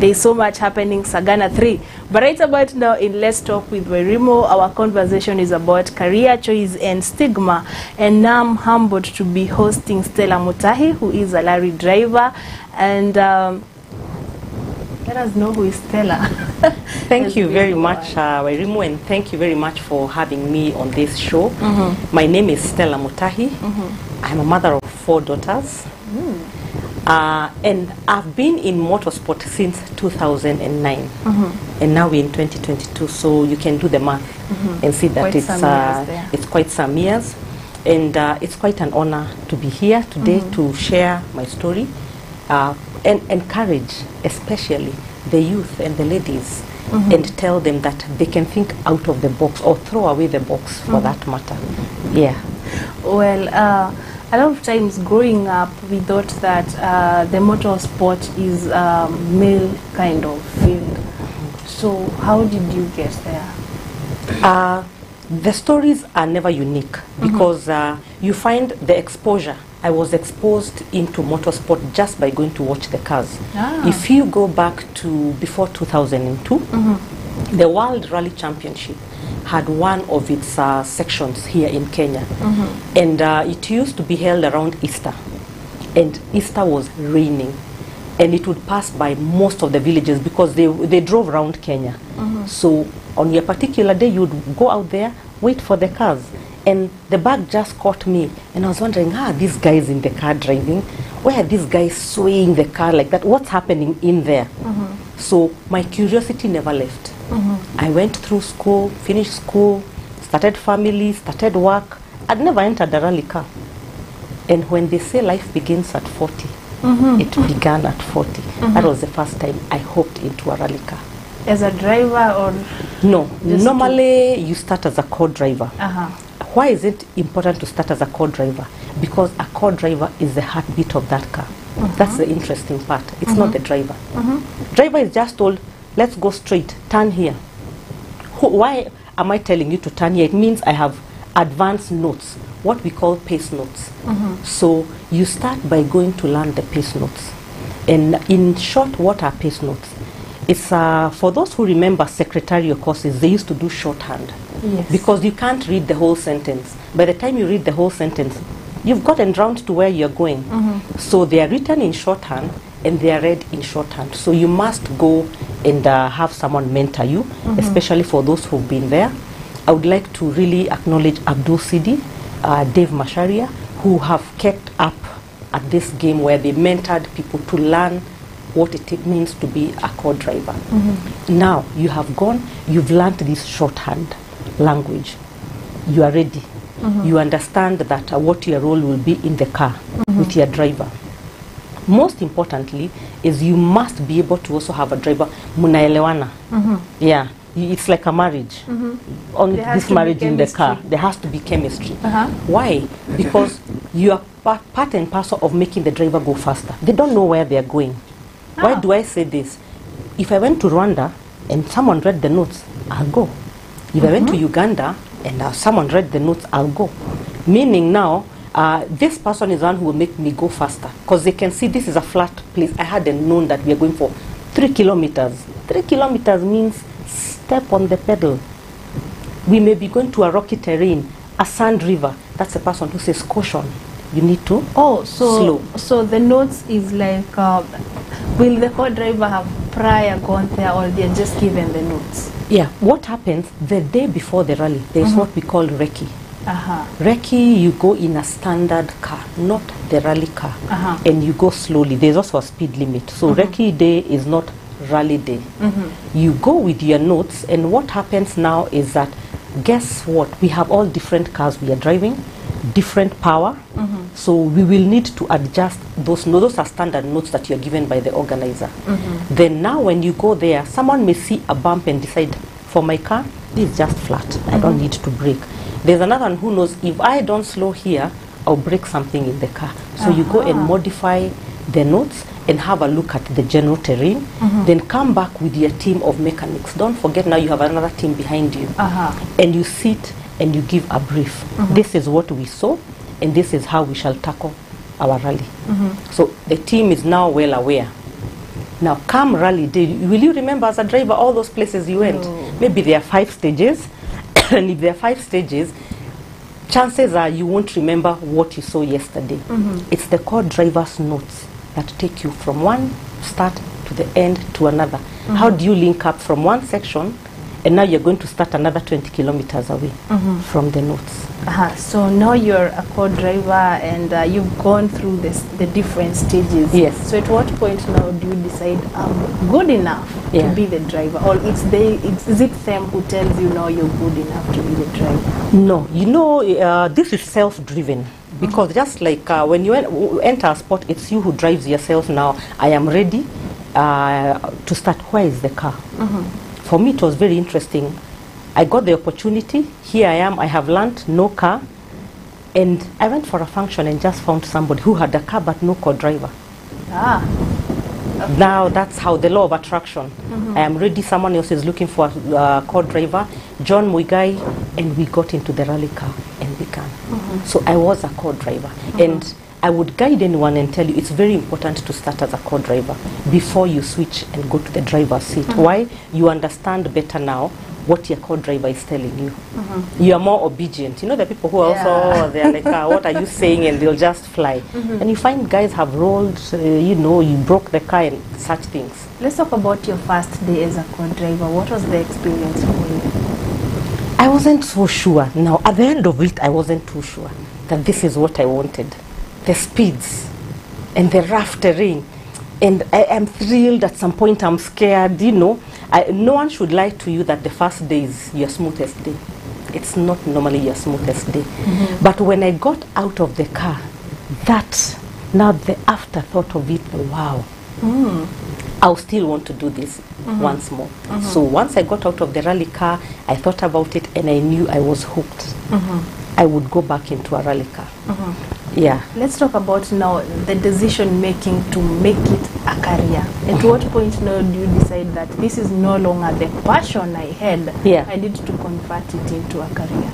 There's so much happening, Sagana 3. But right about now in Let's Talk with Wairimu, our conversation is about career choice and stigma. And now I'm humbled to be hosting Stella Mutahi, who is a lorry driver. And um, let us know who is Stella. Thank you very much, uh, Wairimu, and thank you very much for having me on this show. Mhm. My name is Stella Mutahi. I'm a mother of four daughters. Uh, and I've been in motorsport since 2009. Mhm. And now we're in 2022, so you can do the math Mhm. and see that Quite it's, uh, it's quite some years. And uh, it's quite an honor to be here today Mhm. to share my story uh, and encourage, especially the youth and the ladies, Mhm. and tell them that they can think out of the box or throw away the box for Mhm. that matter. Yeah. Well, uh, a lot of times growing up, we thought that uh, the motorsport is a male kind of field. So how did you get there? Uh, the stories are never unique because uh, you find the exposure. I was exposed into motorsport just by going to watch the cars. Ah. If you go back to before 2002, the World Rally Championship had one of its uh, sections here in Kenya. And uh, it used to be held around Easter. And Easter was raining. And it would pass by most of the villages because they, they drove around Kenya. So on your particular day, you would go out there, wait for the cars. And the bug just caught me. And I was wondering, ah, these guys in the car driving, why are these guys swaying the car like that? What's happening in there? So my curiosity never left. I went through school, finished school, started family, started work. I'd never entered a rally car. And when they say life begins at 40, Mhm. it began at 40. That was the first time I hopped into a rally car. As a driver or? No, normally you start as a co-driver. Uh-huh. Why is it important to start as a co-driver? Because a co-driver is the heartbeat of that car. That's the interesting part. It's not Mhm. the driver. Mhm. Driver is just told, let's go straight, turn here. Who, why am I telling you to turn here? It means I have advanced notes, what we call pace notes. Mhm. So you start by going to learn the pace notes. And in short, what are pace notes? It's uh, for those who remember secretarial courses, they used to do shorthand Yes. because you can't read the whole sentence. By the time you read the whole sentence, you've gotten round to where you're going. Mhm. So they are written in shorthand and they are read in shorthand. So you must go and uh, have someone mentor you, Mhm. especially for those who've been there. I would like to really acknowledge Abdul Sidi, uh, Dave Masharia, who have kept up at this game where they mentored people to learn what it means to be a co-driver. Now you have gone, you've learned this shorthand language. You are ready. Mhm. You understand that uh, what your role will be in the car Mhm. with your driver. Most importantly is you must be able to also have a driver munaelewana. Mhm. Yeah, it's like a marriage. Mhm. On this marriage in the car, there has to be chemistry. Uh-huh. Why? Because you are part, part and parcel of making the driver go faster. They don't know where they are going. Why do I say this? If I went to Rwanda and someone read the notes, I'll go. If I went to Uganda and uh, someone read the notes, I'll go. Meaning now, uh, this person is one who will make me go faster because they can see this is a flat place. I hadn't known that we are going for three kilometers. Three kilometers means step on the pedal. We may be going to a rocky terrain, a sand river. That's a person who says caution. You need to Oh, so slow. so the notes is like, uh, will the co-driver have prior gone there, or they're just given the notes? Yeah, what happens the day before the rally? There's Mhm. what we call recce. Uh-huh. Recce, you go in a standard car, not the rally car, Uh-huh. and you go slowly. There's also a speed limit. So Mhm. recce day is not rally day. Mhm. You go with your notes, and what happens now is that, guess what? We have all different cars we are driving, different power. Mhm. So we will need to adjust those. No, those are standard notes that you're given by the organizer. Mhm. Then now when you go there, someone may see a bump and decide, for my car, this is just flat. I don't Mhm. need to brake. There's another one who knows if I don't slow here, I'll break something in the car. So you go and modify the notes and have a look at the general terrain. Mhm. Then come back with your team of mechanics. Don't forget now you have another team behind you. Uh-huh. And you sit and you give a brief. Mhm. This is what we saw and this is how we shall tackle our rally. Mhm. So the team is now well aware. Now, come rally day, will you remember as a driver all those places you went? Maybe there are five stages, and if there are five stages, chances are you won't remember what you saw yesterday. Mhm. It's the co-driver's notes that take you from one start to the end to another. How Mhm. do you link up from one section and now you're going to start another 20 kilometers away Mhm. from the notes? Uh-huh. So now you're a co-driver and uh, you've gone through this, the different stages. Yes. So at what point now do you decide I'm good enough Yeah. to be the driver, or it's they? It's, is it them who tells you now you're good enough to be the driver? No, you know, uh, this is self-driven because just like uh, when you en- enter a sport, it's you who drives yourself. Now, I am ready uh, to start. Where is the car? For me, it was very interesting. I got the opportunity. Here I am. I have learned no car, And I went for a function and just found somebody who had a car but no co-driver. Ah. Now that's how the law of attraction. Mhm. I am ready, someone else is looking for a uh, co-driver, John Muigai, and we got into the rally car and began. Mhm. So I was a co-driver. And I would guide anyone and tell you it's very important to start as a co-driver before you switch and go to the driver's seat. Mhm. Why? You understand better now what your co-driver is telling you. Mhm. You are more obedient. You know the people who are Yeah. also they're like, ah, what are you saying? And they'll just fly. Mhm. And you find guys have rolled, uh, you know, you broke the car and such things. Let's talk about your first day as a co-driver. What was the experience for you? I wasn't so sure. Now, at the end of it, I wasn't too sure that this is what I wanted. The speeds and the rough terrain. And I am thrilled at some point, I'm scared, you know. I, no one should lie to you that the first day is your smoothest day. It's not normally your smoothest day. Mhm. But when I got out of the car, that, now the afterthought of it, wow, Mm. I'll still want to do this Mhm. once more. Mhm. So once I got out of the rally car, I thought about it and I knew I was hooked. Mhm. I would go back into a rally car. Mhm. Yeah. Let's talk about now the decision making to make it a career. At what point now do you decide that this is no longer the passion I had? Yeah. I need to convert it into a career.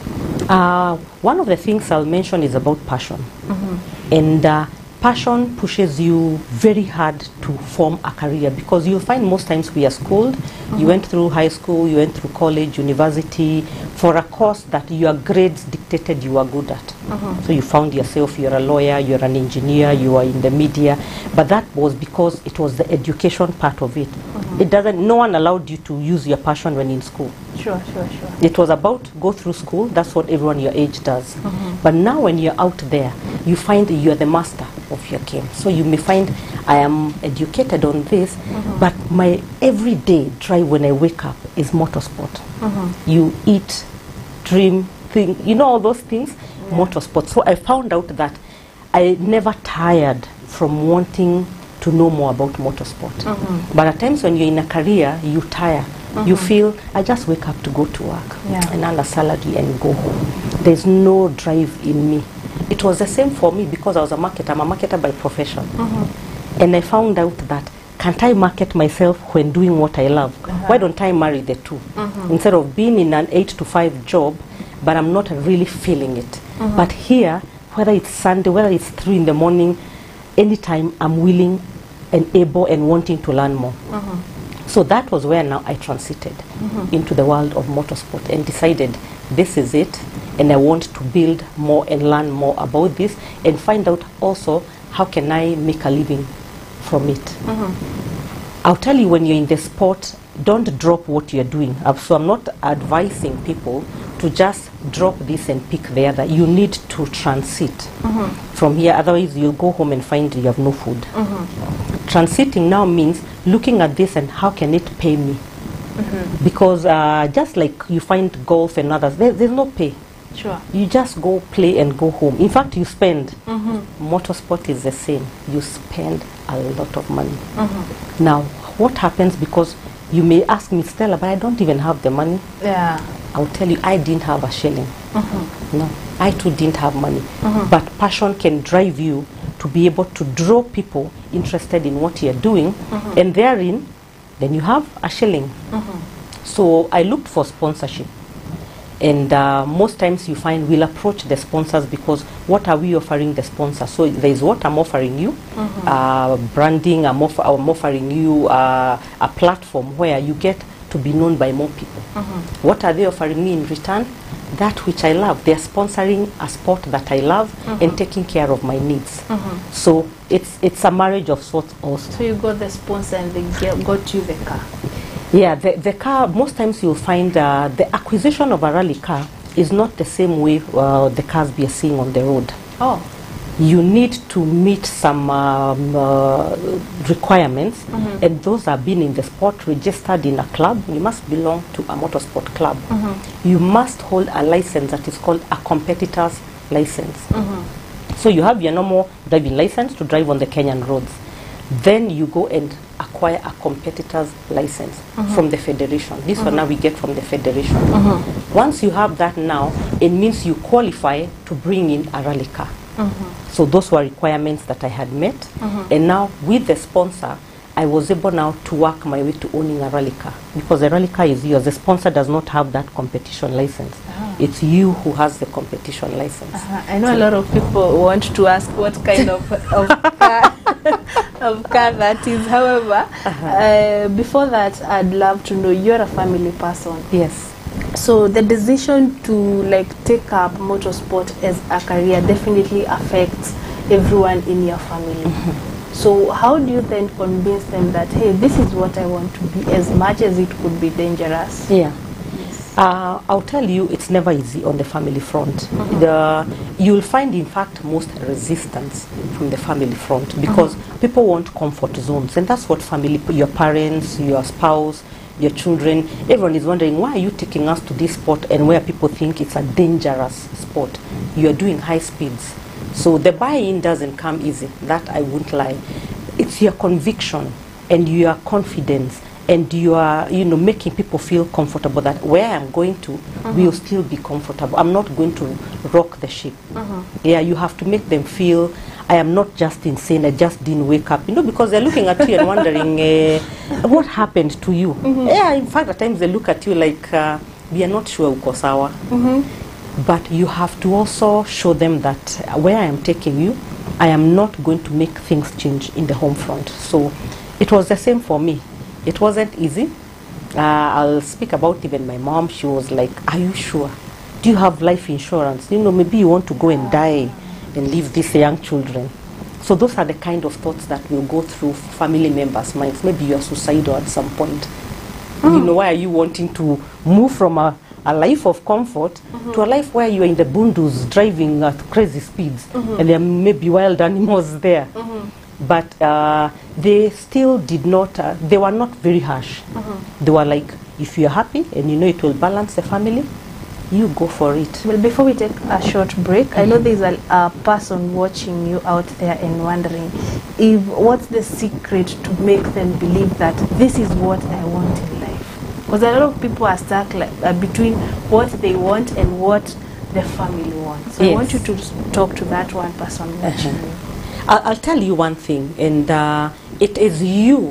Uh, one of the things I'll mention is about passion. Mm -hmm. And uh, passion pushes you very hard to form a career because you'll find most times we are schooled. You Mhm. went through high school, you went through college, university for a course that your grades dictated you are good at. Mhm. So you found yourself, you're a lawyer, you're an engineer, you are in the media, but that was because it was the education part of it. Mhm. It doesn't, no one allowed you to use your passion when in school. Sure, sure, sure. It was about go through school, that's what everyone your age does. But now when you're out there, you find you're the master of your game. So you may find I am educated on this, Mhm. but my everyday drive when I wake up is motorsport. Mhm. You eat, dream, think, you know all those things, motorsport. So I found out that I never tired from wanting to know more about motorsport. Mhm. But at times when you're in a career, you tire. You Mhm. feel, I just wake up to go to work Yeah. and earn a salary and go home. There's no drive in me. It was the same for me because I was a marketer. I'm a marketer by profession. Mhm. And I found out that can't I market myself when doing what I love? Uh-huh. Why don't I marry the 2 Mhm. Instead of being in an 8 to 5 job, but I'm not really feeling it. Mhm. But here, whether it's Sunday, whether it's 3 in the morning, anytime I'm willing and able and wanting to learn more. Mhm. So that was where now I transited Mhm. into the world of motorsport and decided this is it and I want to build more and learn more about this and find out also how can I make a living from it. Mhm. I'll tell you when you're in the sport, don't drop what you're doing. Uh, So I'm not advising people to just drop this and pick the other. You need to transit Mhm. from here, otherwise you'll go home and find you have no food. Mhm. Transiting now means looking at this and how can it pay me? Mhm. Because uh, just like you find golf and others, there, there's no pay. Sure. You just go play and go home. In fact, you spend. Mhm. Motorsport is the same. You spend a lot of money. Mhm. Now, what happens because you may ask me, Stella, but I don't even have the money. Yeah. I'll tell you, I didn't have a shilling. Mhm. No, I too didn't have money. Mhm. But passion can drive you to be able to draw people interested in what you're doing, Mhm. and therein, then you have a shilling. Mhm. So I looked for sponsorship. And uh, most times you find we'll approach the sponsors because what are we offering the sponsor? So there's what I'm offering you, Mhm. uh, branding, I'm, off- I'm offering you uh, a platform where you get to be known by more people. Mhm. What are they offering me in return? That which I love. They're sponsoring a sport that I love Mhm. and taking care of my needs. Mhm. So it's it's a marriage of sorts also. So you got the sponsor and they get, got you the car. Yeah, the, the car, most times you'll find uh, the acquisition of a rally car is not the same way uh, the cars we are seeing on the road. Oh. You need to meet some um, uh, requirements, Mhm. and those are being in the sport, registered in a club. You must belong to a motorsport club. Mhm. You must hold a license that is called a competitor's license. Mhm. So you have your normal driving license to drive on the Kenyan roads. Then you go and acquire a competitor's license Mhm. from the federation. This one Mhm. now we get from the federation. Mhm. Once you have that now, it means you qualify to bring in a rally car. So those were requirements that I had met. Mhm. And now with the sponsor, I was able now to work my way to owning a rally car because the rally car is yours. The sponsor does not have that competition license. Oh. It's you who has the competition license. Uh-huh. I know so a lot of people want to ask what kind of, of, car, of car that is. However, uh -huh. uh, before that, I'd love to know you're a family person. Yes. So the decision to like take up motorsport as a career definitely affects everyone in your family. So how do you then convince them that hey, this is what I want to be, as much as it could be dangerous? Yeah. Uh, I'll tell you, it's never easy on the family front. The, you'll find, in fact, most resistance from the family front because people want comfort zones, and that's what family, your parents, your spouse, your children, everyone is wondering why are you taking us to this sport and where people think it's a dangerous sport. You are doing high speeds. So the buy-in doesn't come easy. That I won't lie. It's your conviction and your confidence and you are, you know, making people feel comfortable that where I'm going to will still be comfortable. I'm not going to rock the ship. Yeah, you have to make them feel I am not just insane. I just didn't wake up. You know, because they're looking at you and wondering uh, what happened to you. Mm -hmm. Yeah, in fact, at times they look at you like uh, we are not sure uko sawa. But you have to also show them that where I am taking you, I am not going to make things change in the home front. So it was the same for me. It wasn't easy. Uh, I'll speak about even my mom. She was like, Are you sure? Do you have life insurance? You know, maybe you want to go and die and leave these young children. So those are the kind of thoughts that will go through family members' minds. Maybe you are suicidal at some point. You know, why are you wanting to move from a, a life of comfort to a life where you are in the bundus driving at crazy speeds Mhm. and there may be wild animals there? But uh, they still did not, uh, they were not very harsh. They were like, if you're happy and you know it will balance the family, you go for it. Well, before we take a short break, I know there's a, a person watching you out there and wondering if what's the secret to make them believe that this is what I want in life. Because a lot of people are stuck like, uh, between what they want and what the family wants. So I want you to talk to that one person watching you. I'll, I'll tell you one thing, and uh, it is you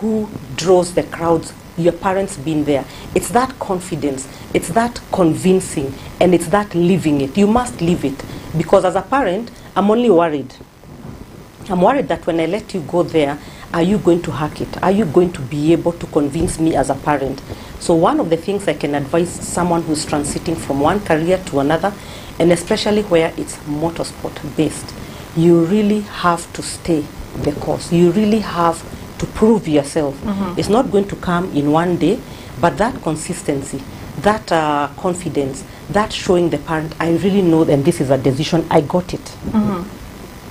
who draws the crowds. Your parents being there. It's that confidence, it's that convincing, and it's that living it. You must live it. Because as a parent, I'm only worried. I'm worried that when I let you go there, are you going to hack it? Are you going to be able to convince me as a parent? So, one of the things I can advise someone who's transiting from one career to another, and especially where it's motorsport based, you really have to stay the course. You really have to prove yourself. Mhm. It's not going to come in one day, but that consistency, that uh, confidence, that showing the parent, I really know, and this is a decision, I got it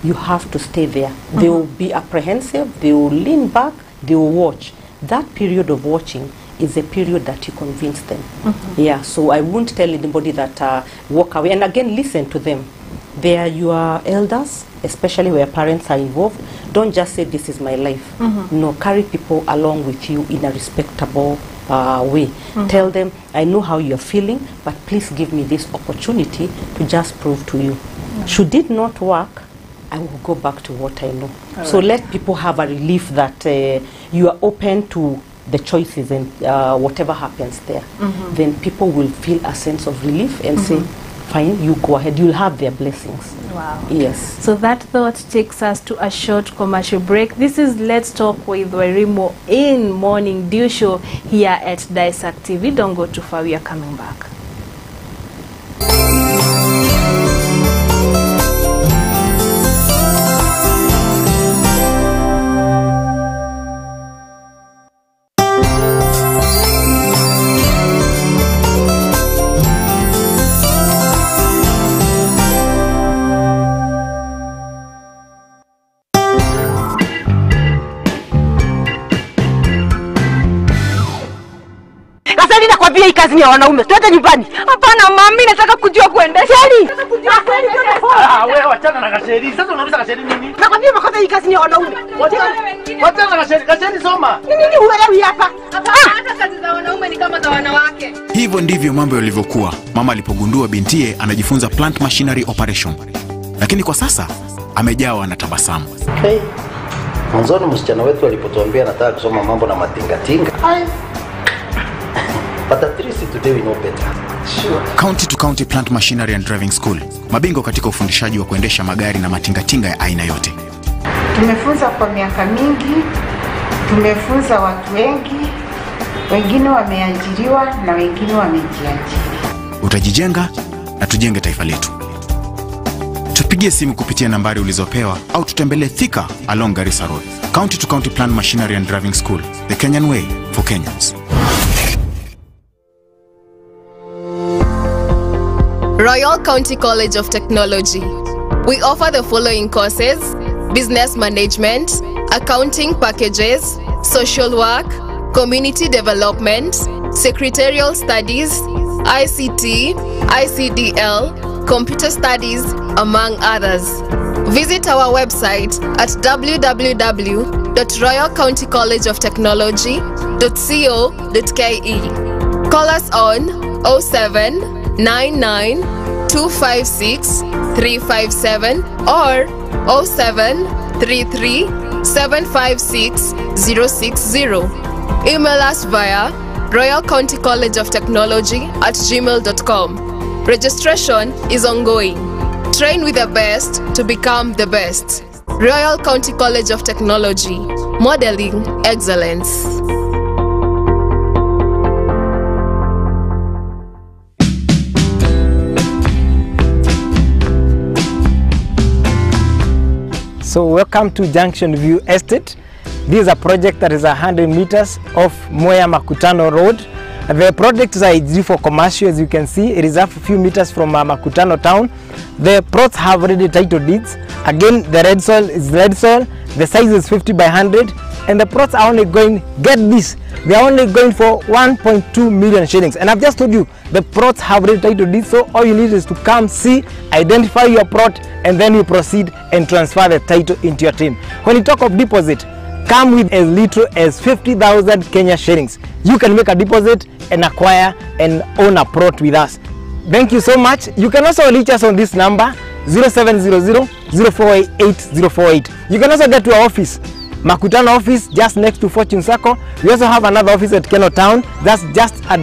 you have to stay there. They will be apprehensive, they will lean back, they will watch. That period of watching is a period that you convince them. Mhm. Yeah, so I won't tell anybody that uh, walk away. And again, listen to them. They are your elders, especially where parents are involved. Don't just say, This is my life. Mhm. No, carry people along with you in a respectable uh, way. Mhm. Tell them, I know how you're feeling, but please give me this opportunity to just prove to you. Should it not work, I will go back to what I know. All so right. let people have a relief that uh, you are open to the choices and uh, whatever happens there. Mhm. Then people will feel a sense of relief and say, Mhm. fine, you go ahead. You'll have their blessings. Wow. Yes. So that thought takes us to a short commercial break. This is Let's Talk with Wairimu in Morning Dew Show here at Daesak TV. Don't go too far, we are coming back. Kazi ya wanaume. Twende nyumbani. Hapana mami, nataka kujua kuendesha. Ah, wewe wachana na kasheri. Sasa unauliza kasheri nini? Nakwambia makosa hii kazi ni ya wanaume. Wachana na kasheri, kasheri soma. Ni nini huelewi hapa? Hata kazi za wanaume ni kama za wanawake. Hivyo ndivyo mambo yalivyokuwa mama alipogundua bintiye anajifunza plant machinery operation, lakini kwa sasa amejawa na tabasamu. Hey, mwanzoni msichana wetu alipotuambia anataka kusoma mambo na matingatinga. Today we know better. Sure. County to County Plant Machinery and Driving School, mabingwa katika ufundishaji wa kuendesha magari na matingatinga ya aina yote. Tumefunza kwa miaka mingi, tumefunza watu wengi, wengine wameajiriwa na wengine wamejiajiri. Utajijenga na tujenge taifa letu. Tupigie simu kupitia nambari ulizopewa au tutembelee Thika along Garissa Road. County to County Plant Machinery and Driving School, the Kenyan way for Kenyans. Royal County College of Technology. We offer the following courses business management, accounting packages, social work, community development, secretarial studies, ICT, ICDL, computer studies, among others. Visit our website at www.royalcountycollegeoftechnology.co.ke. Call us on 07 99 256 357 or 07 33 756 060. Email us via Royal County College of Technology at gmail.com. Registration is ongoing. Train with the best to become the best. Royal County College of Technology, modeling excellence. So welcome to Junction View Estate. This is a project that is 100 meters off Moya Makutano Road. The project is ideal for commercial as you can see. It is a few meters from uh, Makutano town. The plots have already title deeds. Again, the red soil is red soil. The size is 50 by 100 and the plots are only going, get this, they are only going for 1.2 million shillings. And I've just told you, the plots have already title deeds. So all you need is to come see, identify your plot and then you proceed and transfer the title into your team. When you talk of deposit, come with as little as 50,000 Kenya shillings. You can make a deposit and acquire and own a plot with us. Thank you so much. You can also reach us on this number 0700 048 048. You can also get to our office, Makutano office just next to Fortune Circle. We also have another office at Keno Town. That's just at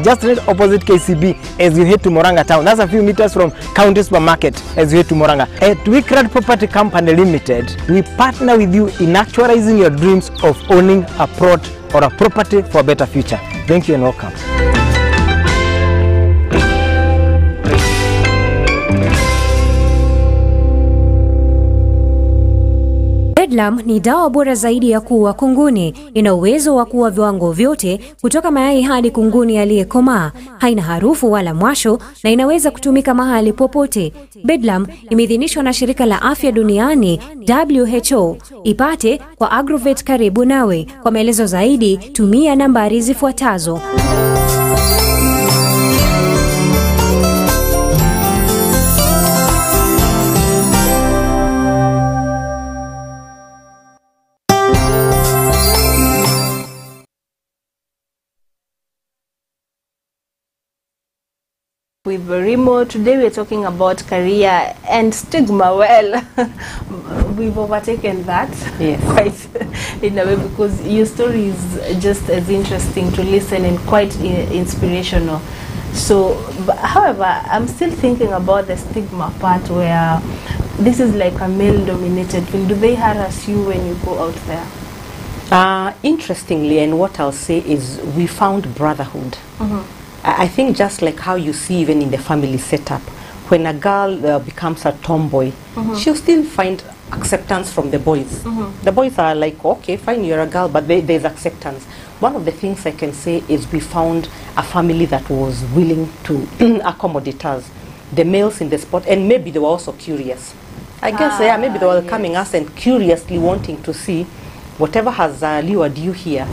opposite KCB as you head to Moranga Town. That's a few meters from County Supermarket as you head to Moranga. At Wickrad Property Company Limited, we partner with you in actualizing your dreams of owning a plot or a property for a better future. Thank you and welcome. Bedlam ni dawa bora zaidi ya kuua kunguni. Ina uwezo wa kuua viwango vyote kutoka mayai hadi kunguni aliyekomaa. Haina harufu wala mwasho na inaweza kutumika mahali popote. Bedlam imeidhinishwa na shirika la afya duniani WHO. Ipate kwa Agrovet karibu nawe. Kwa maelezo zaidi tumia nambari zifuatazo. With Rimo. Today we're talking about career and stigma. Well, we've overtaken that Yes. quite in a way because your story is just as interesting to listen and quite i- inspirational. So, however, I'm still thinking about the stigma part where this is like a male-dominated field. Do they harass you when you go out there? Uh, interestingly, and what I'll say is we found brotherhood. Mhm. I I think just like how you see even in the family setup, when a girl uh, becomes a tomboy, Mhm. she'll still find acceptance from the boys. Mhm. The boys are like, okay, fine, you're a girl, but they, there's acceptance. One of the things I can say is we found a family that was willing to accommodate us, the males in the spot, and maybe they were also curious. I guess, yeah, maybe they were coming us and curiously wanting to see whatever has uh, lured you here.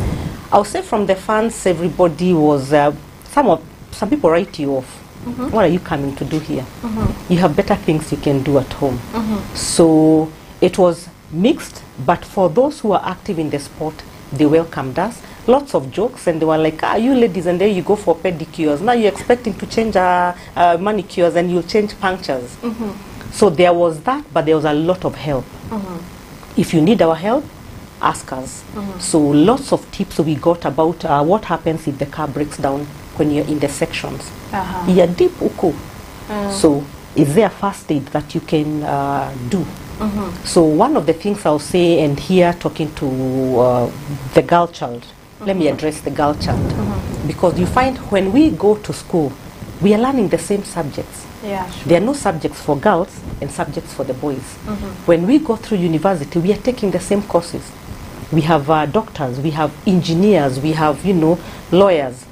I'll say from the fans, everybody was, uh, some of some people write you off. What are you coming to do here? Mhm. You have better things you can do at home. Mhm. So it was mixed, but for those who are active in the sport, they welcomed us. Lots of jokes, and they were like, "Ah, you ladies, and there you go for pedicures. Now you're expecting to change uh, uh, manicures, and you'll change punctures." Mhm. So there was that, but there was a lot of help. Mhm. If you need our help, ask us. Mhm. So lots of tips we got about uh, what happens if the car breaks down when you're in the sections. Aha. Yeah, deep uko. Mm. So is there a first aid that you can uh, do? Mhm. So one of the things I'll say, and here talking to uh, the girl child, let me address the girl child, because you find when we go to school, we are learning the same subjects. Yeah. There are no subjects for girls and subjects for the boys. Mhm. When we go through university, we are taking the same courses. We have uh, doctors, we have engineers, we have, you know, lawyers.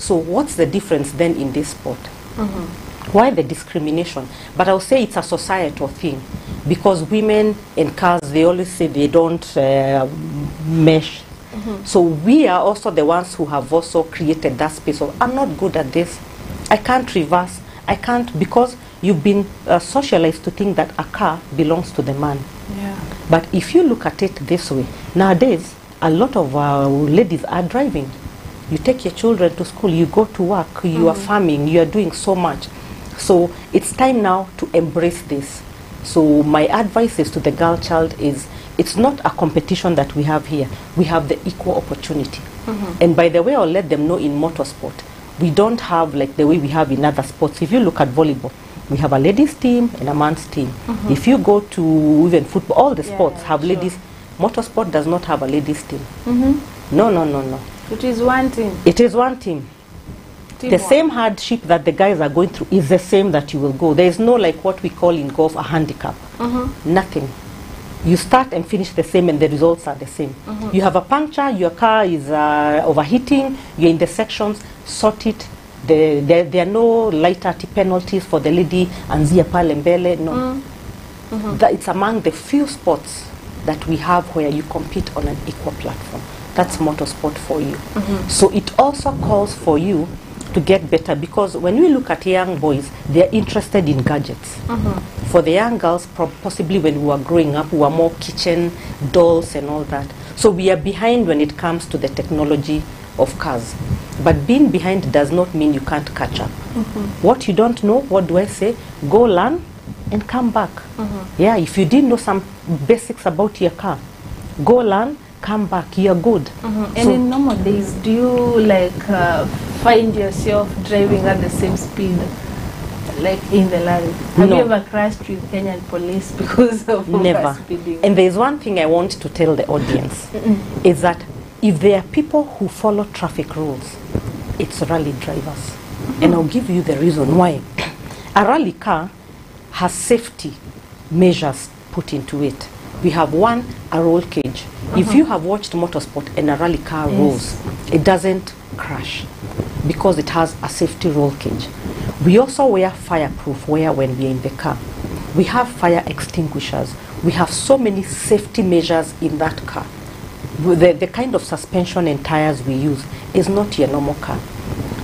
So what's the difference then in this sport? Mhm. Why the discrimination? But I'll say it's a societal thing because women and cars, they always say they don't uh, mesh. Mhm. So we are also the ones who have also created that space of, I'm not good at this. I can't reverse. I can't, because you've been uh, socialized to think that a car belongs to the man. Yeah. But if you look at it this way, nowadays, a lot of uh, ladies are driving. You take your children to school, you go to work, you are Mhm. farming, you are doing so much. So it's time now to embrace this. So my advice is to the girl child is it's not a competition that we have here. We have the equal opportunity. Mhm. And by the way, I'll let them know in motorsport, we don't have like the way we have in other sports. If you look at volleyball, we have a ladies team and a man's team. Mhm. If you go to even football, all the Yeah, sports have sure. ladies. Motorsport does not have a ladies team. Mhm. No, no, no, no. It is one thing. It is one team. The Teamwork. same hardship that the guys are going through is the same that you will go. There is no like what we call in golf a handicap. Mhm. Nothing. You start and finish the same, and the results are the same. Mhm. You have a puncture, your car is uh, overheating, you're in the sections, sort it. The, there, there are no lighter penalties for the lady anzia pale mbele. No. Mm. Mhm. That it's among the few sports that we have where you compete on an equal platform. That's motorsport for you. Mhm. So it also calls for you to get better because when we look at young boys, they're interested in gadgets. Mhm. For the young girls, possibly when we were growing up, we were more kitchen dolls and all that. So we are behind when it comes to the technology of cars. But being behind does not mean you can't catch up. Mhm. What you don't know, what do I say? Go learn and come back. Mhm. Yeah, if you didn't know some basics about your car, go learn, come back. You're good. Mhm. And So- in normal days, do you like uh, find yourself driving at the same speed, like in the lorry? Have No. you ever crashed with Kenyan police because of Never. speeding? And there's one thing I want to tell the audience is that if there are people who follow traffic rules, it's rally drivers. And I'll give you the reason why. A rally car has safety measures put into it. We have one, a roll cage. If Mhm. you have watched motorsport and a rally car Yes. rolls, it doesn't crash because it has a safety roll cage. We also wear fireproof wear when we're in the car. We have fire extinguishers. We have so many safety measures in that car. The, the kind of suspension and tires we use is not your normal car.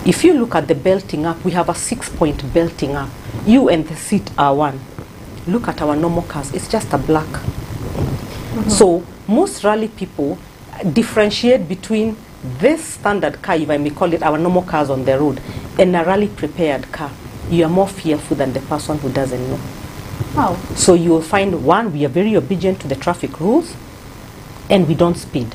If you look at the belting up, we have a six point belting up. You and the seat are one. Look at our normal cars, it's just a black. So most rally people differentiate between this standard car, if I may call it, our normal cars on the road, and a rally prepared car. You are more fearful than the person who doesn't know. Wow. So you will find one, we are very obedient to the traffic rules, and we don't speed.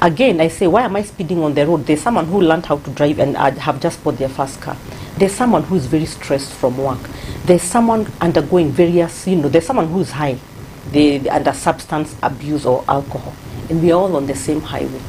Again, I say, why am I speeding on the road? There's someone who learned how to drive and uh, have just bought their first car. There's someone who is very stressed from work. There's someone undergoing various, you know, there's someone who is high, they, under substance abuse or alcohol, and we are all on the same highway.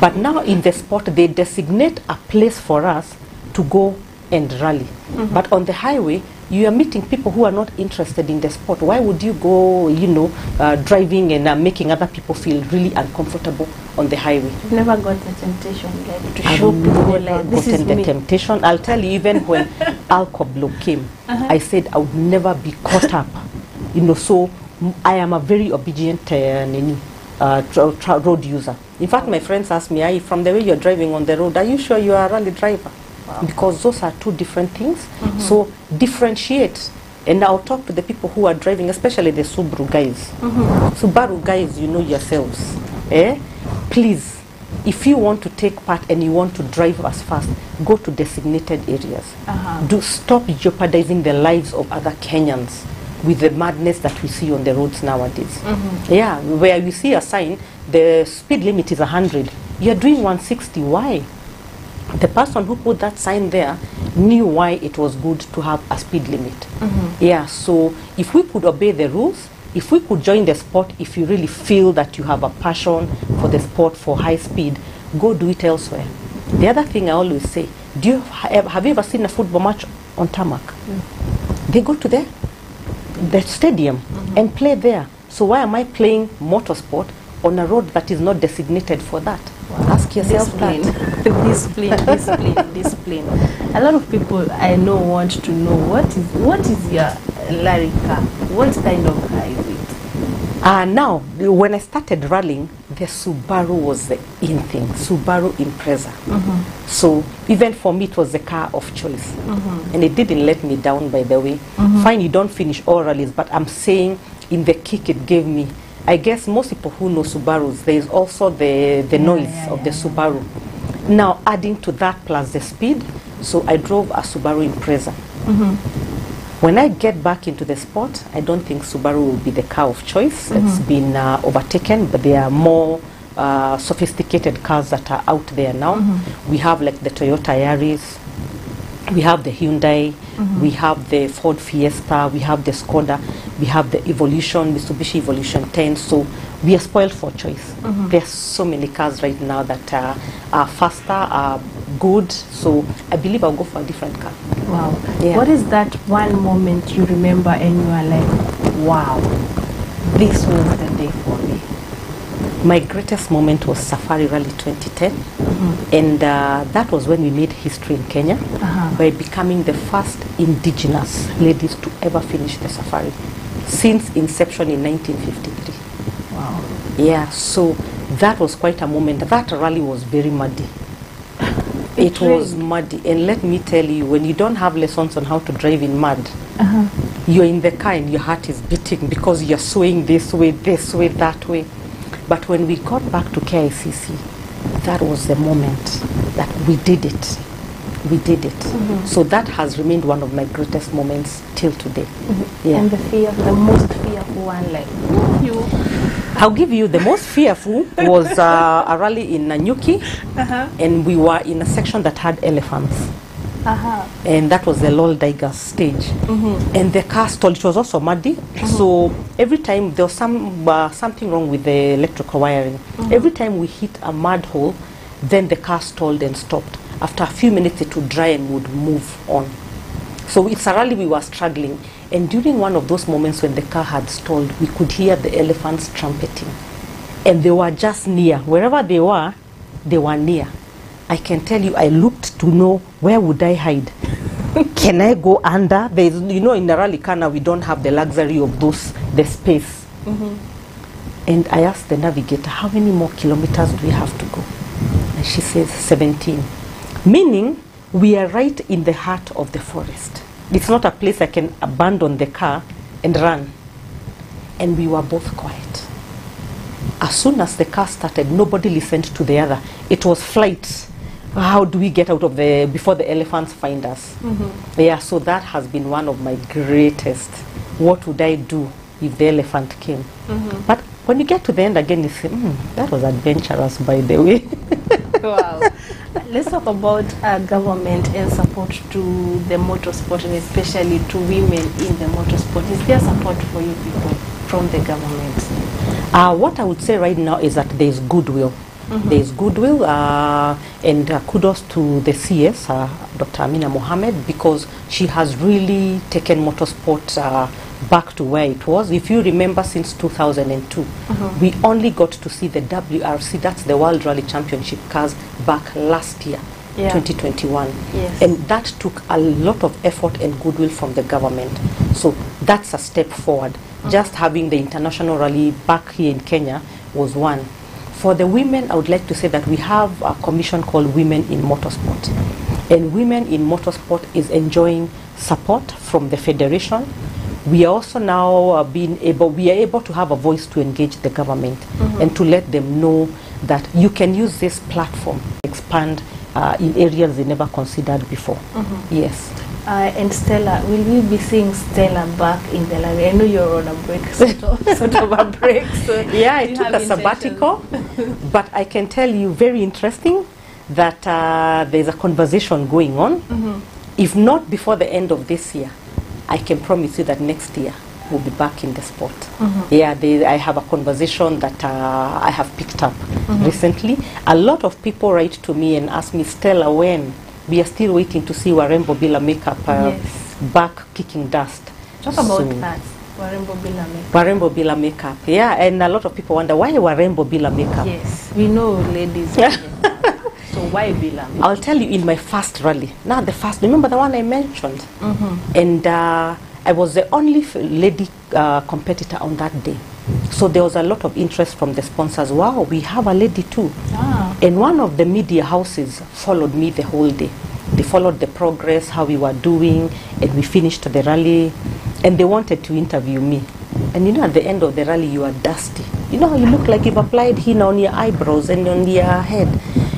But now in the sport, they designate a place for us to go and rally. Mhm. But on the highway, you are meeting people who are not interested in the sport. Why would you go, you know, uh, driving and uh, making other people feel really uncomfortable on the highway? You've never got the temptation like to I've show people like this is the me. temptation. I'll tell you, even when Alcoblow came, Uh-huh. I said I would never be caught up. You know, so I am a very obedient uh, nini, uh, road user. In fact, my friends ask me, I, from the way you're driving on the road, are you sure you are a rally driver? Wow. because those are two different things. Mm -hmm. So differentiate. And I'll talk to the people who are driving, especially the Subaru guys. Mm -hmm. Subaru guys, you know yourselves. Eh? Please, if you want to take part and you want to drive as fast, go to designated areas. Uh-huh. Do stop jeopardizing the lives of other Kenyans with the madness that we see on the roads nowadays. Mhm. Yeah, where you see a sign, the speed limit is 100. You're doing 160. Why? The person who put that sign there knew why it was good to have a speed limit. Mhm. Yeah, so if we could obey the rules, if we could join the sport, if you really feel that you have a passion for the sport for high speed, go do it elsewhere. The other thing I always say, do you have, have you ever seen a football match on tarmac? They go to the the stadium and play there. So why am I playing motorsport on a road that is not designated for that? Ask yourself discipline, that. discipline, discipline, discipline. A lot of people I know want to know what is what is your rally car? What kind of car is it? Uh, now, when I started rallying, the Subaru was the in thing, Subaru Impreza. Mhm. So even for me, it was the car of choice. Mhm. And it didn't let me down, by the way. Mhm. Fine, you don't finish all rallies, but I'm saying in the kick it gave me. I guess most people who know Subarus, there is also the, the noise of the Subaru. Now, adding to that plus the speed, so I drove a Subaru Impreza. When I get back into the sport, I don't think Subaru will be the car of choice. It's Mhm. been uh, overtaken, but there are more uh, sophisticated cars that are out there now. Mhm. We have like the Toyota Yaris, we have the Hyundai, Mhm. we have the Ford Fiesta, we have the Skoda, we have the Evolution, Mitsubishi Evolution 10. So we are spoiled for choice. Mhm. are so many cars right now that are faster, are good. So I believe I'll go for a different car. Wow. Yeah. What is that one moment you remember and you are like, wow, this was the day for me? My greatest moment was Safari Rally 2010, and uh, that was when we made history in Kenya Uh-huh. by becoming the first indigenous ladies to ever finish the safari since inception in 1953. Wow. Yeah, so that was quite a moment. That rally was very muddy. It was muddy, and let me tell you, when you don't have lessons on how to drive in mud, Uh-huh. you're in the car and your heart is beating because you're swaying this way, this way, that way. But when we got back to KICC, that was the moment that we did it. We did it. Mhm. So that has remained one of my greatest moments till today. Yeah. And the fear, the most fearful one, like, you. I'll give you the most fearful was uh, a rally in Nanyuki, Uh-huh. and we were in a section that had elephants. Uh-huh. and that was the Loldaigas stage. Mhm. And the car stalled. It was also muddy, so every time there was some uh, something wrong with the electrical wiring. Mhm. Every time we hit a mud hole, then the car stalled and stopped. After a few minutes, it would dry and would move on. So it's a rally we were struggling. And during one of those moments when the car had stalled, we could hear the elephants trumpeting. And they were just near. Wherever they were, they were near. I can tell you, I looked to know where would I hide. can I go under? There's, you know, in now, we don't have the luxury of those, the space. Mm -hmm. And I asked the navigator, how many more kilometers do we have to go? And she says 17. Meaning, we are right in the heart of the forest. It's not a place I can abandon the car and run. And we were both quiet. As soon as the car started, nobody listened to the other. It was flight. How do we get out of the before the elephants find us? Mhm. Yeah, so that has been one of my greatest. What would I do if the elephant came? Mhm. But when you get to the end again, you say, mm, that was adventurous, by the way. wow. Let's talk about uh, government and support to the motorsport and especially to women in the motorsport. Is there support for you people from the government? Uh, what I would say right now is that there is goodwill. Mhm. There is goodwill, uh, and uh, kudos to the CS, uh, Dr. Amina Mohamed, because she has really taken motorsport uh, back to where it was. If you remember, since 2002, Mhm. we only got to see the WRC, that's the World Rally Championship cars, back last year, Yeah. 2021. Yes. And that took a lot of effort and goodwill from the government. So that's a step forward. Just having the international rally back here in Kenya was one. For the women, I would like to say that we have a commission called Women in Motorsport. And women in motorsport is enjoying support from the federation. We are also now uh, being able, we are able to have a voice to engage the government Mhm. and to let them know that you can use this platform, to expand uh, in areas they never considered before. Mhm. Yes. Uh, and Stella, will we be seeing Stella back in the library? I know you're on a break, sort of, sort of a break. So yeah, I took a sabbatical, but I can tell you very interesting that uh, there's a conversation going on. Mhm. If not before the end of this year, I can promise you that next year we'll be back in the sport. Mm -hmm. Yeah, they, I have a conversation that uh, I have picked up mm -hmm. recently. A lot of people write to me and ask me, Stella, when? We are still waiting to see Warembo Bila makeup uh, Yes. back kicking dust. Talk about So- that. Warembo Bila makeup. Warembo Bila makeup. Yeah, and a lot of people wonder why Warembo Bila makeup. Yes, we know ladies. so why Bila I'll tell you in my first rally. Now the first, remember the one I mentioned? Mhm. And uh, I was the only lady uh, competitor on that day. So there was a lot of interest from the sponsors. Wow, we have a lady too. Ah. And one of the media houses followed me the whole day. They followed the progress, how we were doing, and we finished the rally. And they wanted to interview me. And you know, at the end of the rally, you are dusty. You know how you look like you've applied henna on your eyebrows and on your head.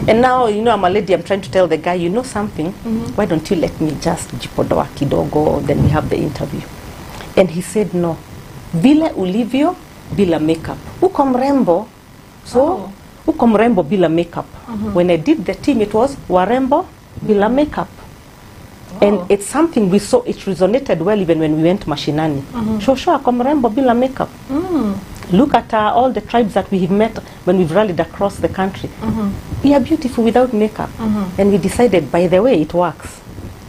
And now, you know, I'm a lady, I'm trying to tell the guy, you know something? Mhm. Why don't you let me just jipodoa kidogo, then we have the interview. And he said, no. Vile ulivyo, bila makeup. Uko mrembo. So, uko mrembo bila makeup. Mhm. When I did the team, it was warembo bila makeup. And it's something we saw, it resonated well even when we went mashinani. Mhm. Shosho ako mrembo bila makeup. Mm. Look at uh, all the tribes that we have met when we've rallied across the country. mm-hmm. We are beautiful without makeup. mm-hmm. And we decided, by the way, it works.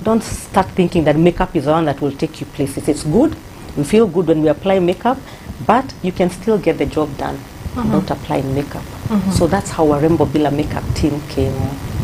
Don't start thinking that makeup is the one that will take you places. It's good. We feel good when we apply makeup, but you can still get the job done mm -hmm. without applying makeup. mm -hmm. So that's how our Rainbow Bila makeup team came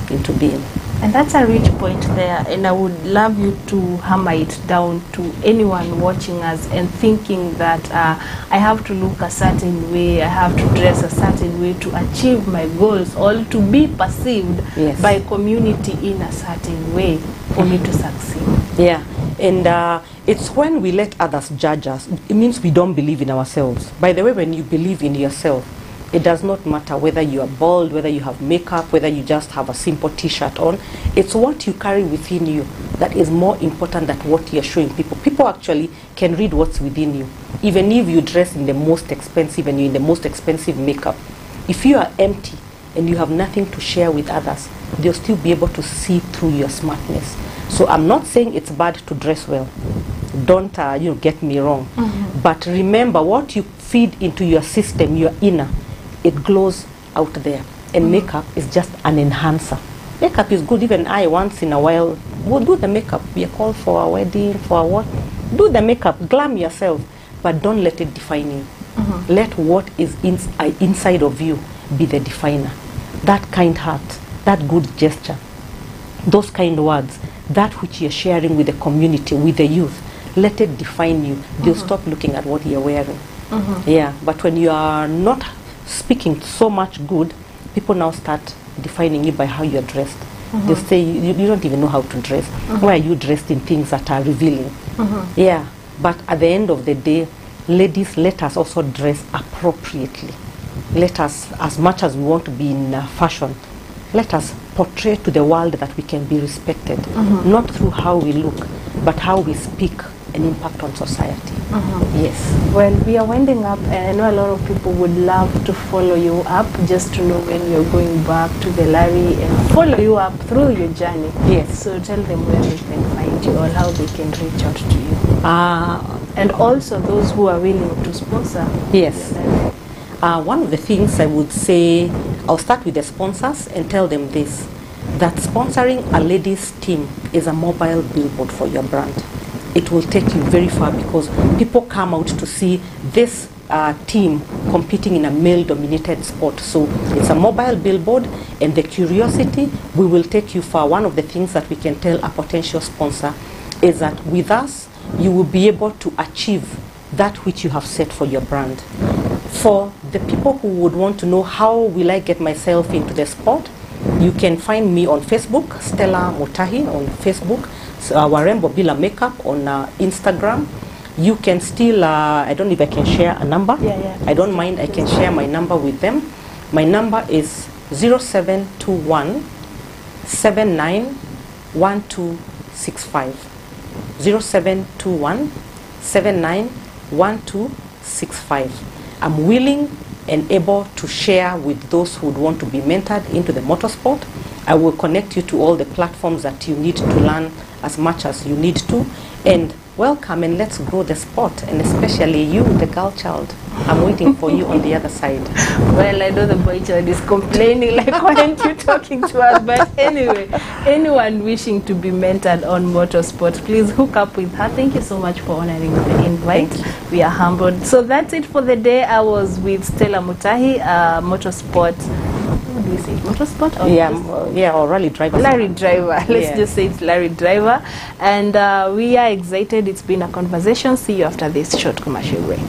into being. And that's a rich point there, and I would love you to hammer it down to anyone watching us and thinking that uh, I have to look a certain way, I have to dress a certain way to achieve my goals, or to be perceived Yes. by community in a certain way for me to succeed. Yeah, and uh, it's when we let others judge us. It means we don't believe in ourselves. By the way, when you believe in yourself, it does not matter whether you are bald, whether you have makeup, whether you just have a simple T-shirt on. It's what you carry within you that is more important than what you're showing people. People actually can read what's within you, even if you dress in the most expensive and you're in the most expensive makeup. If you are empty and you have nothing to share with others, they'll still be able to see through your smartness. So I'm not saying it's bad to dress well. Don't uh, you know, get me wrong. But remember, what you feed into your system, your inner, it glows out there. And makeup is just an enhancer. Makeup is good. Even I, once in a while, will do the makeup. We are called for a wedding, for a what? Do the makeup, glam yourself, but don't let it define you. Let what is in, uh, inside of you be the definer. That kind heart, that good gesture, those kind words, that which you're sharing with the community, with the youth, let it define you. They'll Mhm. stop looking at what you're wearing. Mhm. Yeah, but when you are not speaking so much good, people now start defining you by how you're dressed. Mhm. They'll say you, you don't even know how to dress. Mhm. Why are you dressed in things that are revealing? Mhm. Yeah, but at the end of the day, ladies, let us also dress appropriately. Let us, as much as we want to be in uh, fashion, let us portray to the world that we can be respected, Mhm. not through how we look, but how we speak and impact on society. Mhm. Yes. Well, we are winding up, and I know a lot of people would love to follow you up just to know when you're going back to the rally and follow you up through your journey. Yes. So tell them where they can find you or how they can reach out to you. Uh, and also those who are willing to sponsor. Yes. Uh, one of the things I would say, I'll start with the sponsors and tell them this that sponsoring a ladies' team is a mobile billboard for your brand. It will take you very far because people come out to see this uh, team competing in a male dominated sport. So it's a mobile billboard, and the curiosity we will take you far. One of the things that we can tell a potential sponsor is that with us, you will be able to achieve that which you have set for your brand. For the people who would want to know how will I get myself into the sport, You can find me on Facebook, Stella Mutahi on Facebook, uh, Warembo Bila Makeup on uh, Instagram. You can still, uh, I don't know if I can share a number. Yeah, yeah. I don't mind, I can share my number with them. My number is 0721 791265. 0721 791265. I'm willing and able to share with those who would want to be mentored into the motorsport. I will connect you to all the platforms that you need to learn as much as you need to. And welcome and let's grow the sport, and especially you, the girl child. I'm waiting for you on the other side. Well, I know the boy child is complaining, like, why aren't you talking to us? But anyway, anyone wishing to be mentored on motorsport, please hook up with her. Thank you so much for honoring the invite. We are humbled. So that's it for the day. I was with Stella Mutahi, uh, motorsport. We say? Motorsport? Or Yeah, yeah, or rally driver. Larry Driver. Let's Yeah. just say it's Larry Driver. And uh, we are excited. It's been a conversation. See you after this short commercial break.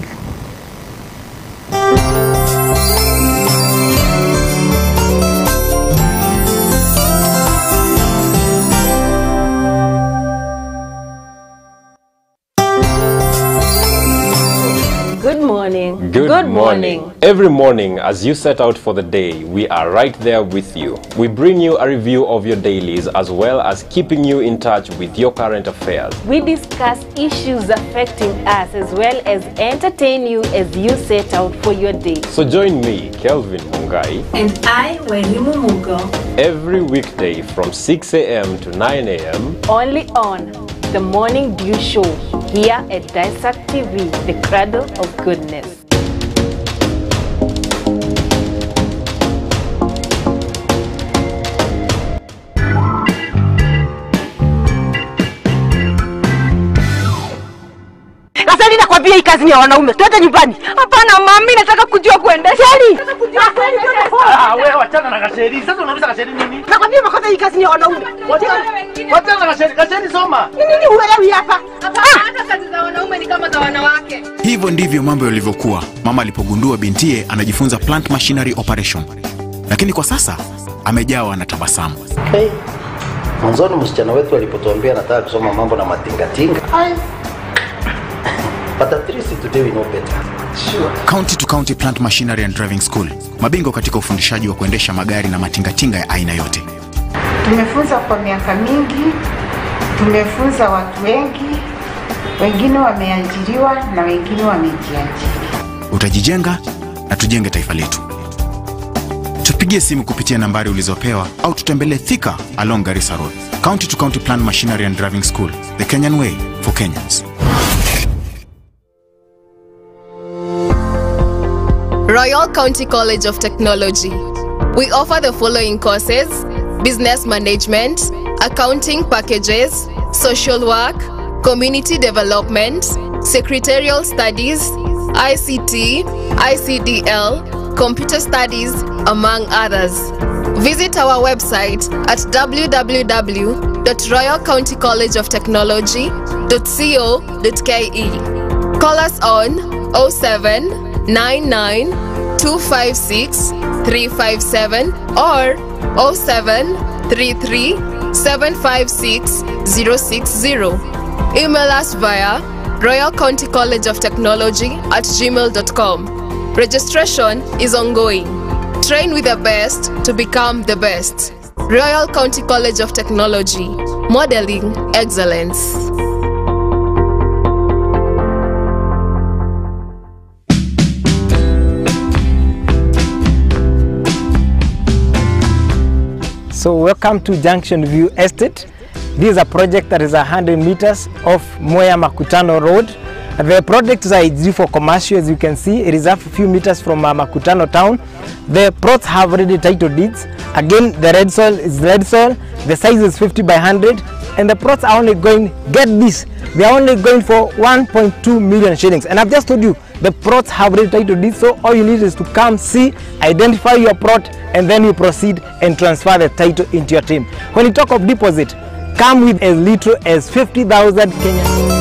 Morning. Every morning, as you set out for the day, we are right there with you. We bring you a review of your dailies as well as keeping you in touch with your current affairs. We discuss issues affecting us as well as entertain you as you set out for your day. So join me, Kelvin Mungai, And I, Wairimu Mugo, every weekday from 6 a.m. to 9 a.m. only on the Morning Dew Show here at Daesak TV, the cradle of goodness. Hii kazi ni ya wanaume. Twende nyumbani. Hapana mami, nataka kujua kuendesha. Sheri. Ah, wewe wachana na Gasheri. Sasa unauliza Gasheri nini? Nakwambia makosa hii kazi ni ya wanaume. Wachana na Gasheri. Gasheri soma. Ni nini huelewi hapa? Hata kazi za wanaume ni kama za wanawake. Hivyo ndivyo mambo yalivyokuwa mama alipogundua bintie anajifunza plant machinery operation, lakini kwa sasa amejawa na tabasamu. Hey, mwanzoni msichana wetu alipotuambia anataka kusoma mambo na matingatinga. But at least today we know better. Sure. County to County Plant Machinery and Driving School, mabingwa katika ufundishaji wa kuendesha magari na matingatinga ya aina yote. Tumefunza kwa miaka mingi, tumefunza watu wengi, wengine wameajiriwa na wengine wamejiajiri. Utajijenga na tujenge taifa letu. Tupigie simu kupitia nambari ulizopewa au tutembelee Thika along Garissa Road. County to County Plant Machinery and Driving School, the Kenyan way for Kenyans. Royal County College of Technology. We offer the following courses business management, accounting packages, social work, community development, secretarial studies, ICT, ICDL, computer studies, among others. Visit our website at www.royalcountycollegeoftechnology.co.ke. Call us on 07 99 256 357 or 07 33 756 060. Email us via Royal County College of Technology at gmail.com. Registration is ongoing. Train with the best to become the best. Royal County College of Technology, modeling excellence. So welcome to Junction View Estate. This is a project that is 100 meters off Moya Makutano Road. The project is ideal for commercial as you can see. It is a few meters from uh, Makutano town. The plots have already title deeds. Again, the red soil is red soil. The size is 50 by 100 and the plots are only going, get this, they are only going for 1.2 million shillings. And I've just told you, the plots have ready title deeds. So all you need is to come see, identify your plot and then you proceed and transfer the title into your team. When you talk of deposit, come with as little as 50,000 Kenya.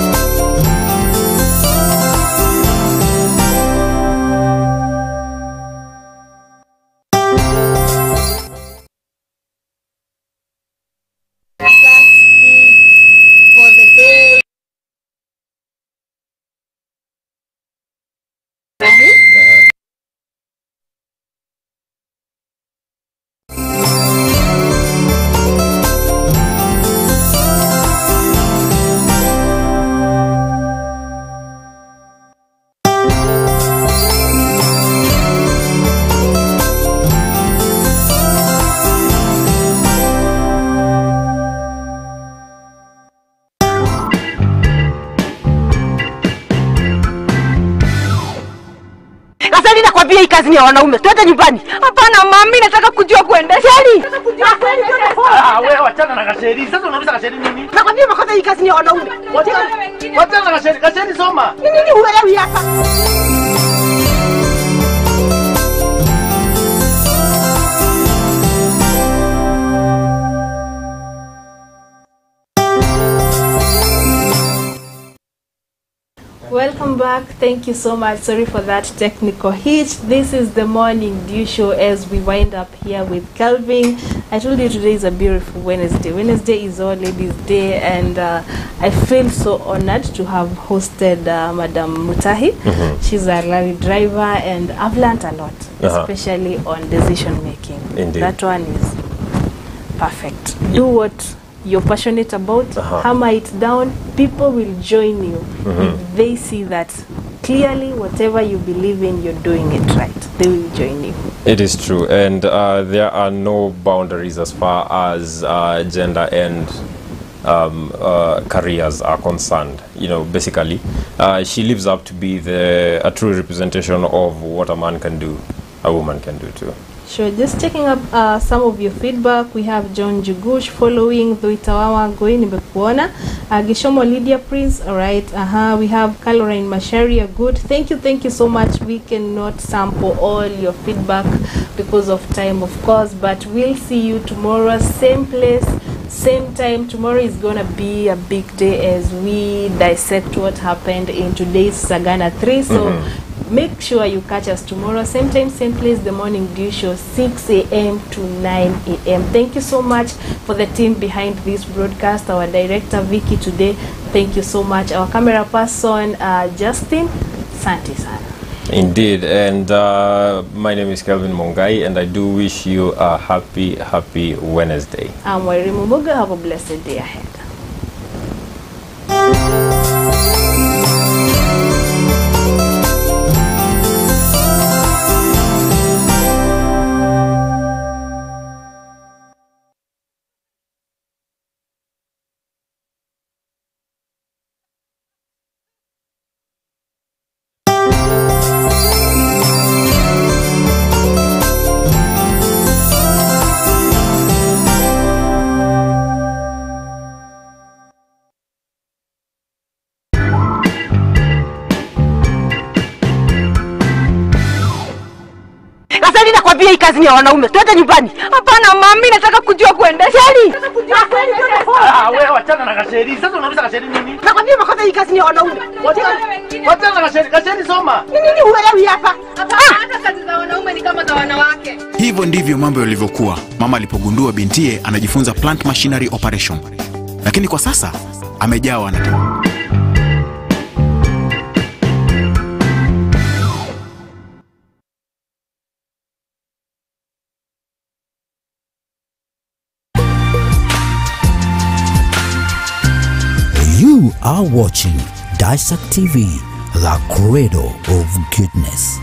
Kazi ni ya wanaume, twende nyumbani. Hapana mami, nataka kujua kuendesha. Sheri, Ah, wewe wachana na Gasheri. Sasa unauliza Gasheri nini? nakwambia makosa, hii kazi ni ya wanaume. Wachana na kasheri, Gasheri soma. Ni nini huelewi hapa? Welcome back. Thank you so much. Sorry for that technical hitch. This is the morning dew show as we wind up here with Kelvin. I told you today is a beautiful Wednesday. Wednesday is All Ladies Day, and uh, I feel so honored to have hosted uh, Madam Mutahi. Mhm. She's a rally driver, and I've learned a lot, Uh-huh. especially on decision making. Indeed. That one is perfect. Do what you're passionate about, Uh-huh. hammer it down, people will join you. Mhm. If they see that clearly whatever you believe in, you're doing it right, they will join you. It is true, and uh, there are no boundaries as far as uh, gender and um, uh, careers are concerned. You know, basically, uh, she lives up to be the a true representation of what a man can do, a woman can do too. Sure, just checking up uh, some of your feedback. We have John Jugush following Dhuitawawa Ngoi, nimekuona. Uh, Gishomo Lydia Prince, all right. Uh-huh. We have Caroline Masharia, good. Thank you, thank you so much. We cannot sample all your feedback because of time, of course, but we'll see you tomorrow, same place, same time. Tomorrow is gonna be a big day as we dissect what happened in today's Sagana 3. So Mhm. Make sure you catch us tomorrow, same time, same place, the morning dew show, 6 a.m. to 9 a.m. Thank you so much for the team behind this broadcast. Our director, Vicky, today. Thank you so much. Our camera person, uh, Justin. Santi sana. Indeed, and uh, my name is Kelvin Mongai, and I do wish you a happy, happy Wednesday. I'm Wairimu Muga. Have a blessed day ahead. Kazi ni ya wanaume, twende nyumbani. Hapana mami, nataka kujua kuendesha. Sheri, Ah, wewe wachana na Gasheri. Sasa unauliza Gasheri nini? nakwambia makosa, hii kazi ni ya wanaume. Wachana na Gasheri. Gasheri soma. Ni nini huelewi hapa? Hata kazi za wanaume ni kama za wanawake. Hivyo ndivyo mambo yalivyokuwa mama alipogundua bintie anajifunza plant machinery operation, lakini kwa sasa amejawa na You are watching Daesak TV, the cradle of goodness.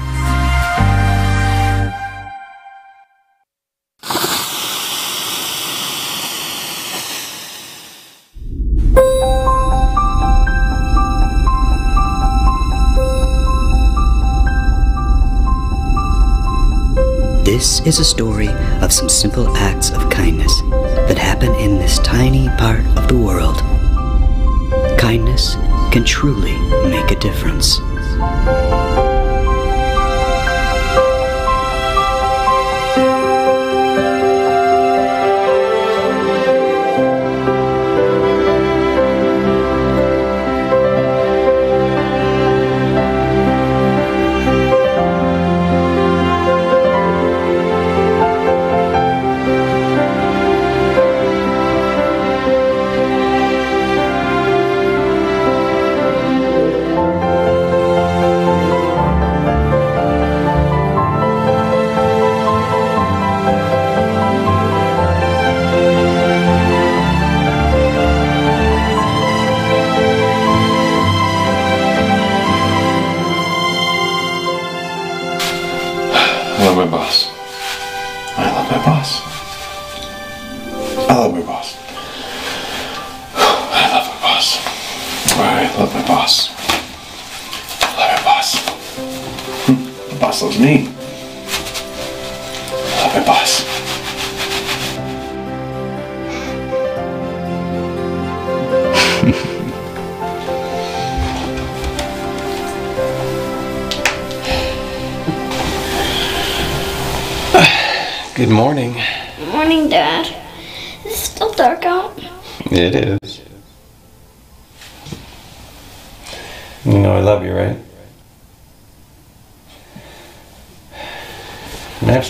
This is a story of some simple acts of kindness that happen in this tiny part of the world. Kindness can truly make a difference.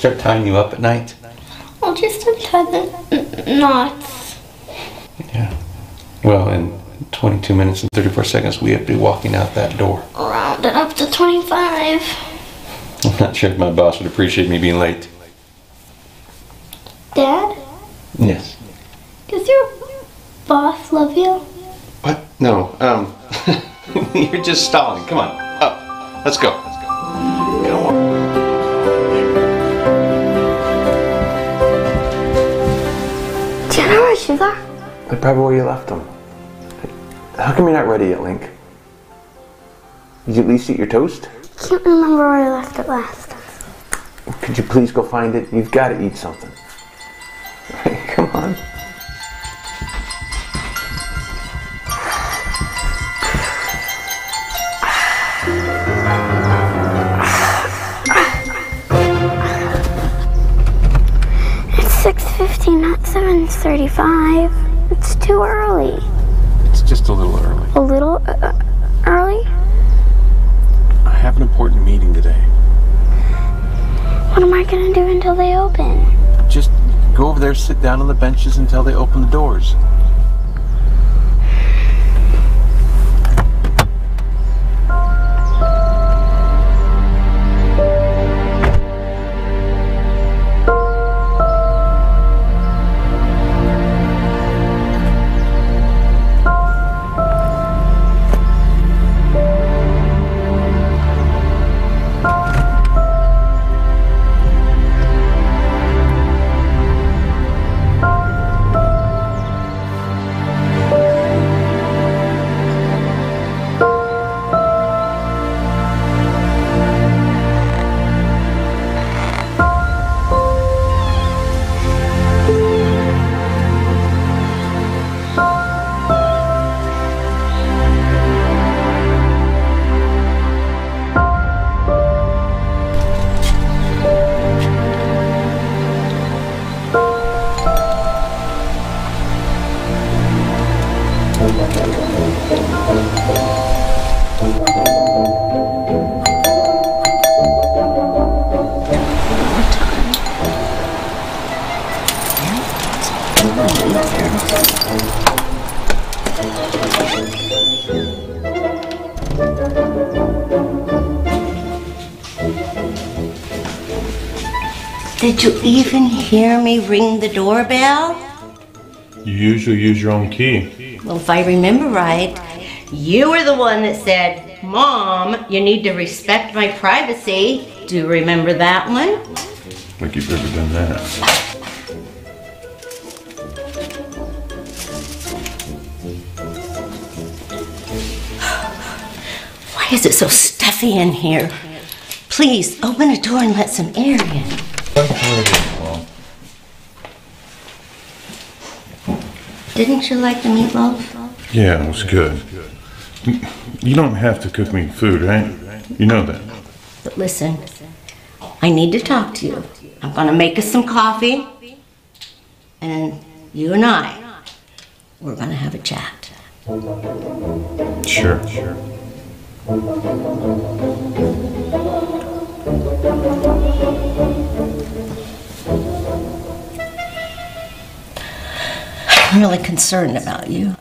Start tying you up at night? I'll just untie the knots. Yeah. Well, in 22 minutes and 34 seconds, we have to be walking out that door. Round it up to 25. I'm not sure if my boss would appreciate me being late. Dad, Yes. does your boss love you? What? No. Um, you're just stalling. Come on, up. Let's go. They're probably where you left them. How come you're not ready yet, Link? Did you at least eat your toast? I Can't remember where I left it last. Could you please go find it? You've got to eat something. Sit down on the benches until they open the doors. Did you even hear me ring the doorbell? You usually use your own key. Well, if I remember right, you were the one that said, Mom, you need to respect my privacy. Do you remember that one? Like you've ever done that. Why is it so stuffy in here? Please open a door and let some air in. Didn't you like the meatloaf? Yeah, it was good. You don't have to cook me food, right? You know that. But listen, I need to talk to you. I'm gonna make us some coffee, and you and I, we're gonna have a chat. Sure. Sure. I'm really concerned about you.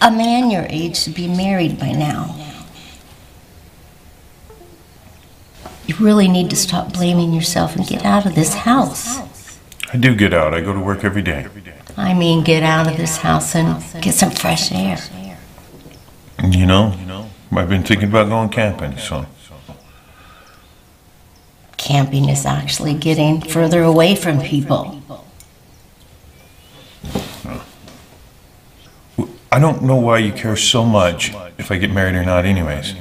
A man your age should be married by now. You really need to stop blaming yourself and get out of this house. I do get out. I go to work every day. I mean, get out of this house and get some fresh air. You know, I've been thinking about going camping, so. Camping is actually getting further away from people. I don't know why you care so much if I get married or not, anyways.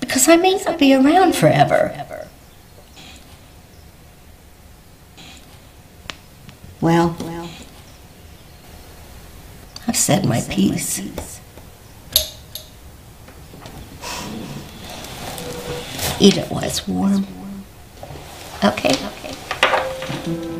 Because I may not be around forever. Well, I've said my piece. Eat it while it's warm. Okay? What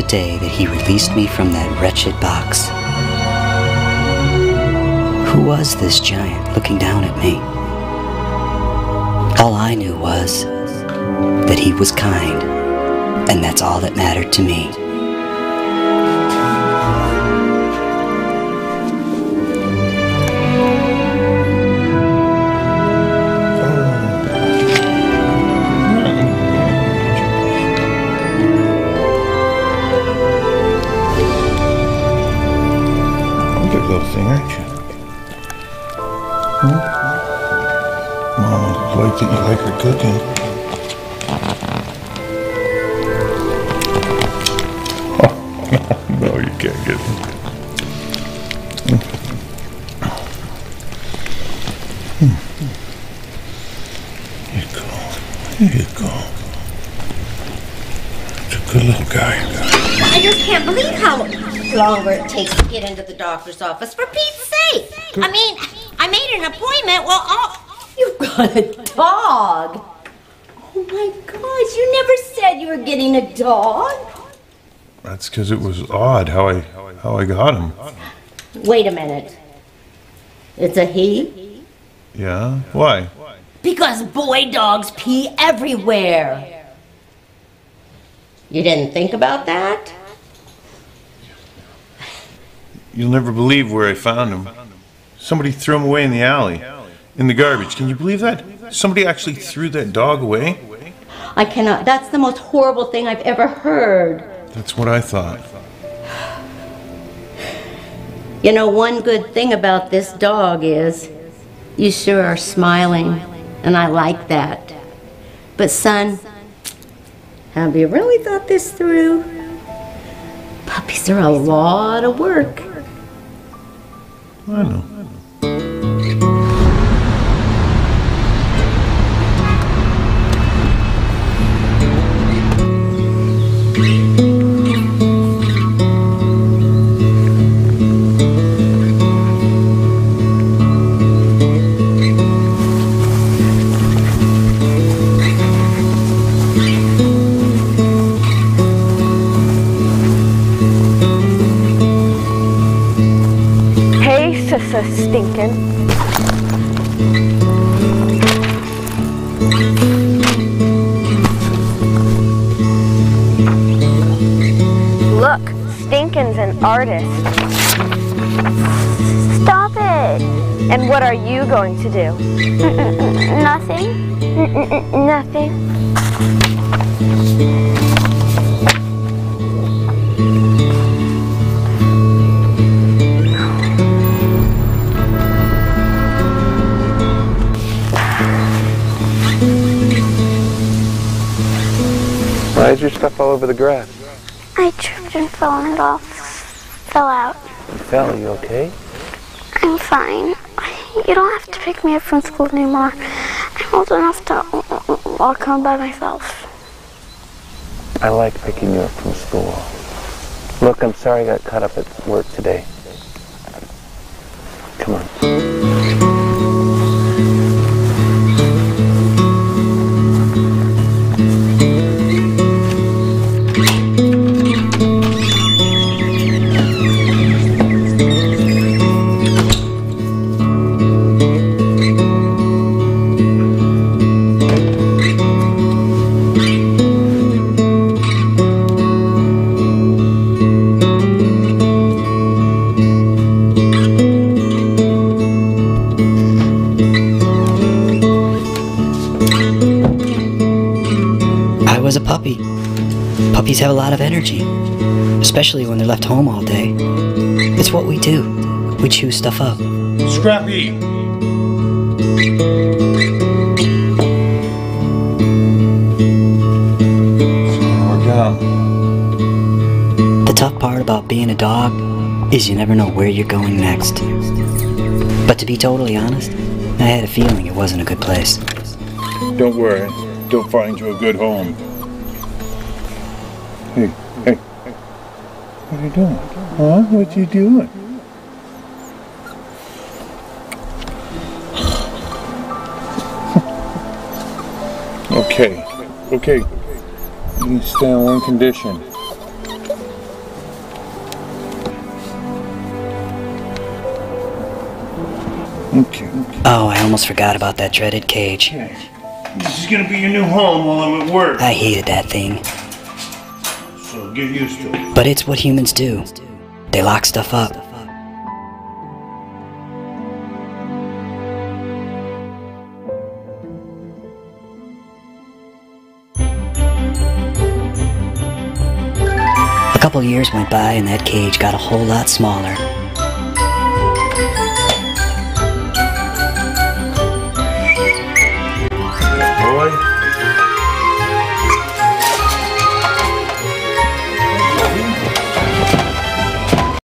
the day that he released me from that wretched box. Who was this giant looking down at me? All I knew was that he was kind, and that's all that mattered to me. Mama liked that you like her cooking. Oh, no, you can't get it. Here you go. Here you go. It's a good little guy. I just can't believe how longer it takes to get into the doctor's office. For Pete's sake! I mean, I made an appointment. Well, oh, you've got a dog. Oh my gosh! You never said you were getting a dog. That's because it was odd how I how I got him. Wait a minute. It's a he? Yeah. Why? Because boy dogs pee everywhere. You didn't think about that? You'll never believe where I found him. Somebody threw him away in the alley, in the garbage. Can you believe that? Somebody actually threw that dog away. I cannot. That's the most horrible thing I've ever heard. That's what I thought. You know, one good thing about this dog is you sure are smiling, and I like that. But, son, have you really thought this through? Puppies are a lot of work. I know. You going to do? Nothing. Nothing. Why is your stuff all over the grass? I tripped and fell and it all fell out. You fell, you okay? I'm fine. You don't have to pick me up from school anymore. I'm old enough to walk home by myself. I like picking you up from school. Look, I'm sorry I got caught up at work today. Energy, especially when they're left home all day. It's what we do. We chew stuff up. Scrappy! Work out. The tough part about being a dog is you never know where you're going next. But to be totally honest, I had a feeling it wasn't a good place. Don't worry. They'll find you a good home. You doing? Huh? What you doing? okay. Okay. You can stay on one condition. Okay. Oh, I almost forgot about that dreaded cage. This is gonna be your new home while I'm at work. I hated that thing. Get used to it. But it's what humans do. They lock stuff up. A couple years went by and that cage got a whole lot smaller.